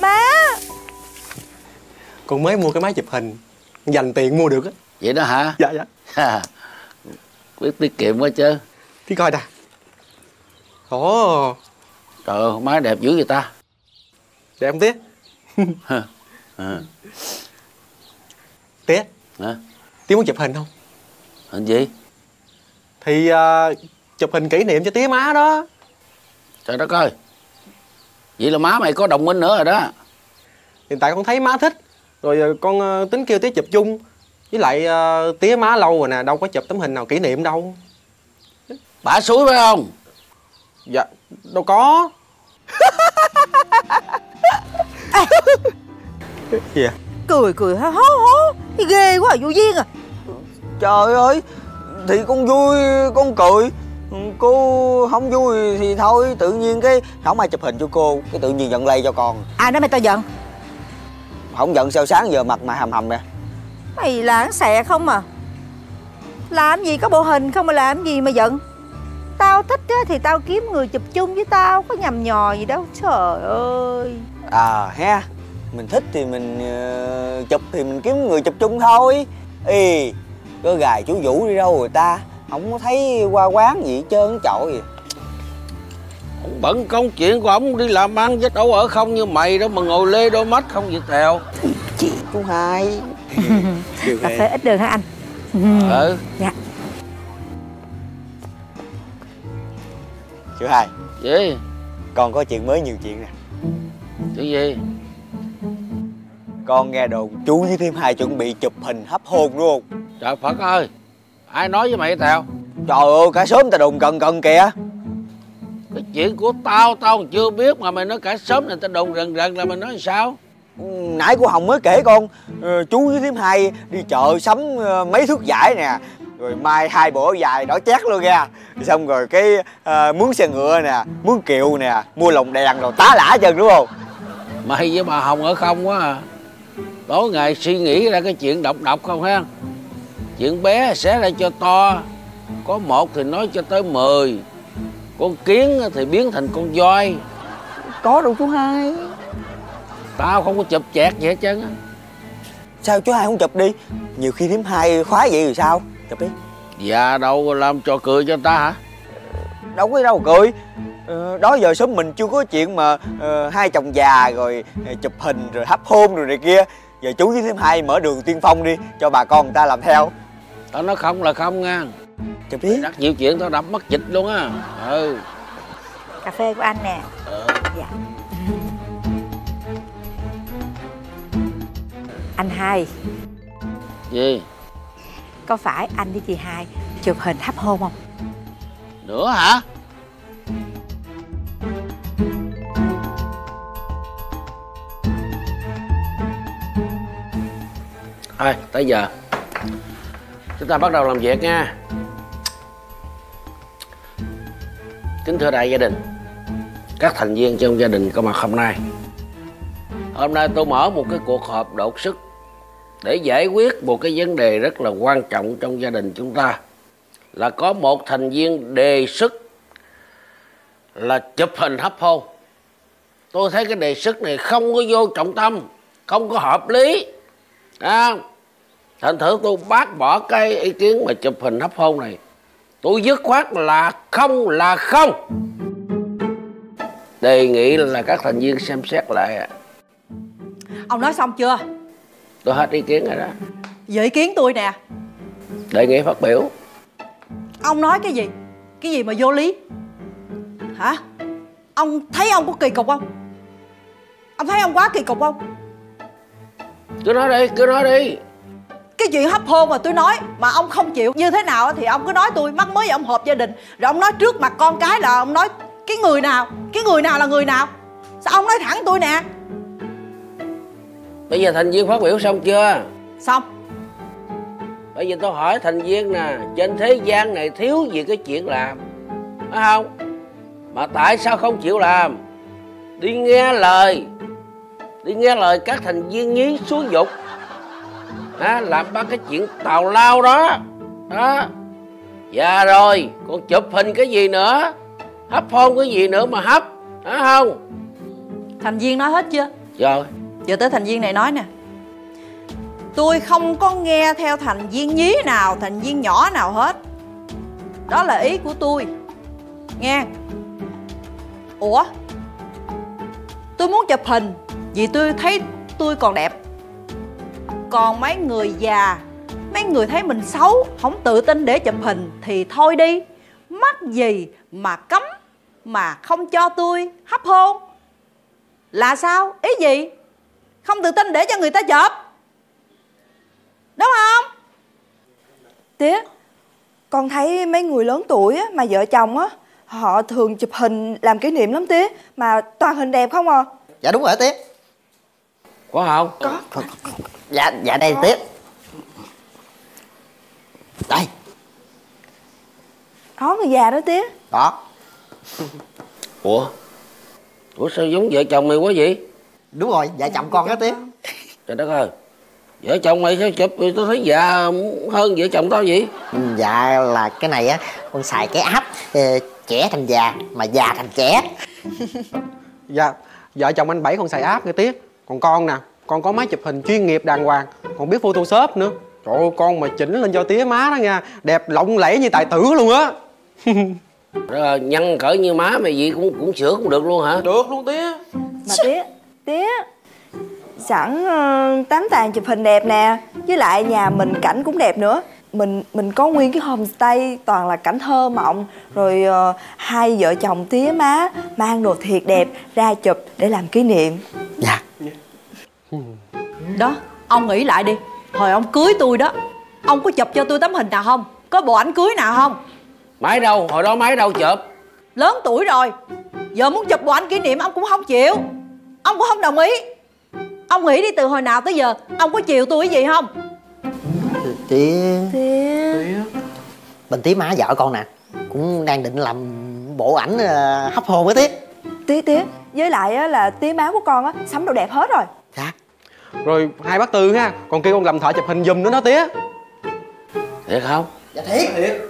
Má. Con mới mua cái máy chụp hình Dành tiền mua được á. Vậy đó hả? Dạ dạ. Biết tiết kiệm quá chứ. Tí coi nè. Ồ. Trời ơi máy đẹp dữ vậy ta. Đẹp không tía à. Tía Hả? Tía muốn chụp hình không? Hình gì? Thì à, chụp hình kỷ niệm cho tía má đó. Trời đất ơi. Vậy là má mày có đồng minh nữa rồi đó. Hiện tại con thấy má thích. Rồi à, con à, tính kêu tía chụp chung. Với lại à, tía má lâu rồi nè Đâu có chụp tấm hình nào kỷ niệm đâu. Bả suối phải không? Dạ Đâu có. Gì à Cười cười hó hó ghê quá à, vô duyên à. Trời ơi Thì con vui con cười. Cô không vui thì thôi Tự nhiên cái không ai chụp hình cho cô Cái tự nhiên giận lây cho con. Ai nói mày tao giận? Không giận sao sáng giờ mặt mày hầm hầm nè. Mày thằng xẹ không à? Làm gì có bộ hình không mà làm gì mà giận. Tao thích á, thì tao kiếm người chụp chung với tao Có nhầm nhò gì đâu Trời ơi. À ha Mình thích thì mình ờ, chụp thì mình kiếm người chụp chung thôi. Ê Có gài chú Vũ đi đâu rồi ta? Không có thấy qua quán gì hết trơn chọi gì Ông bận công chuyện của ông đi làm ăn chứ đâu ở không như mày đâu mà ngồi lê đôi mắt không vậy tèo Chị chú hai. Cà phê ít đường hả anh? Ừ. Dạ. Chú hai. Gì? Con có chuyện mới nhiều chuyện nè. Chuyện gì Con nghe đồn chú với thêm hai chuẩn bị chụp hình hấp hôn đúng không? Trời Phật ơi Ai nói với mày tèo? Trời ơi cả sớm ta đồn cần cần kìa. Cái chuyện của tao tao còn chưa biết mà mày nói cả sớm này tao đồn rần rần là mày nói sao? Ừ, Nãy cô Hồng mới kể con ờ, Chú với thím hai đi chợ sắm ờ, mấy thước vải nè Rồi mai hai bộ dài đỏ chét luôn ra Xong rồi cái ờ, mướn xe ngựa nè Mướn kiệu nè Mua lồng đèn rồi tá lả chân đúng không? Mày với bà Hồng ở không quá à Tối ngày suy nghĩ ra cái chuyện độc độc không ha? Chuyện bé sẽ ra cho to Có một thì nói cho tới mười. Con kiến thì biến thành con voi. Có đâu chú hai. Tao không có chụp chẹt gì hết trơn á. Sao chú hai không chụp đi? Nhiều khi thím hai khoái vậy rồi sao? Chụp đi. Dạ đâu làm trò cười cho ta hả? Đâu có đâu cười. Ờ, đó giờ sớm mình chưa có chuyện mà ờ, hai chồng già rồi ờ, chụp hình rồi hấp hôn rồi này kia giờ chú với thím hai mở đường tiên phong đi cho bà con người ta làm theo. Tao nói không là không nha. Chụp đi Rất nhiều chuyện tao đập mất dịch luôn á. Ừ. Cà phê của anh nè. Dạ. Anh hai. Gì? Có phải anh với chị hai chụp hình thắp hôn không? Nữa hả Thôi tới giờ. Chúng ta bắt đầu làm việc nha. Kính thưa đại gia đình, Các thành viên trong gia đình có mặt hôm nay. Hôm nay tôi mở một cái cuộc họp đột sức Để giải quyết một cái vấn đề rất là quan trọng trong gia đình chúng ta. Là có một thành viên đề xuất Là chụp hình hấp hôn. Tôi thấy cái đề xuất này không có vô trọng tâm, Không có hợp lý à, Thành thử tôi bác bỏ cái ý kiến mà chụp hình hấp hôn này. Tôi dứt khoát là không là không. Đề nghị là các thành viên xem xét lại ạ. ông nói xong chưa? Tôi hết ý kiến rồi đó. Vậy ý kiến tôi nè. Đề nghị phát biểu. Ông nói cái gì? Cái gì mà vô lý? Hả? Ông thấy ông có kỳ cục không? Ông thấy ông quá kỳ cục không Cứ nói đi, cứ nói đi. Cái chuyện hấp hôn mà tôi nói mà ông không chịu? Như thế nào thì ông cứ nói tôi mắc mới ông họp gia đình rồi ông nói trước mặt con cái là ông nói cái người nào? Cái người nào là người nào? Sao ông nói thẳng tôi nè? Bây giờ thành viên phát biểu xong chưa? Xong. Bây giờ tôi hỏi thành viên nè Trên thế gian này thiếu gì cái chuyện làm? Phải không? Mà tại sao không chịu làm? Đi nghe lời Đi nghe lời các thành viên nhí xuống dục. À, Làm ba cái chuyện tào lao đó. Đó Dạ rồi Còn chụp hình cái gì nữa? Hấp hôn cái gì nữa mà hấp? Phải không? Thành viên nói hết chưa? Rồi giờ tới thành viên này nói nè. Tôi không có nghe theo thành viên nhí nào thành viên nhỏ nào hết. Đó là ý của tôi. Nghe. Ủa? Tôi muốn chụp hình vì tôi thấy tôi còn đẹp. Còn mấy người già mấy người thấy mình xấu không tự tin để chụp hình thì thôi đi. Mắc gì mà cấm mà không cho tôi hấp hôn? Là sao? Ý gì? Không tự tin để cho người ta chụp. Đúng không? Tía Con thấy mấy người lớn tuổi á, mà vợ chồng á Họ thường chụp hình làm kỷ niệm lắm tía Mà toàn hình đẹp không à? Dạ đúng rồi tía Có không? Có. Dạ dạ đây tía đây. Đó người già đó tía đó Ủa? Ủa sao giống vợ chồng mày quá vậy? Đúng rồi vợ chồng con đó tía Trời đất ơi. Vợ chồng mày sao chụp tôi thấy già hơn vợ chồng tao vậy? Dạ là cái này á con xài cái app ờ, trẻ thành già mà già thành trẻ. Dạ, vợ chồng anh Bảy còn xài app kìa tiếc Còn con nè, con có máy chụp hình chuyên nghiệp đàng hoàng. Còn biết photoshop nữa. Trời ơi, con mà chỉnh lên cho tía má đó nha Đẹp lộng lẫy như tài tử luôn á. Rồi, nhăn cỡ như má mày vậy cũng cũng sửa cũng được luôn hả? Được luôn tía. Mà tía Tía Sẵn uh, tám tàn chụp hình đẹp nè Với lại nhà mình cảnh cũng đẹp nữa mình mình có nguyên cái homestay toàn là cảnh thơ mộng rồi ờ, hai vợ chồng tía má mang đồ thiệt đẹp ra chụp để làm kỷ niệm. Dạ. Đó ông nghĩ lại đi. Hồi ông cưới tôi đó ông có chụp cho tôi tấm hình nào không? Có bộ ảnh cưới nào không? Máy đâu? Hồi đó máy đâu chụp? Lớn tuổi rồi. Giờ muốn chụp bộ ảnh kỷ niệm ông cũng không chịu. Ông cũng không đồng ý. Ông nghĩ đi từ hồi nào tới giờ ông có chiều tôi cái gì không tía tía bên tía má vợ con nè cũng đang định làm bộ ảnh ờ, hấp hôn với tía tía tía với lại á, là tía má của con á sắm đồ đẹp hết rồi. Rồi hai bác Tư ha Còn kêu con làm thợ chụp hình giùm nữa đó tía thiệt không? Dạ thiệt.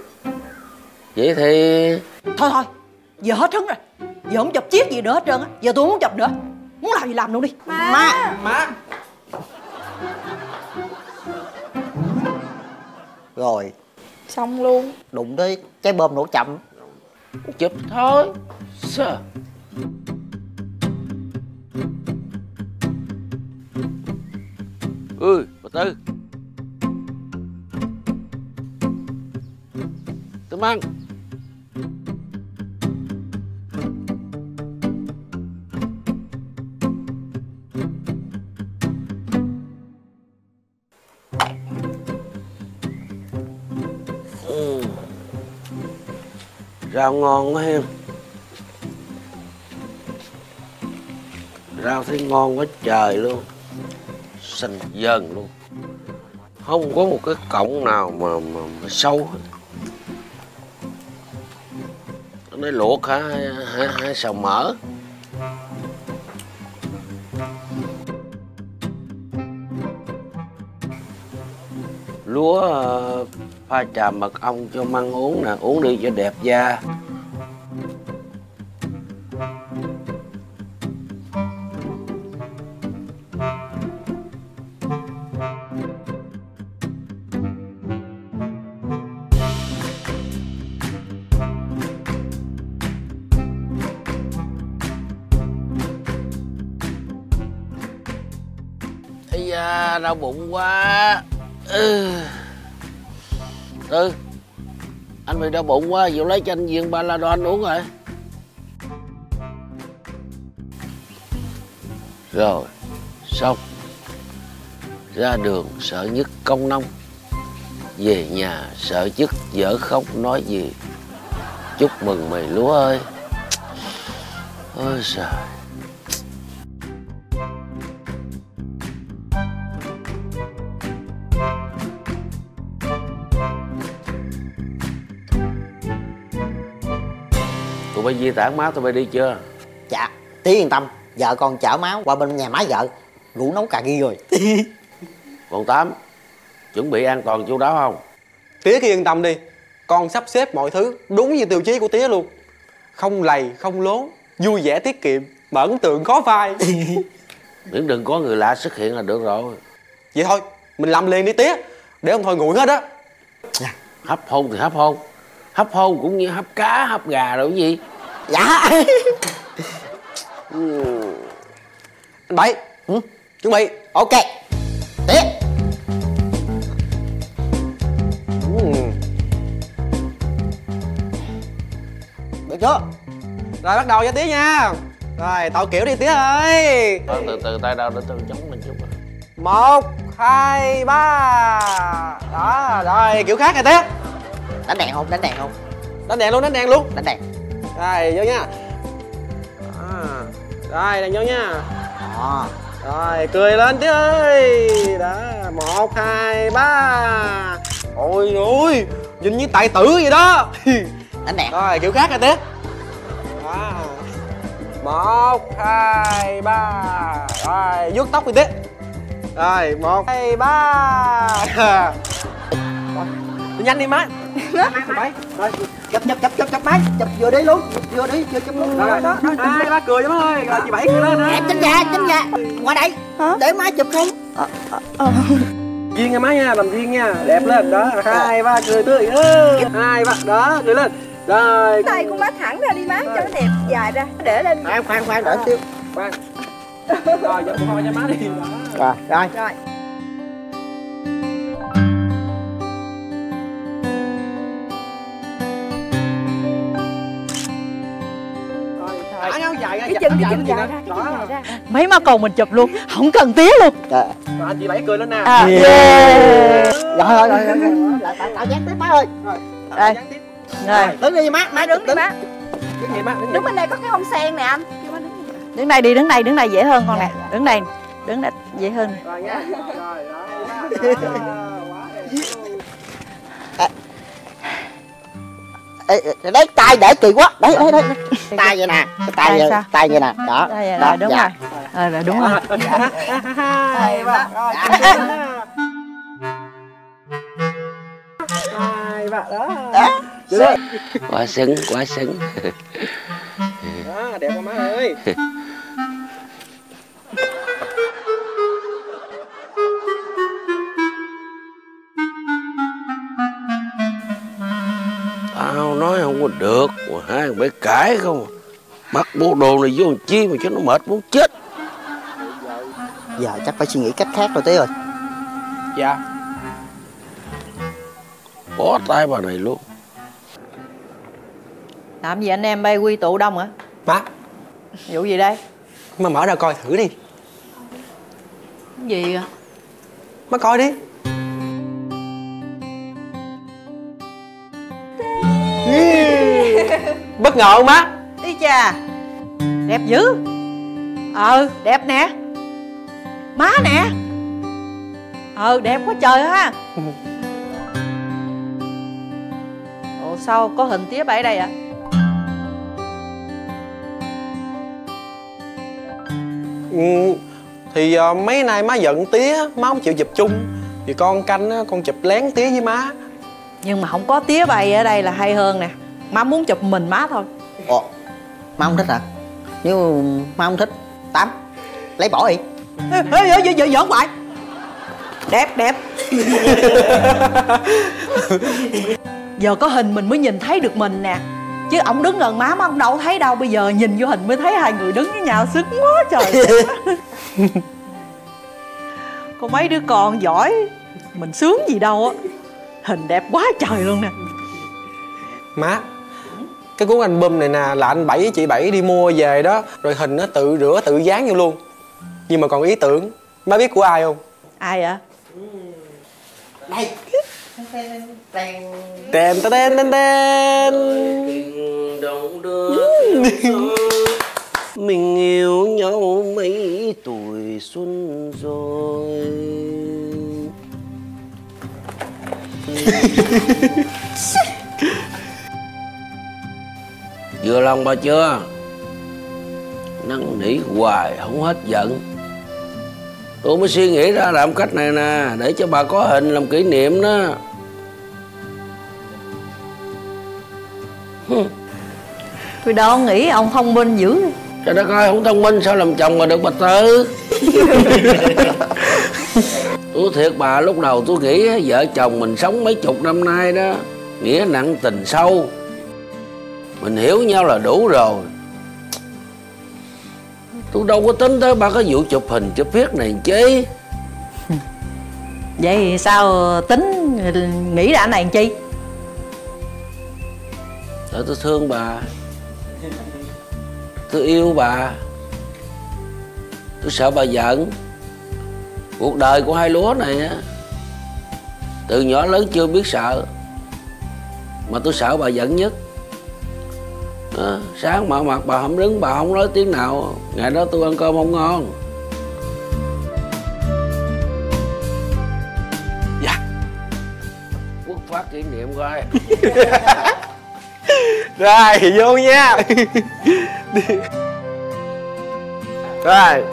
Vậy thì thôi thôi giờ hết hứng rồi. Giờ không chụp chiếc gì nữa hết trơn á giờ tôi không muốn chụp nữa. Muốn làm gì làm luôn đi. Má. Má xong luôn. Đụng tới trái bơm nổ chậm. Chụp thôi. Sao? ơi bà tư. Tư măng rau ngon quá em. Rau thấy ngon quá trời luôn. Xanh dần luôn. Không có một cái cọng nào mà mà, mà sâu hết. Nó luộc hả hả, hả hay xào mỡ? Lúa à, pha trà mật ong cho măng uống nè uống đi cho đẹp da Ây da, à, đau bụng quá ừ. Tư Anh bị đau bụng quá, vô lấy cho anh viên Baladon uống rồi. Rồi, xong. Ra đường sợ nhất công nông. Về nhà sợ chức dở khóc nói gì. Chúc mừng mày lúa ơi. Ôi trời di tản máu tụi bay đi chưa? Dạ tí yên tâm vợ con chở máu qua bên nhà má vợ rủ nấu cà ri rồi. Còn Tám Chuẩn bị an toàn chu đáo không? Tía cứ yên tâm đi con sắp xếp mọi thứ đúng như tiêu chí của tía luôn. Không lầy không lố vui vẻ tiết kiệm mà ấn tượng khó phai. Miễn đừng có người lạ xuất hiện là được rồi. Vậy thôi mình làm liền đi tía để ông thôi nguội hết á. Hấp hôn thì hấp hôn Hấp hôn cũng như hấp cá hấp gà rồi cái gì dạ. Anh bảy. Ừ? chuẩn bị. Ok. Tía ừ. được chưa? Rồi bắt đầu cho tía nha. Rồi tạo kiểu đi tía ơi. Ờ, từ từ tay đâu để tôi chống mình chút một hai ba. Đó rồi kiểu khác rồi tía đánh đèn không? Đánh đèn không? Đánh đèn luôn đánh đèn luôn. Đánh đèn rồi vô nha. À, rồi đèn vô nha. Rồi cười lên tía ơi. Đó một hai ba. Ôi ôi nhìn như tài tử vậy đó. Đánh đèn rồi kiểu khác rồi tía đó. một hai ba. Rồi vuốt tóc đi tía rồi một hai ba. Rồi, đi nhanh đi má rồi chụp chụp chụp chụp chụp máy. Chụp vừa đi luôn. Vừa đi vừa chụp luôn. Rồi đó đó. Hai ba cười cho má ơi. Rồi chị bảy cười lên em tránh ra tránh ra ngoài đây. Để máy chụp không? Viên nha má nha làm viên nha. Đẹp lên. Đó hai ba cười tươi. Ừ. hai ba đó cười lên. Rồi. Tay con má thẳng ra đi má cho nó đẹp dài ra để lên. Khoan khoan khoan đợi xíu. Khoan. Rồi dẫn con cho má đi. Rồi. Rồi dài ra cái chân cái chân dài ra cái mấy má con mình chụp luôn không cần tía luôn. Rồi rồi chị bảy cười lên nè. À, rồi yeah. rồi rồi rồi lại tạo dáng tiếp má ơi. Đây. rồi. Đứng đi má má đứng đi má. Đứng gì má đứng đứng bên đây có cái hông sen nè anh. Đứng đứng đây đi đứng đây đứng đây dễ hơn con nè. Đứng đây đứng đây dễ hơn. Rồi nha. Rồi rồi Ê, đấy tay để kỳ quá. Đấy đấy đấy. Tay vậy nè tay Tay vậy tay vậy nè. Đó đó, đúng dạ. rồi. Rồi đúng rồi. Hai ba rồi hai ba đó. Quá xứng, quá xứng. Đó đẹp quá má ơi không có được. Mà hai bé cãi không bắt bộ đồ này vô làm chi mà cho nó mệt muốn chết. Giờ chắc phải suy nghĩ cách khác rồi tí ơi. Dạ. Bỏ tay vào này luôn. Làm gì anh em bay quy tụ đông hả? Má. Vụ gì đây? Má mở ra coi thử đi. Gì à? Má coi đi Bất ngờ không má Ý cha. Đẹp dữ. Ờ đẹp nè. Má nè. Ờ đẹp quá trời ha. Ồ sao có hình tía bảy đây ạ? Ừ, Thì ờ, mấy nay má giận tía Má không chịu chụp chung. Thì con canh á, con chụp lén tía với má Nhưng mà không có tía bay ở đây là hay hơn nè. Má muốn chụp mình má thôi. Ồ Má không thích hả? Nếu má không thích Tám Lấy bỏ đi. Ê, ê, ê, giỡn giỡn hoài. Đẹp đẹp. Giờ có hình mình mới nhìn thấy được mình nè. Chứ ổng đứng gần má mà ông đâu thấy đâu. Bây giờ nhìn vô hình mới thấy hai người đứng với nhau Sướng quá trời. Có mấy đứa con giỏi Mình sướng gì đâu á Hình đẹp quá trời luôn nè. Má Cái cuốn album này nè là anh Bảy với chị Bảy đi mua về đó Rồi hình nó tự rửa tự dán vô luôn. Nhưng mà còn ý tưởng Má biết của ai không? Ai vậy? Đây. Tên tên tên tên mình yêu nhau mấy tuổi xuân rồi vừa lòng bà chưa? Năn nỉ hoài, không hết giận. Tôi mới suy nghĩ ra làm cách này nè, để cho bà có hình làm kỷ niệm đó. Tôi đâu nghĩ ông thông minh dữ. Trời đất ơi, không thông minh sao làm chồng mà được bà Tư Tôi thiệt bà lúc đầu tôi nghĩ vợ chồng mình sống mấy chục năm nay đó Nghĩa nặng tình sâu. Mình hiểu nhau là đủ rồi. Tôi đâu có tính tới ba cái vụ chụp hình chụp viết này chứ Vậy sao tính nghĩ anh này chi? Tại tôi thương bà Tôi yêu bà. Tôi sợ bà giận. Cuộc đời của hai lúa này á Từ nhỏ lớn chưa biết sợ Mà tôi sợ bà giận nhất. À, Sáng mở mặt bà không đứng Bà không nói tiếng nào. Ngày đó tôi ăn cơm không ngon. Dạ. Quốc phát kỷ niệm coi. Rồi vô nha Rồi.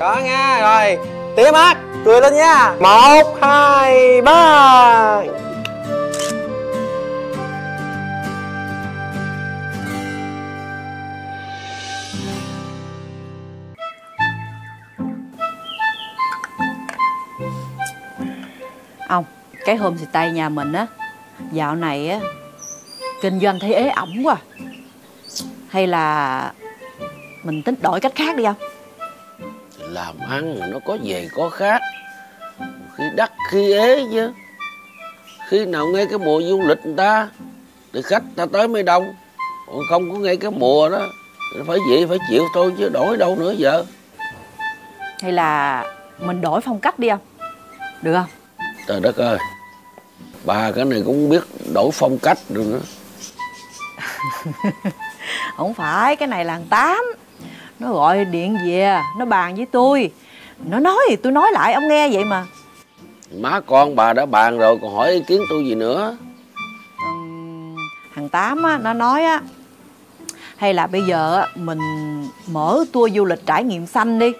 Có nha, Rồi. Tía mắt Cười lên nha. Một, Hai, Ba. Ông, Cái hôm thì tay nhà mình á, Dạo này á, Kinh doanh thấy ế ẩm quá. Hay là mình tính đổi cách khác đi không? Làm ăn nó có về có khác. Khi đắt khi ế chứ. Khi nào ngay cái mùa du lịch người ta thì khách ta tới mới đông. Còn không có ngay cái mùa đó phải vậy phải chịu thôi chứ đổi đâu nữa giờ. Hay là Mình đổi phong cách đi không? Được không? Trời đất ơi bà cái này cũng biết đổi phong cách được nữa. Không phải cái này là thằng Tám Nó gọi điện về Nó bàn với tôi. Nó nói thì tôi nói lại ông nghe vậy mà. Má con bà đã bàn rồi còn hỏi ý kiến tôi gì nữa? Thằng Tám á, nó nói á Hay là bây giờ á, mình mở tour du lịch trải nghiệm xanh đi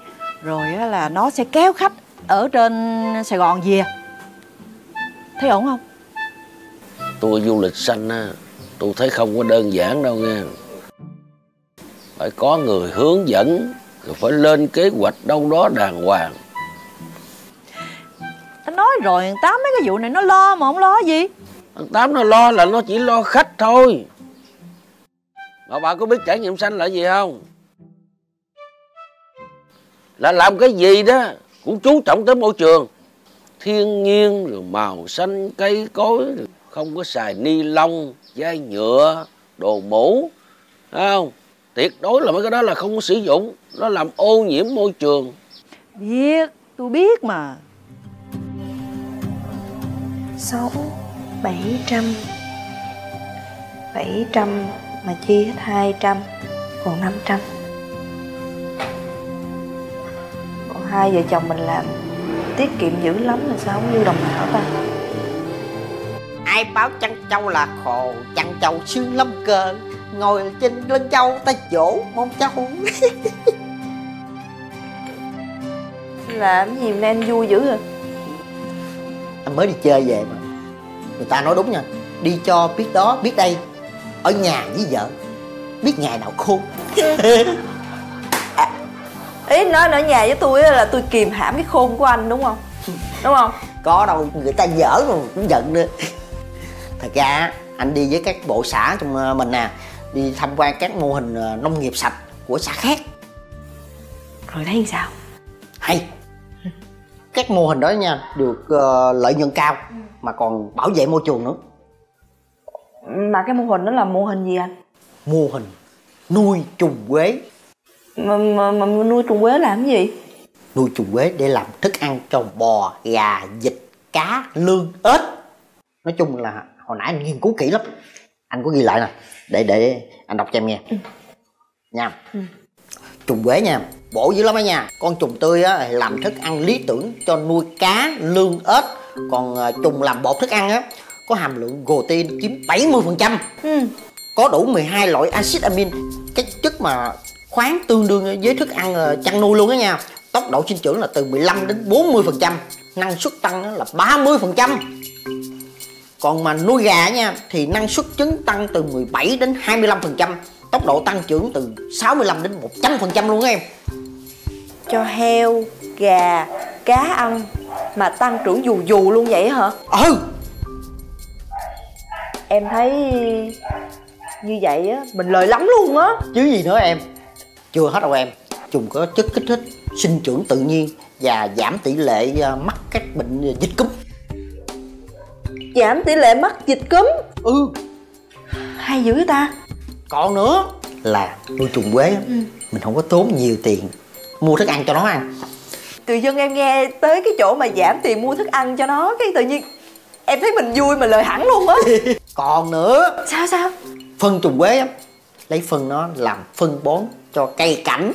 Rồi á, là nó sẽ kéo khách ở trên Sài Gòn về. Thấy ổn không? tour du lịch xanh á tôi thấy không có đơn giản đâu nghe phải có người hướng dẫn rồi phải lên kế hoạch đâu đó đàng hoàng. Anh nói rồi thằng Tám mấy cái vụ này nó lo mà không lo gì. Thằng tám nó lo là nó chỉ lo khách thôi. Mà bà có biết trải nghiệm xanh là gì không? Là làm cái gì đó cũng chú trọng tới môi trường. Thiên nhiên rồi màu xanh cây cối không có xài ni lông chai nhựa đồ mũ không tuyệt đối là mấy cái đó là không có sử dụng. Nó làm ô nhiễm môi trường. Biết, tôi biết mà. Sáu bảy trăm bảy trăm mà chia hết hai trăm còn năm trăm. Còn hai vợ chồng mình làm tiết kiệm dữ lắm là sao không như đồng nào ta? Ai báo chăn trâu là khổ chăn trâu xương lắm cơ ngồi trên lưng trâu ta dỗ mong trâu làm gì mà em vui dữ rồi anh mới đi chơi về mà. Người ta nói đúng nha đi cho biết đó biết đây ở nhà với vợ biết ngày nào khôn. Ý nói ở nhà với tôi là tôi kìm hãm cái khôn của anh đúng không? Đúng không? Có đâu người ta dở mà cũng giận nữa. Thật ra anh đi với các bộ xã trong ờ, mình nè đi tham quan các mô hình ờ, nông nghiệp sạch của xã khác. Rồi thấy sao? Hay. Các mô hình đó nha được ờ, lợi nhuận cao mà còn bảo vệ môi trường nữa. Mà cái mô hình đó là mô hình gì anh? Mô hình nuôi trùng quế. Mà, mà, mà nuôi trùng quế làm cái gì? Nuôi trùng quế để làm thức ăn cho bò gà vịt cá lương ếch. Nói chung là hồi nãy anh nghiên cứu kỹ lắm. Anh có ghi lại nè để để anh đọc cho em nghe. Nha. Trùng quế nha. Bổ dữ lắm á nha. Con trùng tươi á làm thức ăn lý tưởng cho nuôi cá lương ếch. Còn à, trùng làm bột thức ăn á có hàm lượng protein chiếm 70% có đủ 12 loại axit amin cái chất mà khoáng tương đương với thức ăn à, chăn nuôi luôn á nha. Tốc độ sinh trưởng là từ 15 đến 40 phần trăm. Năng suất tăng là 30 phần trăm còn mà nuôi gà nha thì năng suất trứng tăng từ 17 đến 25 phần trăm tốc độ tăng trưởng từ 65 đến 100 phần trăm luôn á em. Cho heo gà cá ăn mà tăng trưởng dù dù luôn vậy hả? Ừ. Em thấy như vậy á mình lời lắm luôn á. Chứ gì nữa em chưa hết đâu em. Trùng có chất kích thích sinh trưởng tự nhiên và giảm tỷ lệ à, mắc các bệnh dịch cúm giảm tỷ lệ mắc dịch cúm. Ừ. Hay dữ ta. Còn nữa là nuôi trùng quế á, mình không có tốn nhiều tiền mua thức ăn cho nó ăn. Tự dưng em nghe tới cái chỗ mà giảm tiền mua thức ăn cho nó cái tự nhiên em thấy mình vui mà lời hẳn luôn á. Còn nữa sao sao? phân trùng quế á lấy phân nó làm phân bón cho cây cảnh.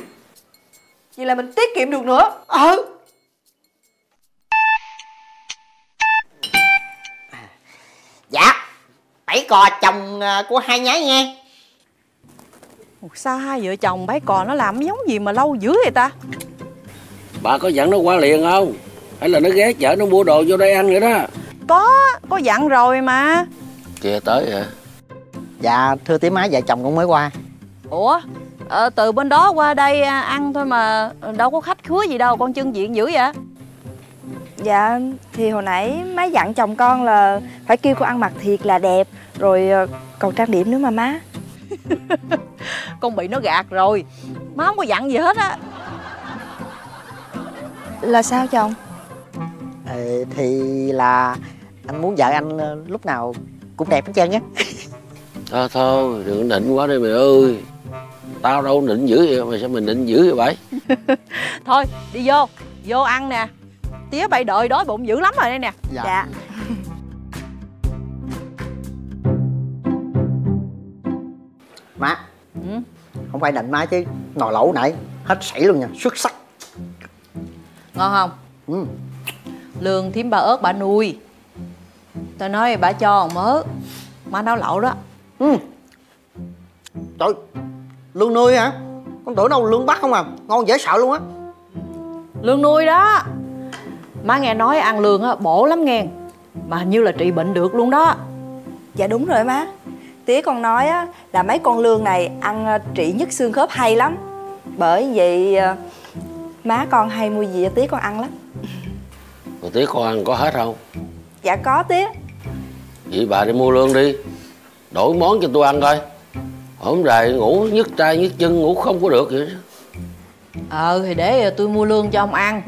Vậy là mình tiết kiệm được nữa. Ừ bảy cò chồng à, của hai nhái nghe. Sao hai vợ chồng bái cò nó làm giống gì mà lâu dữ vậy ta? Bà có dặn nó qua liền không? Hay là nó ghé chợ nó mua đồ vô đây ăn vậy đó? Có, có dặn rồi mà. Kìa tới hả dạ thưa tí má vợ chồng cũng mới qua. Ủa, ờ, từ bên đó qua đây à, ăn thôi mà đâu có khách khứa gì đâu, con chân diện dữ vậy? Dạ thì hồi nãy má dặn chồng con là phải kêu cô ăn mặc thiệt là đẹp rồi ờ, còn trang điểm nữa mà má. Con bị nó gạt rồi. Má không có dặn gì hết á. Là sao chồng? Ờ, thì là anh muốn vợ anh ờ, lúc nào cũng đẹp hết trơn á thôi thôi đừng nịnh quá đi mày ơi. Tao đâu nịnh dữ vậy mà sao mình nịnh dữ vậy vậy Thôi, đi vô, vô ăn nè. Tía bậy đợi đói bụng dữ lắm rồi đây nè. Dạ. Má Ừ. không phải định má chứ nồi lẩu nãy hết sảy luôn nha xuất sắc. Ngon không? ừ. Lương thím bà ớt bà nuôi Tao nói bà cho mớ. Má nấu lẩu đó. Ừ. trời lương nuôi hả? Con tưởng đâu lương bắt không à. Ngon dễ sợ luôn á. Lương nuôi đó. Má nghe nói ăn lương á bổ lắm nghe. Mà hình như là trị bệnh được luôn đó. Dạ đúng rồi má tía con nói á là mấy con lương này ăn ờ, trị nhất xương khớp hay lắm. Bởi vậy ờ, má con hay mua gì cho tía con ăn lắm. Rồi tí con ăn có hết không? Dạ có tía. Vậy bà đi mua lương đi. Đổi món cho tôi ăn coi. Hổm rày ngủ nhức tay nhức chân ngủ không có được vậy Ờ thì để tôi mua lương cho ông ăn.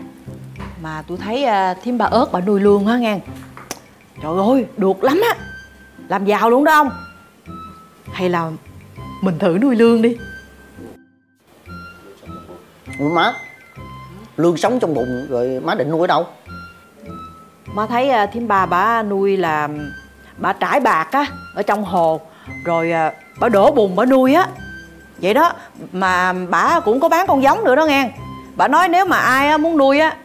Mà tôi thấy thím bà ớt bà nuôi lương á nghe. Trời ơi được lắm á. Làm giàu luôn đó ông Hay là mình thử nuôi lương đi. Ủa má. Lương sống trong bụng rồi má định nuôi ở đâu? Má thấy à, thím bà bà nuôi là Bà trải bạc á Ở trong hồ. Rồi à, bà đổ bùn bà nuôi á. Vậy đó Mà bà cũng có bán con giống nữa đó nghe. Bà nói nếu mà ai á, muốn nuôi á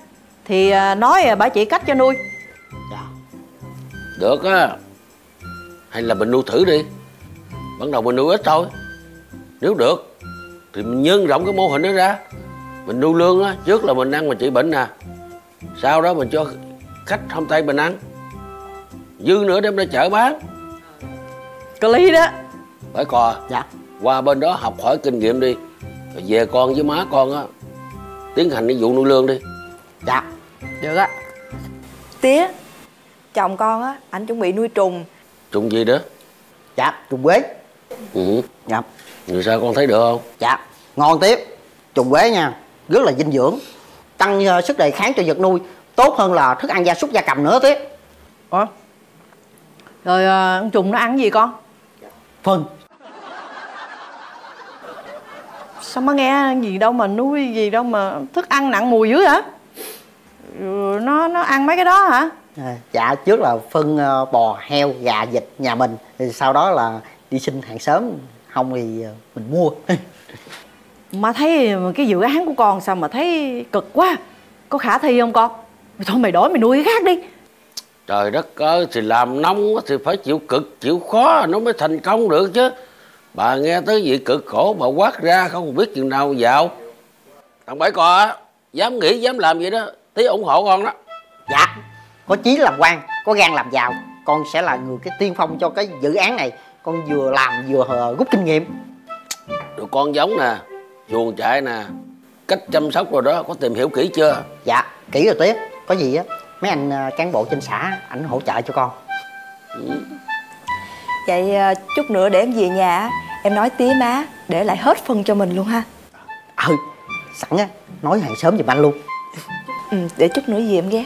Thì à, nói bà chỉ cách cho nuôi. Được á. Hay là mình nuôi thử đi Ban đầu mình nuôi ít thôi. Nếu được Thì mình nhân rộng cái mô hình đó ra. Mình nuôi lương á Trước là mình ăn mình trị bệnh nè. Sau đó mình cho khách hôm tây mình ăn. Dư nữa đem ra chợ bán. Có lý đó. Bởi cò. Dạ. Qua bên đó học hỏi kinh nghiệm đi. Rồi về con với má con á Tiến hành cái vụ nuôi lương đi. Dạ. Được á. Tía Chồng con á Anh chuẩn bị nuôi trùng. Trùng gì đó? Dạ trùng quế ừ. Dạ. Rồi sao con thấy được không? Dạ. Ngon tiếp. Trùng quế nha. Rất là dinh dưỡng. Tăng ờ, sức đề kháng cho vật nuôi. Tốt hơn là thức ăn gia súc gia cầm nữa tiếp. Ủa? Rồi con trùng nó ăn cái gì con? Phân Sao má nghe gì đâu mà nuôi gì đâu mà thức ăn nặng mùi dữ hả? Ừ, Nó nó ăn mấy cái đó hả? À, Dạ trước là phân ờ, bò, heo, gà, vịt nhà mình. Thì Sau đó là đi xin hàng xóm Không thì ờ, mình mua. Má thấy cái dự án của con sao mà thấy cực quá. Có khả thi không con? Thôi mày đổi mày nuôi cái khác đi. Trời đất ơi thì làm nông á thì phải chịu cực chịu khó nó mới thành công được chứ. Bà nghe tới gì cực khổ bà quát ra không biết chừng nào vào. Thằng Bảy cò á dám nghĩ dám làm vậy đó Tí ủng hộ con đó. Dạ. Có chí làm quan, có gan làm giàu Con sẽ là người cái tiên phong cho cái dự án này Con vừa làm vừa ờ, rút kinh nghiệm. Rồi con giống nè chuồng trại nè cách chăm sóc rồi đó có tìm hiểu kỹ chưa? Dạ kỹ rồi tía Có gì á mấy anh ờ, cán bộ trên xã ảnh hỗ trợ cho con. Vậy à, chút nữa để em về nhà á, Em nói tía má Để lại hết phân cho mình luôn ha. Ừ sẵn á nói hàng xóm giùm anh luôn. Ừ, Để chút nữa về em ghé.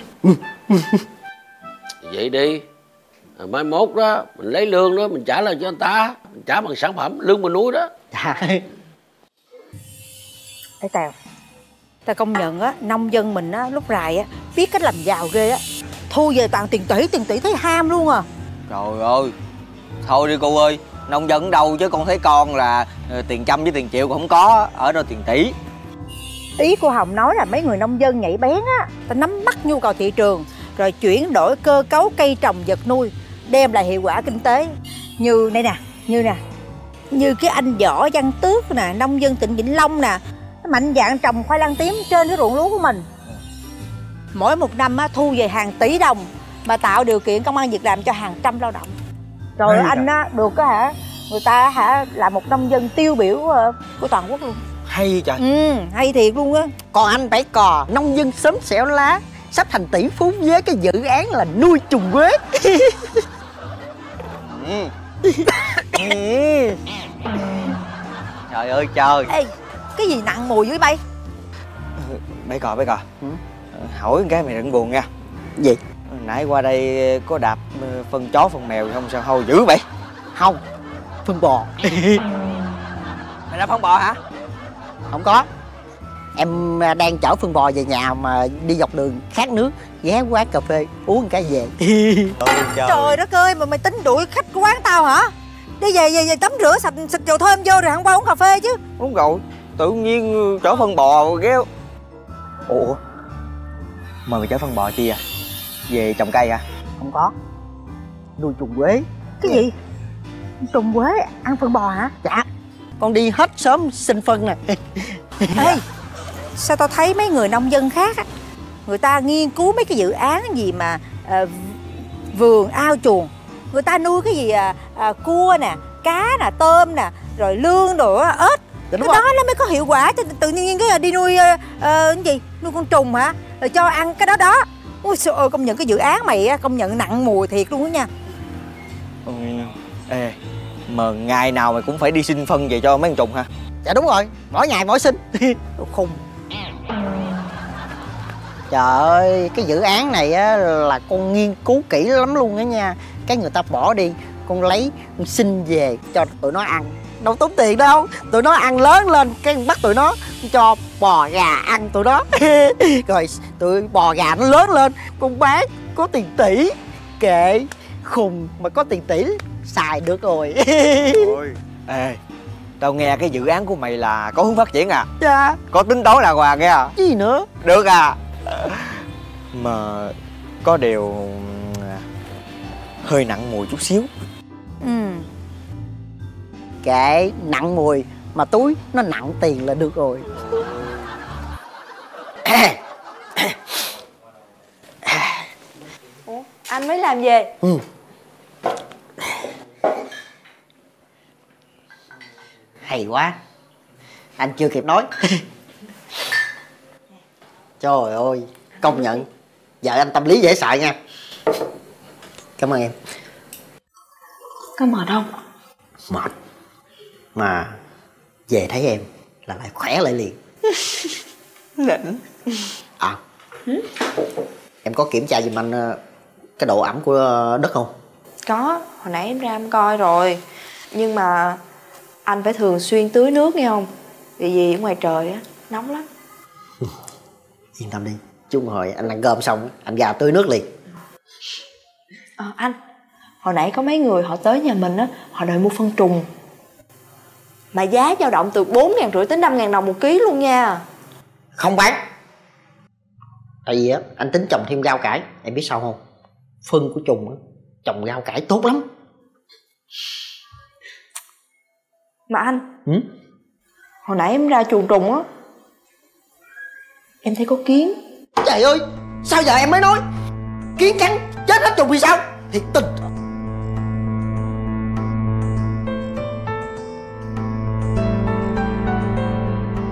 Vậy đi à, mai mốt đó mình lấy lương đó mình trả lại cho anh ta. Mình trả bằng sản phẩm lương mình nuôi đó. Dạ Ê Tèo Tao công nhận á, nông dân mình á, lúc rài á, biết cách làm giàu ghê á. Thu về toàn tiền tỷ, tiền tỷ thấy ham luôn à. Trời ơi Thôi đi cô ơi Nông dân đâu chứ con thấy con là ờ, tiền trăm với tiền triệu cũng không có Ở đâu tiền tỷ. Ý của Hồng nói là mấy người nông dân nhảy bén á Ta nắm bắt nhu cầu thị trường Rồi chuyển đổi cơ cấu cây trồng vật nuôi Đem lại hiệu quả kinh tế. Như đây nè, như nè Như cái anh Võ Văn Tước nè Nông dân tỉnh Vĩnh Long nè Mạnh dạng trồng khoai lang tím trên cái ruộng lúa của mình. Mỗi một năm á, thu về hàng tỷ đồng Mà tạo điều kiện công an việc làm cho hàng trăm lao động. Rồi Hay anh á, được á hả? Người ta hả là một nông dân tiêu biểu ờ, của toàn quốc luôn. Hay trời. Ừ, hay thiệt luôn á. Còn anh Bảy Cò Nông dân sớm xẻo lá Sắp thành tỷ phú với cái dự án là nuôi trùng quế ừ. Trời ơi trời. Ê, cái gì nặng mùi với bay Bé cò bé cò. Hỏi cái mày đừng buồn nha. Gì? Nãy qua đây có đạp ờ, phân chó phân mèo không? Sao hôi dữ vậy? Không Phân bò. Mày đạp phân bò hả? Không có Em à, đang chở phân bò về nhà mà đi dọc đường khát nước Ghé quán cà phê uống cái về. Trời đất ơi mà mày tính đuổi khách của quán tao hả? Đi về về, về tắm rửa sạch xịt dầu thơm vô rồi không qua uống cà phê chứ. Đúng rồi Tự nhiên chở phân bò ghé. Ủa? Mời mày chở phân bò chi à Về trồng cây à Không có. Nuôi trùng quế. Cái gì? Trùng quế ăn phân bò hả? Dạ. Con đi hết sớm xin phân nè. Ê Sao tao thấy mấy người nông dân khác á Người ta nghiên cứu mấy cái dự án gì mà ờ, Vườn ao chuồng. Người ta nuôi cái gì à, à, cua nè Cá nè tôm nè Rồi lương á, ếch. Dạ, Cái đúng đó rồi. nó mới có hiệu quả. Chứ tự nhiên cái đi nuôi ờ, cái gì? Nuôi con trùng hả? Rồi cho ăn cái đó đó. Ôi trời ơi công nhận cái dự án mày á Công nhận nặng mùi thiệt luôn á nha. Ừ. Ê Mà ngày nào mày cũng phải đi xin phân về cho mấy con trùng hả? Dạ đúng rồi. Mỗi ngày mỗi sinh Đồ Trời ơi Cái dự án này á là con nghiên cứu kỹ lắm luôn á nha. Cái người ta bỏ đi Con lấy con xin về cho tụi nó ăn. Đâu tốn tiền đâu Tụi nó ăn lớn lên Cái bắt tụi nó cho bò gà ăn tụi nó Rồi tụi bò gà nó lớn lên Con bán có tiền tỷ Kệ Khùng mà có tiền tỷ Xài được rồi. Ôi Ê Tao nghe cái dự án của mày là có hướng phát triển à? Dạ. Có tính toán đàng hoàng nghe à? Gì nữa? Được à? Mà có điều Hơi nặng mùi chút xíu. Ừ. Kệ nặng mùi Mà túi nó nặng tiền là được rồi. Ủa, anh mới làm về? Ừ. Hay quá. Anh chưa kịp nói. Trời ơi Công nhận. Vợ anh tâm lý dễ sợ nha. Cảm ơn em. Có mệt không? Mệt. Mà Về thấy em Là lại khỏe lại liền. Nịnh À. Em có kiểm tra giùm anh ờ, Cái độ ẩm của đất không? Có, hồi nãy em ra em coi rồi. Nhưng mà anh phải thường xuyên tưới nước nghe không? Vì vì ở ngoài trời á, nóng lắm. Yên tâm đi Chút hồi anh ăn cơm xong Anh ra tưới nước liền. Ờ, anh, hồi nãy có mấy người họ tới nhà mình á, họ đòi mua phân trùng. Mà giá dao động từ 4 ngàn rưỡi tới 5 ngàn đồng một ký luôn nha. Không bán. Tại vì á anh tính trồng thêm rau cải Em biết sao không? Phân của trùng á Trồng rau cải tốt lắm Mà anh, ừ? hồi nãy em ra chuồng trùng á Em thấy có kiến. Trời ơi Sao giờ em mới nói? Kiến cắn chết hết trùng vì sao? Thiệt tình.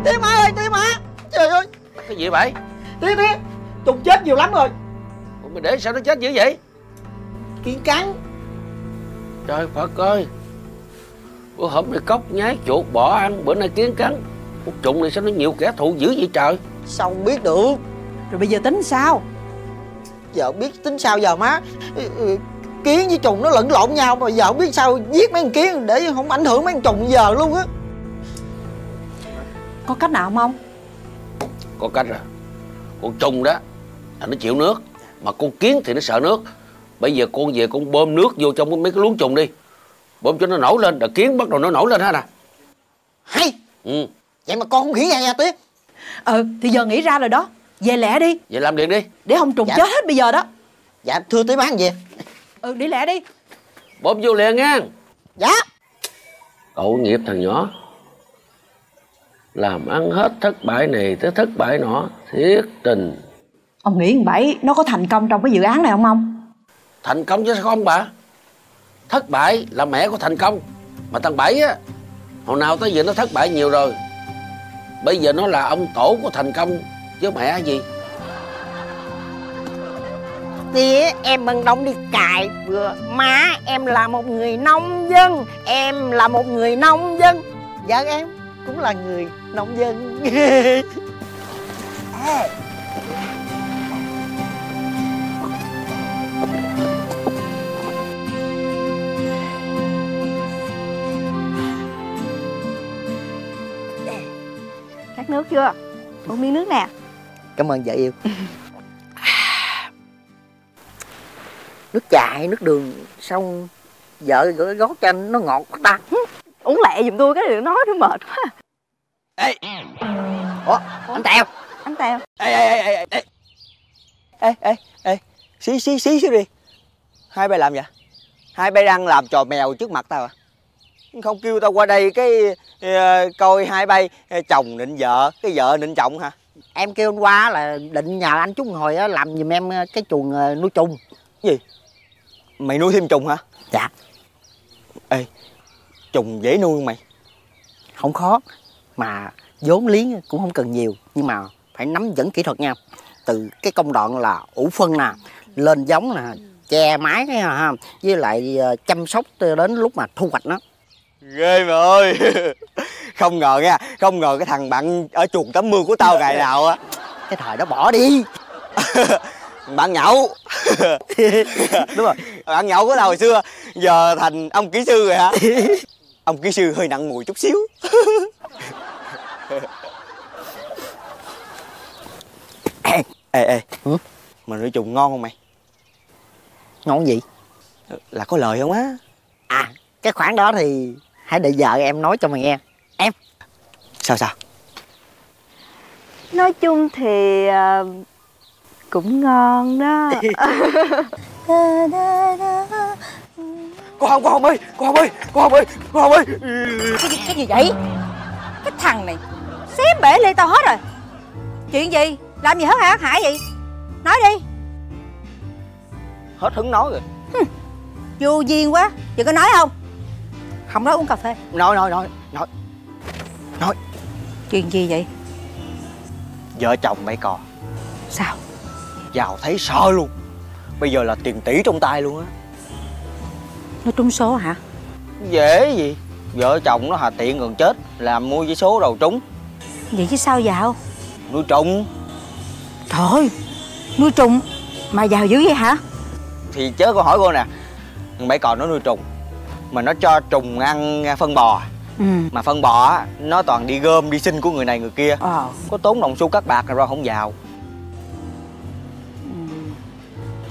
Tía má ơi tía má. Trời ơi. Cái gì vậy? Tía tía Trùng chết nhiều lắm rồi. Ủa, Mày để sao nó chết dữ vậy? Kiến cắn. Trời Phật ơi Bữa hôm này cốc nhái chuột bỏ ăn Bữa nay kiến cắn. Con trùng này sao nó nhiều kẻ thù dữ vậy trời? Sao không biết được? Rồi bây giờ tính sao? Giờ biết tính sao giờ má. Kiến với trùng nó lẫn lộn nhau Mà giờ không biết sao giết mấy con kiến Để không ảnh hưởng mấy con trùng giờ luôn á. Có cách nào không Có cách rồi. Con trùng đó là nó chịu nước Mà con kiến thì nó sợ nước. Bây giờ con về con bơm nước vô trong mấy cái luống trùng đi Bơm cho nó nổi lên Rồi kiến bắt đầu nó nổi lên hết à Hay! Ừ. Vậy mà con không nghĩ ra nha tía Ừ thì giờ nghĩ ra rồi đó. Về lẹ đi. Vậy làm điện đi. Để không trùng Dạ. chết hết bây giờ đó. Dạ thưa tía bán gì? Ừ đi lẹ đi. Bơm vô liền nha. Dạ. Cậu nghiệp thằng nhỏ. Làm ăn hết thất bại này tới thất bại nọ Thiết tình. Ông nghĩ Bảy nó có thành công trong cái dự án này không ông? Thành công chứ sao không bà Thất bại là mẹ của thành công. Mà thằng Bảy á Hồi nào tới giờ nó thất bại nhiều rồi. Bây giờ nó là ông tổ của thành công Chứ mẹ gì? Tía em bằng đông đi cài. Vừa Má em là một người nông dân. Em là một người nông dân. Dạ em cũng là người nông dân nước chưa? Uống miếng nước nè. Cảm ơn vợ yêu. Nước hay nước đường Xong vợ gửi gót cho anh nó ngọt quá ta. Uống lẹ giùm tôi cái đừng nói nó mệt quá. Ê! Ủa anh Tèo? Anh Tèo. Ê ê ê ê ê. Ê ê ê. Xí xí xí xíu đi. Hai bay làm vậy Hai bay đang làm trò mèo trước mặt tao à Không kêu tao qua đây cái ờ, Coi hai bay. Chồng định vợ Cái vợ định chồng hả? Em kêu anh qua là định nhờ anh chút hồi á, làm giùm em ờ, cái chuồng ờ, nuôi trùng. Gì? Mày nuôi thêm trùng hả? Dạ. Ê Trùng dễ nuôi không mày? Không khó Mà vốn liếng cũng không cần nhiều Nhưng mà phải nắm vững kỹ thuật nha. Từ cái công đoạn là ủ phân nè Lên giống nè Che mái cái ha Với lại chăm sóc đến lúc mà thu hoạch nó ghê mà ơi. Không ngờ nha không ngờ cái thằng bạn ở chuồng tắm mưa của tao ngày nào á. Cái thời đó bỏ đi. Bạn nhậu. Đúng rồi. Bạn nhậu của tao hồi xưa giờ thành ông kỹ sư rồi hả? Ông kỹ sư hơi nặng mùi chút xíu. Ê ê ê. Mà nuôi trùng ngon không mày? Ngon gì? Là có lời không á? À cái khoản đó thì hãy để vợ em nói cho mày nghe. Em. Sao sao? Nói chung thì ờ, cũng ngon đó. Cô hồng cô hồng ơi cô hồng ơi cô hồng ơi cô hồng ơi. Cái gì, cái gì vậy? Cái thằng này xé bể ly tao hết rồi. Chuyện gì? Làm gì hải hớt hải vậy? Nói đi. Hết hứng nói rồi. Vô duyên quá. Giờ có nói không không nói uống cà phê. Nói nói nói nói. Nói. Chuyện gì vậy? Vợ chồng mấy cò sao? Giàu thấy sợ luôn. Bây giờ là tiền tỷ trong tay luôn á. Nó trúng số hả? Dễ gì? Vợ chồng nó hà tiện gần chết làm mua giấy số đầu trúng. Vậy chứ sao giàu? Nuôi trùng. Trời ơi nuôi trùng mà giàu dữ vậy hả? Thì chớ câu hỏi cô nè. Mấy cò nó nuôi trùng mà nó cho trùng ăn phân bò. Ừ. Mà phân bò á nó toàn đi gom đi xin của người này người kia. Ờ. Có tốn đồng xu cắt bạc ra không giàu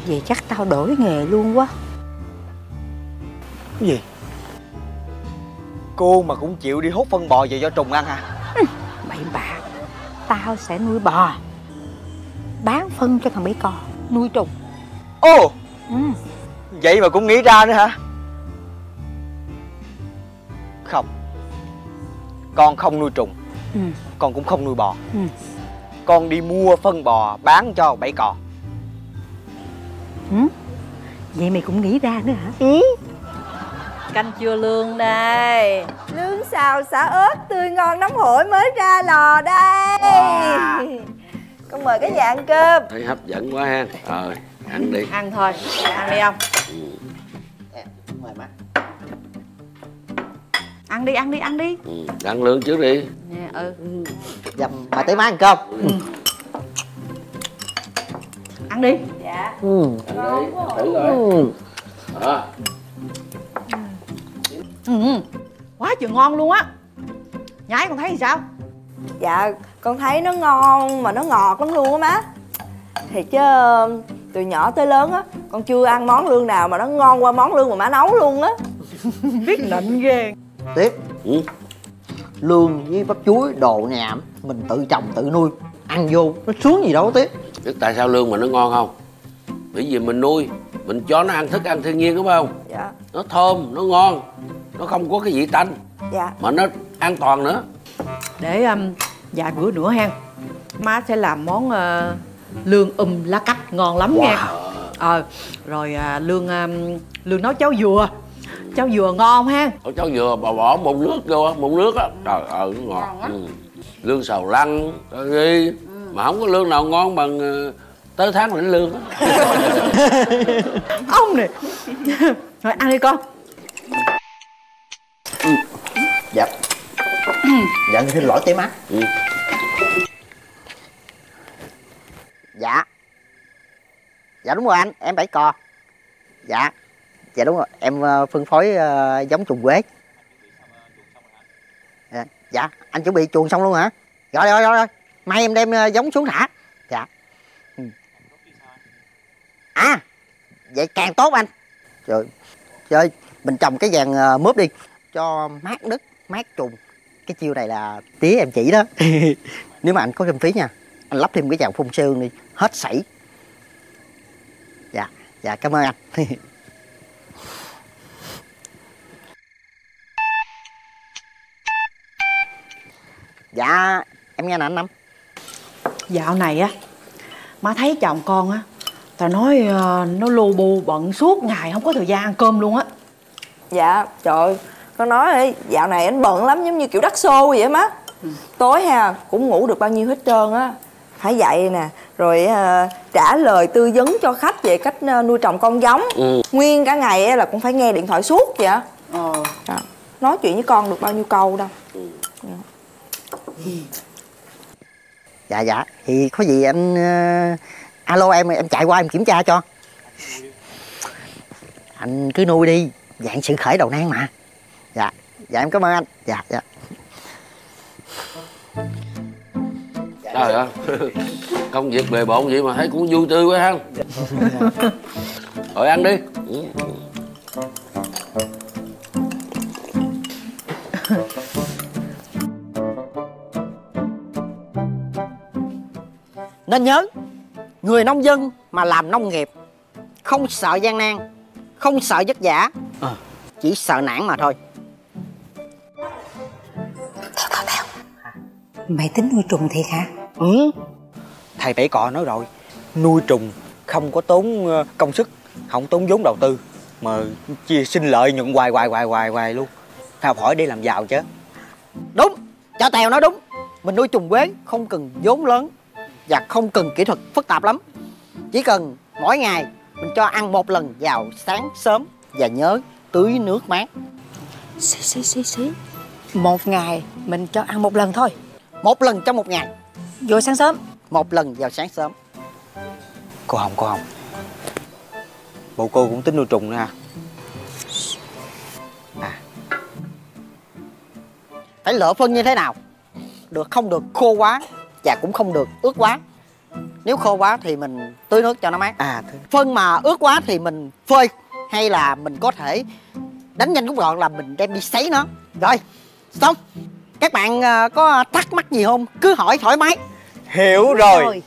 vậy chắc tao đổi nghề luôn quá. Cái gì? Cô mà cũng chịu đi hút phân bò về cho trùng ăn hả? Bậy bạ. Tao sẽ nuôi bò. Bán phân cho thằng mấy con nuôi trùng. Ồ ừ. vậy mà cũng nghĩ ra nữa hả con không nuôi trùng. Ừ. con cũng không nuôi bò. Ừ. con đi mua phân bò bán cho bảy cò. Ừ. vậy mày cũng nghĩ ra nữa hả? Ừ. Canh chua lương đây. Lương xào xả ớt tươi ngon nóng hổi mới ra lò đây. Con mời cái nhà ăn cơm. Thấy hấp dẫn quá ha. Rồi ăn đi. Ăn thôi. Ăn đi không? Mời Ăn đi ăn đi ăn đi. Ừ. ăn lương trước đi. Nè ừ. Dầm mời tới má ăn cơm. Ăn đi. Dạ. Ừ. ăn đi thử rồi. Ừ. à. ừ. Quá trời ngon luôn á. Nhái con thấy thì sao? Dạ con thấy nó ngon mà nó ngọt lắm luôn á má. Thì chứ từ nhỏ tới lớn á Con chưa ăn món lương nào mà nó ngon qua món lương mà má nấu luôn á. Biết nịnh ghê tiếp. Ừ. lương với bắp chuối đồ nhảm mình tự trồng tự nuôi. Ăn vô nó sướng gì đâu tiếp. Biết tại sao lương mà nó ngon không? Bởi vì mình nuôi mình cho nó ăn thức ăn thiên nhiên đúng không? Dạ. Nó thơm nó ngon nó không có cái vị tanh. Dạ. Mà nó an toàn nữa. Để um, vài bữa nữa ha Má sẽ làm món ờ, lương um lá cách ngon lắm nha. Ờ Rồi à, lương um, lương nấu cháo dừa Cháo dừa ngon ha. Ủa cháu vừa bà bỏ một nước vô á, một nước á. Trời ơi nó ngọt ừ. lương xào lăn rồi đi mà không có lương nào ngon bằng ờ, tới tháng lãnh lương á. Ông này. Rồi ăn đi con. Dạ. Dạ xin lỗi tí má. Ừ. dạ. Dạ đúng rồi anh em bảy cò. Dạ dạ đúng rồi. Em ờ, phân phối ờ, giống trùng quế. Dạ, dạ, anh chuẩn bị chuồng xong luôn hả? Rồi rồi rồi rồi. Mai em đem ờ, giống xuống thả. Dạ. Ừ. À vậy càng tốt anh. Trời chơi mình trồng cái vàng mướp đi cho mát đất mát trùng cái chiêu này là tía em chỉ đó. Nếu mà anh có kinh phí nha anh lắp thêm cái vàng phun sương đi hết sảy. Dạ dạ cảm ơn anh. dạ em nghe nè anh năm. Dạo này á Má thấy chồng con á Tao nói ờ, nó lu bu bận suốt ngày không có thời gian ăn cơm luôn á. Dạ trời ơi, Con nói đi Dạo này anh bận lắm giống như kiểu đắc xô vậy á má. Tối ha cũng ngủ được bao nhiêu hết trơn á. Phải dậy nè Rồi ờ, trả lời tư vấn cho khách về cách ờ, nuôi trồng con giống. Ừ. Nguyên cả ngày á là cũng phải nghe điện thoại suốt vậy á. Ờ. Dạ. nói chuyện với con được bao nhiêu câu đâu dạ dạ. Thì có gì anh ờ, alo em em chạy qua em kiểm tra cho. Anh cứ nuôi đi dạng sự khởi đầu nan mà. Dạ dạ em cảm ơn anh. Dạ dạ. Trời ơi công việc bề bộn vậy mà thấy cũng vui tươi quá ha. Rồi ăn đi nên nhớ người nông dân mà làm nông nghiệp không sợ gian nan không sợ vất vả chỉ sợ nản mà thôi Mày tính nuôi trùng thiệt hả? Ừ. Thầy Bảy Cọ nói rồi, nuôi trùng không có tốn ờ, công sức, không tốn vốn đầu tư mà chia sinh lợi nhuận hoài hoài hoài hoài hoài luôn. Phải học hỏi để làm giàu chứ. đúng cho tèo nói đúng mình nuôi trùng quế không cần vốn lớn và không cần kỹ thuật phức tạp lắm. Chỉ cần mỗi ngày mình cho ăn một lần vào sáng sớm và nhớ tưới nước mát. Xí xí xí xí. Một ngày mình cho ăn một lần thôi. Một lần trong một ngày. Vô sáng sớm. Một lần vào sáng sớm. Cô Hồng, cô Hồng. Bộ cô cũng tính nuôi trùng nữa ha. phải lựa phân như thế nào? Được không được khô quá và cũng không được ướt quá. Nếu khô quá thì mình tưới nước cho nó mát. À phân mà ướt quá thì mình phơi hay là mình có thể đánh nhanh rút gọn là mình đem đi sấy nó. Rồi xong. Các bạn à, có thắc mắc gì không? Cứ hỏi thoải mái. Hiểu rồi.